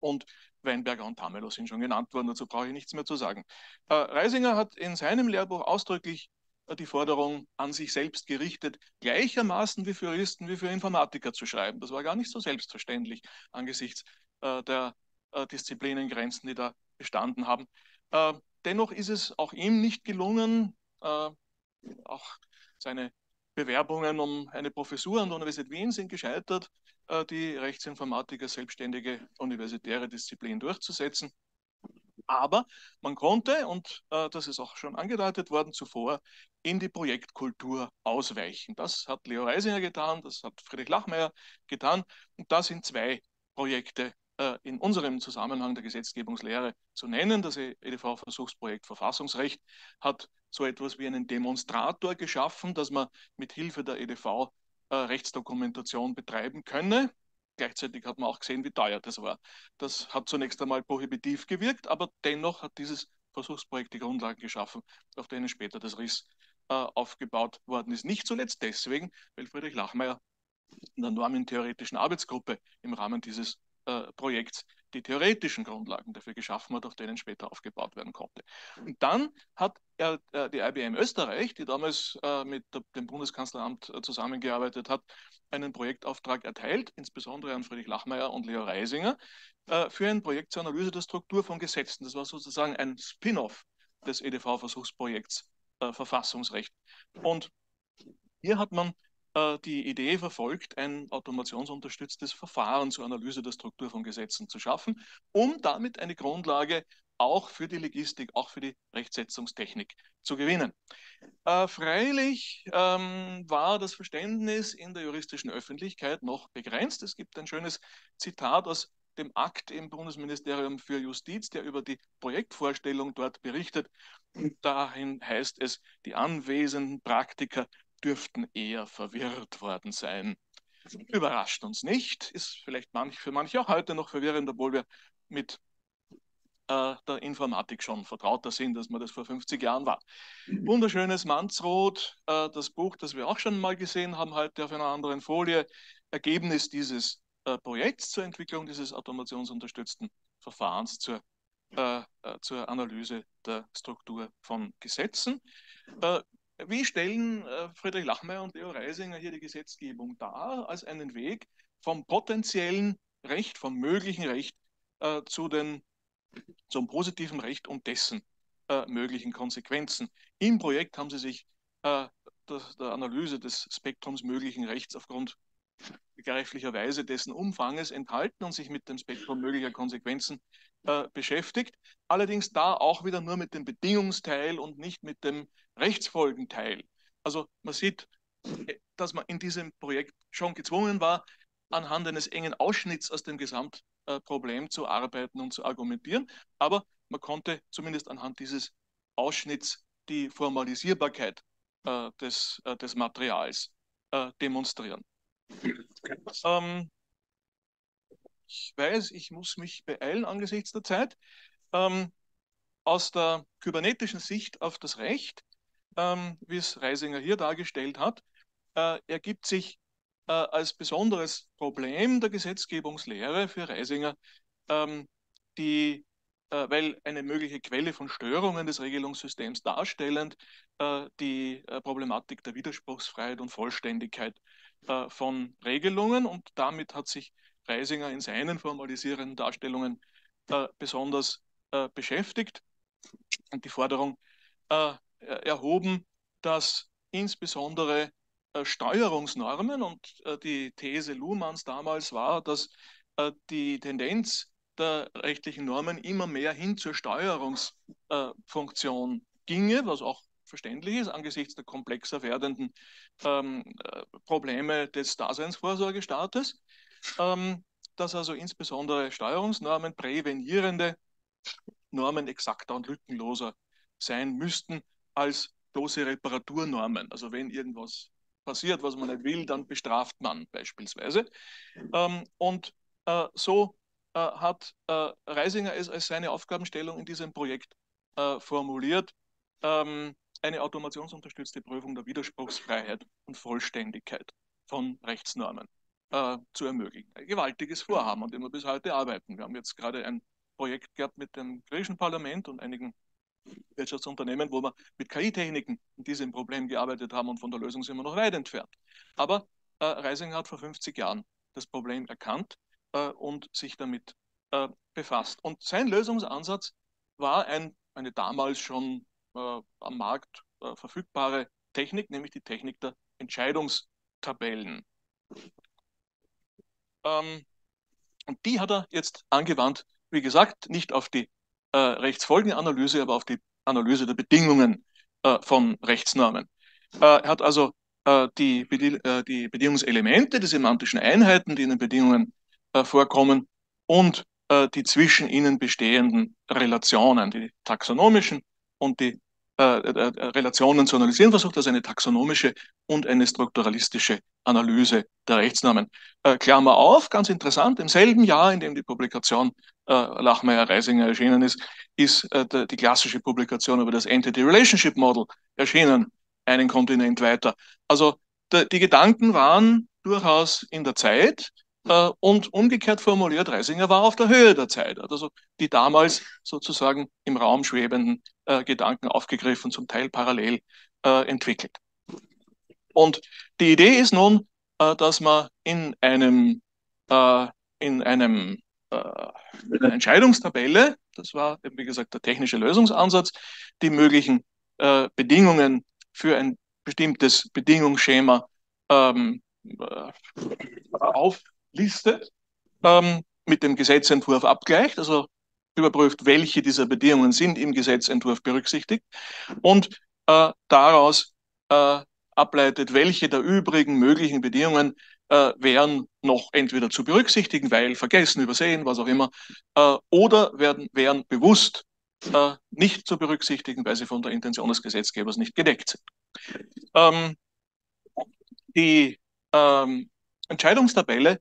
und Weinberger und Tamelow sind schon genannt worden, dazu brauche ich nichts mehr zu sagen. Äh, Reisinger hat in seinem Lehrbuch ausdrücklich die Forderung an sich selbst gerichtet, gleichermaßen wie für Juristen wie für Informatiker zu schreiben. Das war gar nicht so selbstverständlich angesichts äh, der äh, Disziplinengrenzen, die da bestanden haben. Äh, dennoch ist es auch ihm nicht gelungen, äh, auch seine Bewerbungen um eine Professur an der Universität Wien sind gescheitert, äh, die Rechtsinformatik als selbstständige universitäre Disziplin durchzusetzen. Aber man konnte, und äh, das ist auch schon angedeutet worden zuvor, in die Projektkultur ausweichen. Das hat Leo Reisinger getan, das hat Friedrich Lachmeier getan. Und da sind zwei Projekte äh, in unserem Zusammenhang der Gesetzgebungslehre zu nennen. Das EDV-Versuchsprojekt Verfassungsrecht hat so etwas wie einen Demonstrator geschaffen, dass man mit Hilfe der EDV äh, Rechtsdokumentation betreiben könne. Gleichzeitig hat man auch gesehen, wie teuer das war. Das hat zunächst einmal prohibitiv gewirkt, aber dennoch hat dieses Versuchsprojekt die Grundlagen geschaffen, auf denen später das RIS äh, aufgebaut worden ist. Nicht zuletzt deswegen, weil Friedrich Lachmeier in der normentheoretischen Arbeitsgruppe im Rahmen dieses äh, Projekts die theoretischen Grundlagen dafür geschaffen hat, auf denen später aufgebaut werden konnte. Und dann hat er, äh, die IBM Österreich, die damals äh, mit der, dem Bundeskanzleramt äh, zusammengearbeitet hat, einen Projektauftrag erteilt, insbesondere an Friedrich Lachmeier und Leo Reisinger, äh, für ein Projekt zur Analyse der Struktur von Gesetzen. Das war sozusagen ein Spin-off des EDV-Versuchsprojekts äh, Verfassungsrecht. Und hier hat man die Idee verfolgt, ein automationsunterstütztes Verfahren zur Analyse der Struktur von Gesetzen zu schaffen, um damit eine Grundlage auch für die Logistik, auch für die Rechtsetzungstechnik zu gewinnen. Äh, freilich ähm, war das Verständnis in der juristischen Öffentlichkeit noch begrenzt. Es gibt ein schönes Zitat aus dem Akt im Bundesministerium für Justiz, der über die Projektvorstellung dort berichtet. dahin heißt es, die anwesenden Praktiker dürften eher verwirrt worden sein. Überrascht uns nicht, ist vielleicht manch, für manche auch heute noch verwirrend, obwohl wir mit äh, der Informatik schon vertrauter sind, als man das vor 50 Jahren war. Wunderschönes Mannsrot, äh, das Buch, das wir auch schon mal gesehen haben, heute auf einer anderen Folie, Ergebnis dieses äh, Projekts zur Entwicklung dieses automationsunterstützten Verfahrens zur, äh, äh, zur Analyse der Struktur von Gesetzen. Äh, wie stellen äh, Friedrich Lachmeier und Leo Reisinger hier die Gesetzgebung dar als einen Weg vom potenziellen Recht, vom möglichen Recht äh, zu den, zum positiven Recht und dessen möglichen Konsequenzen? Im Projekt haben sie sich der, der Analyse des Spektrums möglichen Rechts aufgrund begreiflicherweise dessen Umfanges enthalten und sich mit dem Spektrum möglicher Konsequenzen äh, beschäftigt. Allerdings da auch wieder nur mit dem Bedingungsteil und nicht mit dem Rechtsfolgenteil. Also man sieht, äh, dass man in diesem Projekt schon gezwungen war, anhand eines engen Ausschnitts aus dem Gesamtproblem zu arbeiten und zu argumentieren, aber man konnte zumindest anhand dieses Ausschnitts die Formalisierbarkeit äh, des, äh, des Materials äh, demonstrieren. Ähm, ich weiß, ich muss mich beeilen angesichts der Zeit. Ähm, aus der kybernetischen Sicht auf das Recht, ähm, wie es Reisinger hier dargestellt hat, äh, ergibt sich äh, als besonderes Problem der Gesetzgebungslehre für Reisinger ähm, die äh, weil eine mögliche Quelle von Störungen des Regelungssystems darstellend äh, die äh, Problematik der Widerspruchsfreiheit und Vollständigkeit von Regelungen und damit hat sich Reisinger in seinen formalisierenden Darstellungen besonders beschäftigt. Und die Forderung erhoben, dass insbesondere Steuerungsnormen und die These Luhmanns damals war, dass die Tendenz der rechtlichen Normen immer mehr hin zur Steuerungsfunktion äh, ginge, was auch verständlich ist angesichts der komplexer werdenden ähm, äh, Probleme des Daseinsvorsorgestaates, ähm, dass also insbesondere Steuerungsnormen prävenierende Normen exakter und lückenloser sein müssten als bloße Reparaturnormen. Also wenn irgendwas passiert, was man nicht will, dann bestraft man beispielsweise. Ähm, und äh, so äh, hat äh, Reisinger es als seine Aufgabenstellung in diesem Projekt äh, formuliert, ähm, eine automationsunterstützte Prüfung der Widerspruchsfreiheit und Vollständigkeit von Rechtsnormen äh, zu ermöglichen. Ein gewaltiges Vorhaben, an dem wir bis heute arbeiten. Wir haben jetzt gerade ein Projekt gehabt mit dem griechischen Parlament und einigen Wirtschaftsunternehmen, wo wir mit KI-Techniken in diesem Problem gearbeitet haben und von der Lösung sind wir noch weit entfernt. Aber äh, Reisinger hat vor 50 Jahren das Problem erkannt äh, und sich damit äh, befasst. Und sein Lösungsansatz war ein, eine damals schon äh, am Markt äh, verfügbare Technik, nämlich die Technik der Entscheidungstabellen. Ähm, und die hat er jetzt angewandt, wie gesagt, nicht auf die äh, Rechtsfolgenanalyse, aber auf die Analyse der Bedingungen äh, von Rechtsnormen. er hat also die, die Bedingungselemente, die semantischen Einheiten, die in den Bedingungen äh, vorkommen und äh, die zwischen ihnen bestehenden Relationen, die taxonomischen und die äh, Relationen zu analysieren versucht, also eine taxonomische und eine strukturalistische Analyse der Rechtsnormen. Klammer auf, ganz interessant, im selben Jahr, in dem die Publikation Lachmeier-Reisinger erschienen ist, ist die klassische Publikation über das Entity Relationship Model erschienen, einen Kontinent weiter. Also die Gedanken waren durchaus in der Zeit, äh, und umgekehrt formuliert, Reisinger war auf der Höhe der Zeit. Also die damals sozusagen im Raum schwebenden äh, Gedanken aufgegriffen, zum Teil parallel äh, entwickelt. Und die Idee ist nun, äh, dass man in einem, äh, in einem äh, in einer Entscheidungstabelle, das war wie gesagt der technische Lösungsansatz, die möglichen Bedingungen für ein bestimmtes Bedingungsschema ähm, auf, listet, ähm, mit dem Gesetzentwurf abgleicht, also überprüft, welche dieser Bedingungen sind im Gesetzentwurf berücksichtigt und äh, daraus äh, ableitet, welche der übrigen möglichen Bedingungen äh, wären noch entweder zu berücksichtigen, weil vergessen, übersehen, was auch immer, äh, oder werden, wären bewusst äh, nicht zu berücksichtigen, weil sie von der Intention des Gesetzgebers nicht gedeckt sind. Ähm, die ähm, Entscheidungstabelle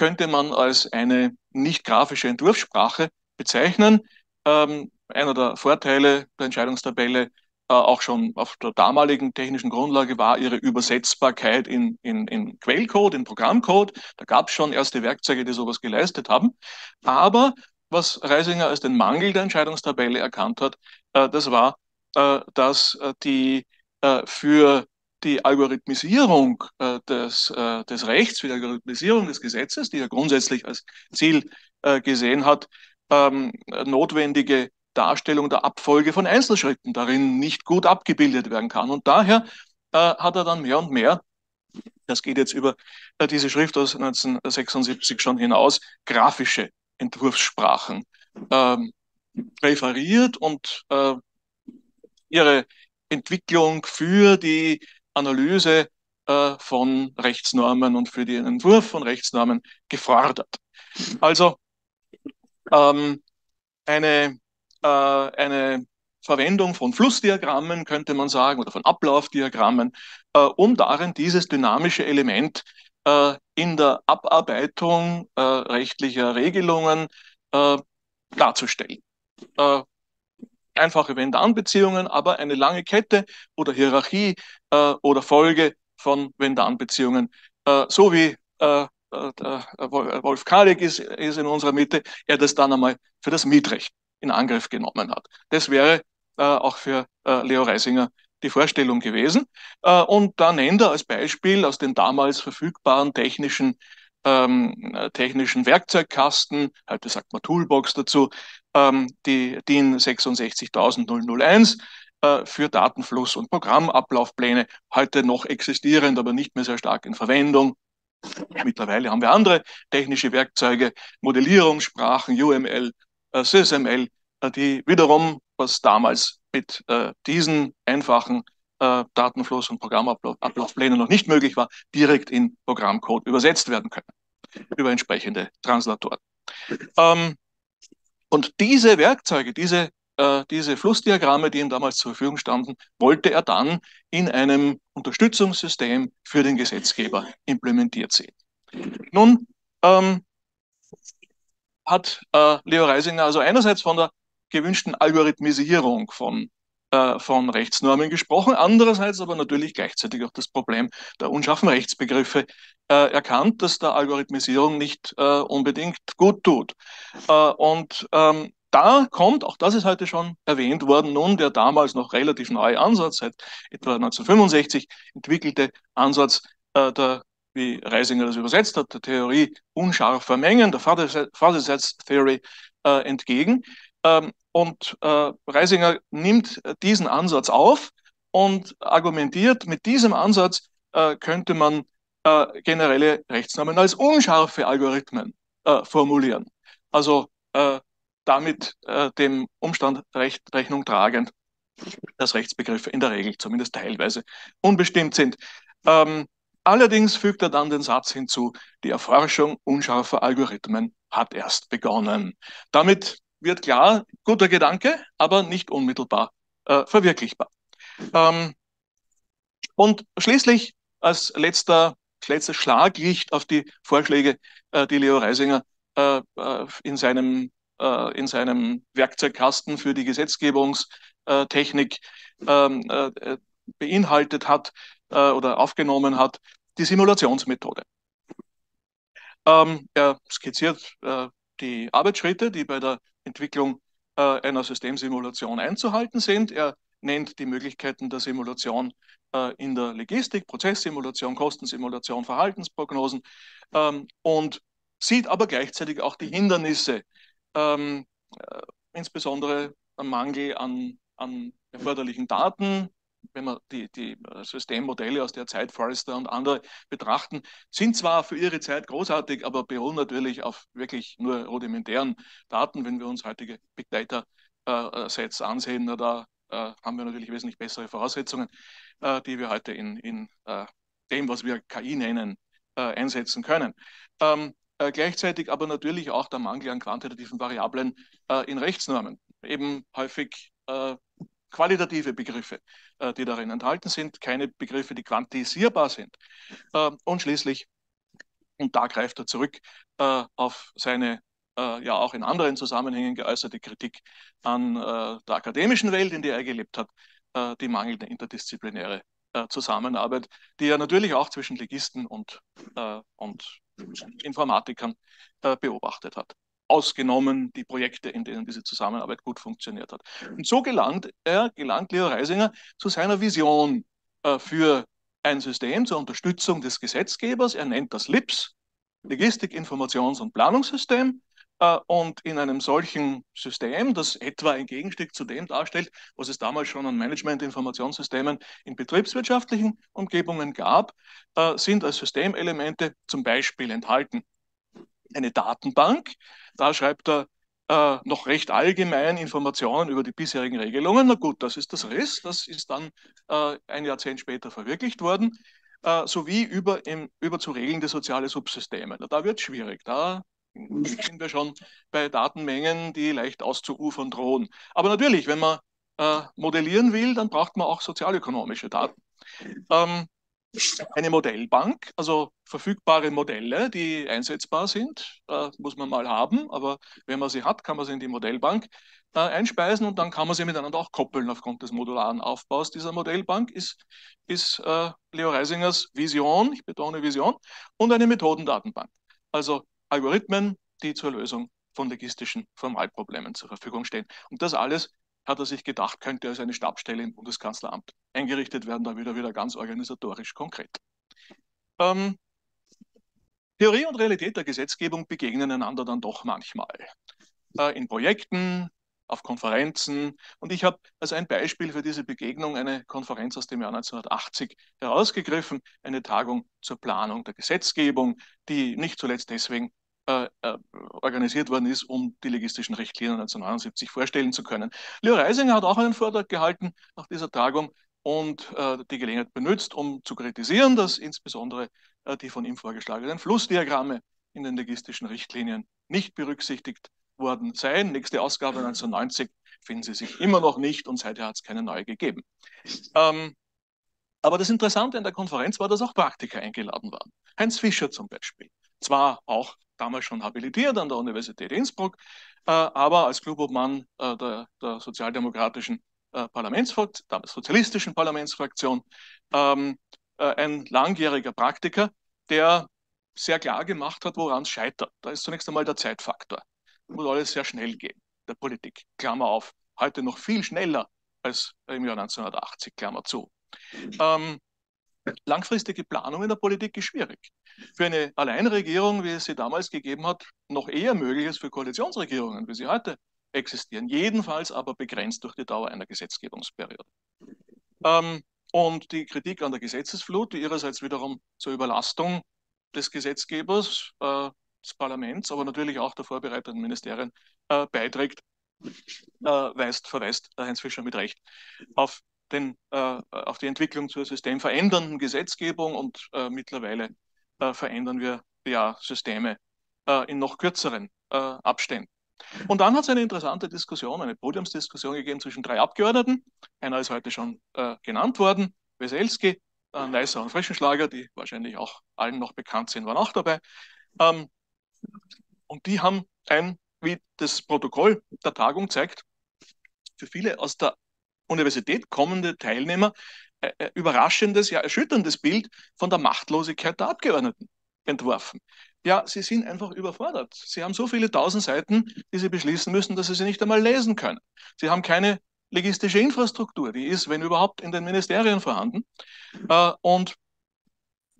könnte man als eine nicht grafische Entwurfssprache bezeichnen. Ähm, einer der Vorteile der Entscheidungstabelle äh, auch schon auf der damaligen technischen Grundlage war ihre Übersetzbarkeit in, in, in Quellcode, in Programmcode. Da gab es schon erste Werkzeuge, die sowas geleistet haben. Aber was Reisinger als den Mangel der Entscheidungstabelle erkannt hat, äh, das war, äh, dass äh, die äh, für die Algorithmisierung äh, des, äh, des Rechts, für die Algorithmisierung des Gesetzes, die er grundsätzlich als Ziel äh, gesehen hat, ähm, notwendige Darstellung der Abfolge von Einzelschritten darin nicht gut abgebildet werden kann. Und daher äh, hat er dann mehr und mehr, das geht jetzt über äh, diese Schrift aus 1976 schon hinaus, grafische Entwurfssprachen ähm, präferiert und äh, ihre Entwicklung für die Analyse äh, von Rechtsnormen und für den Entwurf von Rechtsnormen gefordert. Also ähm, eine, äh, eine Verwendung von Flussdiagrammen, könnte man sagen, oder von Ablaufdiagrammen, äh, um darin dieses dynamische Element äh, in der Abarbeitung äh, rechtlicher Regelungen äh, darzustellen. Äh, einfache Wenn-Dann-Beziehungen, aber eine lange Kette oder Hierarchie äh, oder Folge von Wenn-Dann-Beziehungen, so wie Wolf Kalik ist, ist in unserer Mitte, er das dann einmal für das Mietrecht in Angriff genommen hat. Das wäre äh, auch für äh, Leo Reisinger die Vorstellung gewesen. Äh, und da nennt er als Beispiel aus den damals verfügbaren technischen, ähm, technischen Werkzeugkasten, heute sagt man Toolbox dazu, ähm, die DIN 66001 äh, für Datenfluss und Programmablaufpläne, heute noch existierend, aber nicht mehr sehr stark in Verwendung. Mittlerweile haben wir andere technische Werkzeuge, Modellierungssprachen, UML, äh, SysML, äh, die wiederum was damals mit äh, diesen einfachen Datenfluss- und Programmablaufplänen noch nicht möglich war, direkt in Programmcode übersetzt werden können über entsprechende Translatoren. Ähm, und diese Werkzeuge, diese, äh, diese Flussdiagramme, die ihm damals zur Verfügung standen, wollte er dann in einem Unterstützungssystem für den Gesetzgeber implementiert sehen. Nun ähm, hat äh, Leo Reisinger also einerseits von der gewünschten Algorithmisierung von, äh, von Rechtsnormen gesprochen, andererseits aber natürlich gleichzeitig auch das Problem der unscharfen Rechtsbegriffe äh, erkannt, das der Algorithmisierung nicht äh, unbedingt gut tut. Äh, und ähm, da kommt, auch das ist heute schon erwähnt worden, nun der damals noch relativ neue Ansatz, seit etwa 1965 entwickelte Ansatz äh, der wie Reisinger das übersetzt hat, der Theorie unscharfer Mengen, der Father Theory, äh, entgegen. Ähm, und äh, Reisinger nimmt diesen Ansatz auf und argumentiert, mit diesem Ansatz könnte man äh, generelle Rechtsnormen als unscharfe Algorithmen äh, formulieren. Also äh, damit äh, dem Umstand Recht, Rechnung tragend, dass Rechtsbegriffe in der Regel zumindest teilweise unbestimmt sind. Ähm, allerdings fügt er dann den Satz hinzu, die Erforschung unscharfer Algorithmen hat erst begonnen. Damit wird klar, guter Gedanke, aber nicht unmittelbar äh, verwirklichbar. Ähm, und schließlich als letzter, letztes Schlaglicht auf die Vorschläge, äh, die Leo Reisinger äh, äh in, seinem, in seinem Werkzeugkasten für die Gesetzgebungstechnik ähm, äh, beinhaltet hat oder aufgenommen hat, die Simulationsmethode. Ähm, er skizziert die Arbeitsschritte, die bei der Entwicklung einer Systemsimulation einzuhalten sind. Er nennt die Möglichkeiten der Simulation äh, in der Logistik, Prozesssimulation, Kostensimulation, Verhaltensprognosen ähm, und sieht aber gleichzeitig auch die Hindernisse, ähm, äh, insbesondere am Mangel an, an erforderlichen Daten, wenn wir die, die äh, Systemmodelle aus der Zeit, Forrester und andere betrachten, sind zwar für ihre Zeit großartig, aber beruhen natürlich auf wirklich nur rudimentären Daten. Wenn wir uns heutige Big Data äh, Sets ansehen, na, da äh, haben wir natürlich wesentlich bessere Voraussetzungen, äh, die wir heute in, in äh, dem, was wir KI nennen, äh, einsetzen können. Ähm, gleichzeitig aber natürlich auch der Mangel an quantitativen Variablen in Rechtsnormen. Eben häufig qualitative Begriffe, die darin enthalten sind, keine Begriffe, die quantisierbar sind. Äh, und schließlich, und da greift er zurück auf seine ja auch in anderen Zusammenhängen geäußerte Kritik an der akademischen Welt, in der er gelebt hat, die mangelnde interdisziplinäre Zusammenarbeit, die er natürlich auch zwischen Legisten und, und Informatikern beobachtet hat ausgenommen die Projekte, in denen diese Zusammenarbeit gut funktioniert hat. Und so gelangt er, gelangt Leo Reisinger zu seiner Vision äh, für ein System zur Unterstützung des Gesetzgebers. Er nennt das LIPS, Logistik, Informations- und Planungssystem. Äh, und in einem solchen System, das etwa ein Gegenstück zu dem darstellt, was es damals schon an Management-Informationssystemen in betriebswirtschaftlichen Umgebungen gab, äh, sind als Systemelemente zum Beispiel enthalten eine Datenbank. Da schreibt er äh, noch recht allgemein Informationen über die bisherigen Regelungen. Na gut, das ist das Riss. Das ist dann ein Jahrzehnt später verwirklicht worden. äh, sowie über, im, über zu regelnde soziale Subsysteme. Da wird es schwierig. Da sind wir schon bei Datenmengen, die leicht auszuufern drohen. Aber natürlich, wenn man äh, modellieren will, dann braucht man auch sozialökonomische Daten. Ähm, eine Modellbank, also verfügbare Modelle, die einsetzbar sind, äh, muss man mal haben, aber wenn man sie hat, kann man sie in die Modellbank äh, einspeisen und dann kann man sie miteinander auch koppeln aufgrund des modularen Aufbaus dieser Modellbank, ist, ist äh, Leo Reisingers Vision, ich betone Vision, und eine Methodendatenbank. Also Algorithmen, die zur Lösung von logistischen Formalproblemen zur Verfügung stehen. Und das alles hat er sich gedacht, könnte als eine Stabsstelle im Bundeskanzleramt eingerichtet werden, da wieder wieder ganz organisatorisch konkret. Ähm, Theorie und Realität der Gesetzgebung begegnen einander dann doch manchmal. Äh, in Projekten, auf Konferenzen. Und ich habe als ein Beispiel für diese Begegnung eine Konferenz aus dem Jahr 1980 herausgegriffen, eine Tagung zur Planung der Gesetzgebung, die nicht zuletzt deswegen äh, äh, organisiert worden ist, um die legistischen Richtlinien 1979 vorstellen zu können. Leo Reisinger hat auch einen Vortrag gehalten nach dieser Tagung und äh, die Gelegenheit benutzt, um zu kritisieren, dass insbesondere äh, die von ihm vorgeschlagenen Flussdiagramme in den legistischen Richtlinien nicht berücksichtigt worden seien. Nächste Ausgabe 1990 finden Sie sich immer noch nicht und seither hat es keine neue gegeben. Ähm, aber das Interessante an der Konferenz war, dass auch Praktiker eingeladen waren. Heinz Fischer zum Beispiel. Zwar auch damals schon habilitiert an der Universität Innsbruck, äh, aber als Klubobmann äh, der, der, sozialdemokratischen äh, Parlamentsfraktion, der sozialistischen Parlamentsfraktion, ähm, äh, ein langjähriger Praktiker, der sehr klar gemacht hat, woran es scheitert. Da ist zunächst einmal der Zeitfaktor. Muss alles sehr schnell gehen, der Politik. Klammer auf. Heute noch viel schneller als im Jahr 1980, Klammer zu. Ähm, langfristige Planung in der Politik ist schwierig. Für eine Alleinregierung, wie es sie damals gegeben hat, noch eher möglich als für Koalitionsregierungen, wie sie heute existieren. Jedenfalls aber begrenzt durch die Dauer einer Gesetzgebungsperiode. Ähm, und die Kritik an der Gesetzesflut, die ihrerseits wiederum zur Überlastung des Gesetzgebers, äh, des Parlaments, aber natürlich auch der vorbereitenden Ministerien äh, beiträgt, äh, weist, verweist Heinz Fischer mit Recht auf den, äh, auf die Entwicklung zur systemverändernden Gesetzgebung und äh, mittlerweile äh, verändern wir ja Systeme äh, in noch kürzeren äh, Abständen. Und dann hat es eine interessante Diskussion, eine Podiumsdiskussion gegeben zwischen drei Abgeordneten. Einer ist heute schon äh, genannt worden, Weselski, äh, Neisser und Frischenschlager, die wahrscheinlich auch allen noch bekannt sind, waren auch dabei. Ähm, und die haben ein, wie das Protokoll der Tagung zeigt, für viele aus der Universität kommende Teilnehmer äh, äh, überraschendes, ja erschütterndes Bild von der Machtlosigkeit der Abgeordneten entworfen. Ja, sie sind einfach überfordert. Sie haben so viele tausend Seiten, die sie beschließen müssen, dass sie sie nicht einmal lesen können. Sie haben keine logistische Infrastruktur, die ist, wenn überhaupt, in den Ministerien vorhanden. Äh, und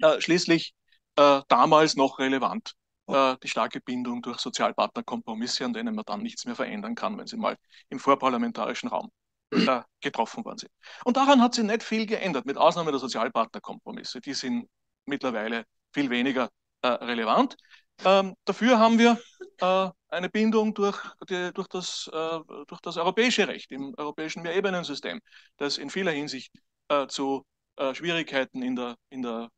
äh, schließlich äh, damals noch relevant äh, die starke Bindung durch Sozialpartnerkompromisse, an denen man dann nichts mehr verändern kann, wenn sie mal im vorparlamentarischen Raum äh, getroffen worden sind. Und daran hat sich nicht viel geändert, mit Ausnahme der Sozialpartnerkompromisse. Die sind mittlerweile viel weniger äh, relevant. Ähm, dafür haben wir äh, eine Bindung durch, die, durch, das, äh, durch das europäische Recht im europäischen Mehrebenensystem, das in vieler Hinsicht äh, zu äh, Schwierigkeiten in der, in der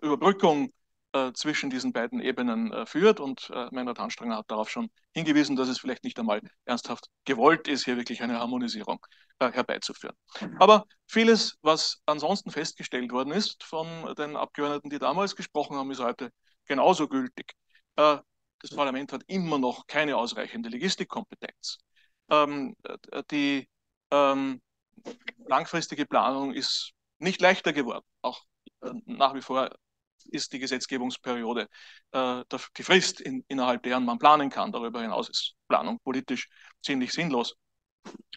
Überbrückung äh, zwischen diesen beiden Ebenen äh, führt. Und äh, Meinrad Hanstranger hat darauf schon hingewiesen, dass es vielleicht nicht einmal ernsthaft gewollt ist, hier wirklich eine Harmonisierung äh, herbeizuführen. Aber vieles, was ansonsten festgestellt worden ist von den Abgeordneten, die damals gesprochen haben, ist heute genauso gültig. Äh, das Parlament hat immer noch keine ausreichende Logistikkompetenz. Ähm, äh, die ähm, langfristige Planung ist nicht leichter geworden. Auch nach wie vor ist die Gesetzgebungsperiode äh, die Frist, in, innerhalb deren man planen kann. Darüber hinaus ist Planung politisch ziemlich sinnlos.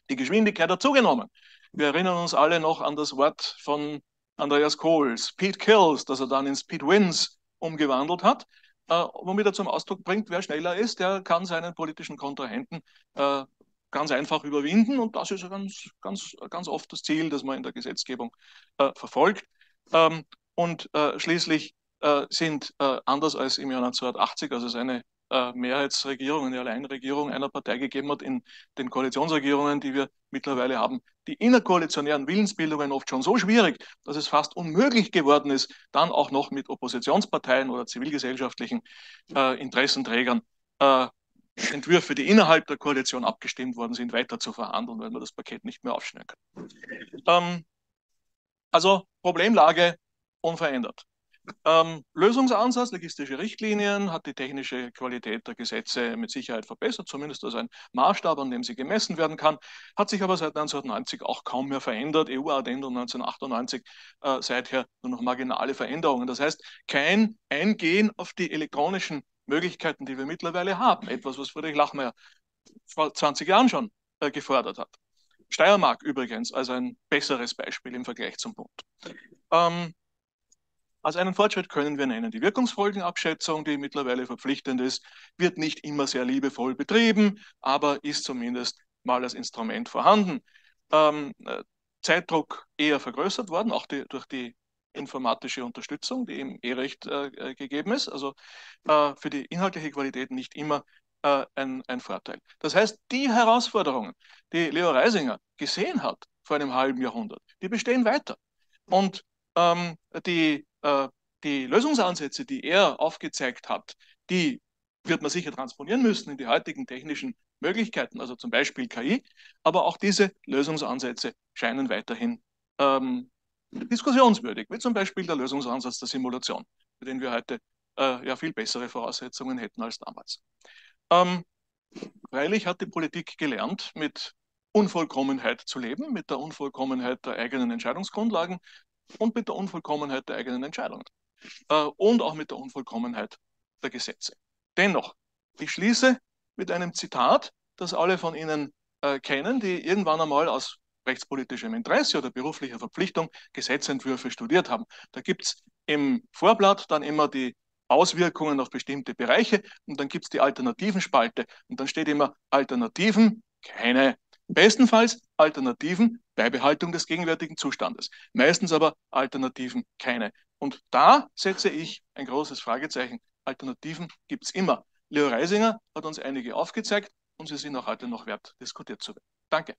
Die Geschwindigkeit hat zugenommen. Wir erinnern uns alle noch an das Wort von Andreas Kohl, Speed Kills, das er dann in Speed Wins umgewandelt hat, äh, womit er zum Ausdruck bringt, wer schneller ist, der kann seinen politischen Kontrahenten äh, ganz einfach überwinden und das ist ganz, ganz, ganz oft das Ziel, das man in der Gesetzgebung äh, verfolgt. Ähm, und äh, schließlich äh, sind äh, anders als im Jahr 1980, also seine äh, Mehrheitsregierungen, eine Alleinregierung einer Partei gegeben hat in den Koalitionsregierungen, die wir mittlerweile haben. Die innerkoalitionären Willensbildungen oft schon so schwierig, dass es fast unmöglich geworden ist, dann auch noch mit Oppositionsparteien oder zivilgesellschaftlichen äh, Interessenträgern äh, Entwürfe, die innerhalb der Koalition abgestimmt worden sind, weiter zu verhandeln, weil man das Paket nicht mehr aufschneiden kann. Ähm, also Problemlage unverändert. Ähm, Lösungsansatz, logistische Richtlinien, hat die technische Qualität der Gesetze mit Sicherheit verbessert, zumindest als ein Maßstab, an dem sie gemessen werden kann, hat sich aber seit 1990 auch kaum mehr verändert. EU-Addendum 1998, äh, seither nur noch marginale Veränderungen. Das heißt, kein Eingehen auf die elektronischen Möglichkeiten, die wir mittlerweile haben. Etwas, was Friedrich Lachmeier vor 20 Jahren schon äh, gefordert hat. Steiermark übrigens als ein besseres Beispiel im Vergleich zum Bund. Ähm, als einen Fortschritt können wir nennen die Wirkungsfolgenabschätzung, die mittlerweile verpflichtend ist, wird nicht immer sehr liebevoll betrieben, aber ist zumindest mal als Instrument vorhanden. Ähm, äh, Zeitdruck eher vergrößert worden, auch die, durch die informatische Unterstützung, die im E-Recht äh, äh, gegeben ist. Also äh, für die inhaltliche Qualität nicht immer äh, ein, ein Vorteil. Das heißt, die Herausforderungen, die Leo Reisinger gesehen hat vor einem halben Jahrhundert, die bestehen weiter. Und ähm, die äh, die Lösungsansätze, die er aufgezeigt hat, die wird man sicher transponieren müssen in die heutigen technischen Möglichkeiten, also zum Beispiel KI. Aber auch diese Lösungsansätze scheinen weiterhin ähm, diskussionswürdig, wie zum Beispiel der Lösungsansatz der Simulation, für den wir heute äh, ja viel bessere Voraussetzungen hätten als damals. Ähm, freilich hat die Politik gelernt, mit Unvollkommenheit zu leben, mit der Unvollkommenheit der eigenen Entscheidungsgrundlagen, und mit der Unvollkommenheit der eigenen Entscheidungen äh, und auch mit der Unvollkommenheit der Gesetze. Dennoch, ich schließe mit einem Zitat, das alle von Ihnen äh, kennen, die irgendwann einmal aus rechtspolitischem Interesse oder beruflicher Verpflichtung Gesetzentwürfe studiert haben. Da gibt es im Vorblatt dann immer die Auswirkungen auf bestimmte Bereiche und dann gibt es die Alternativenspalte und dann steht immer Alternativen, keine Bestenfalls Alternativen, Beibehaltung des gegenwärtigen Zustandes. Meistens aber Alternativen keine. Und da setze ich ein großes Fragezeichen. Alternativen gibt es immer. Leo Reisinger hat uns einige aufgezeigt und sie sind auch heute noch wert, diskutiert zu werden. Danke.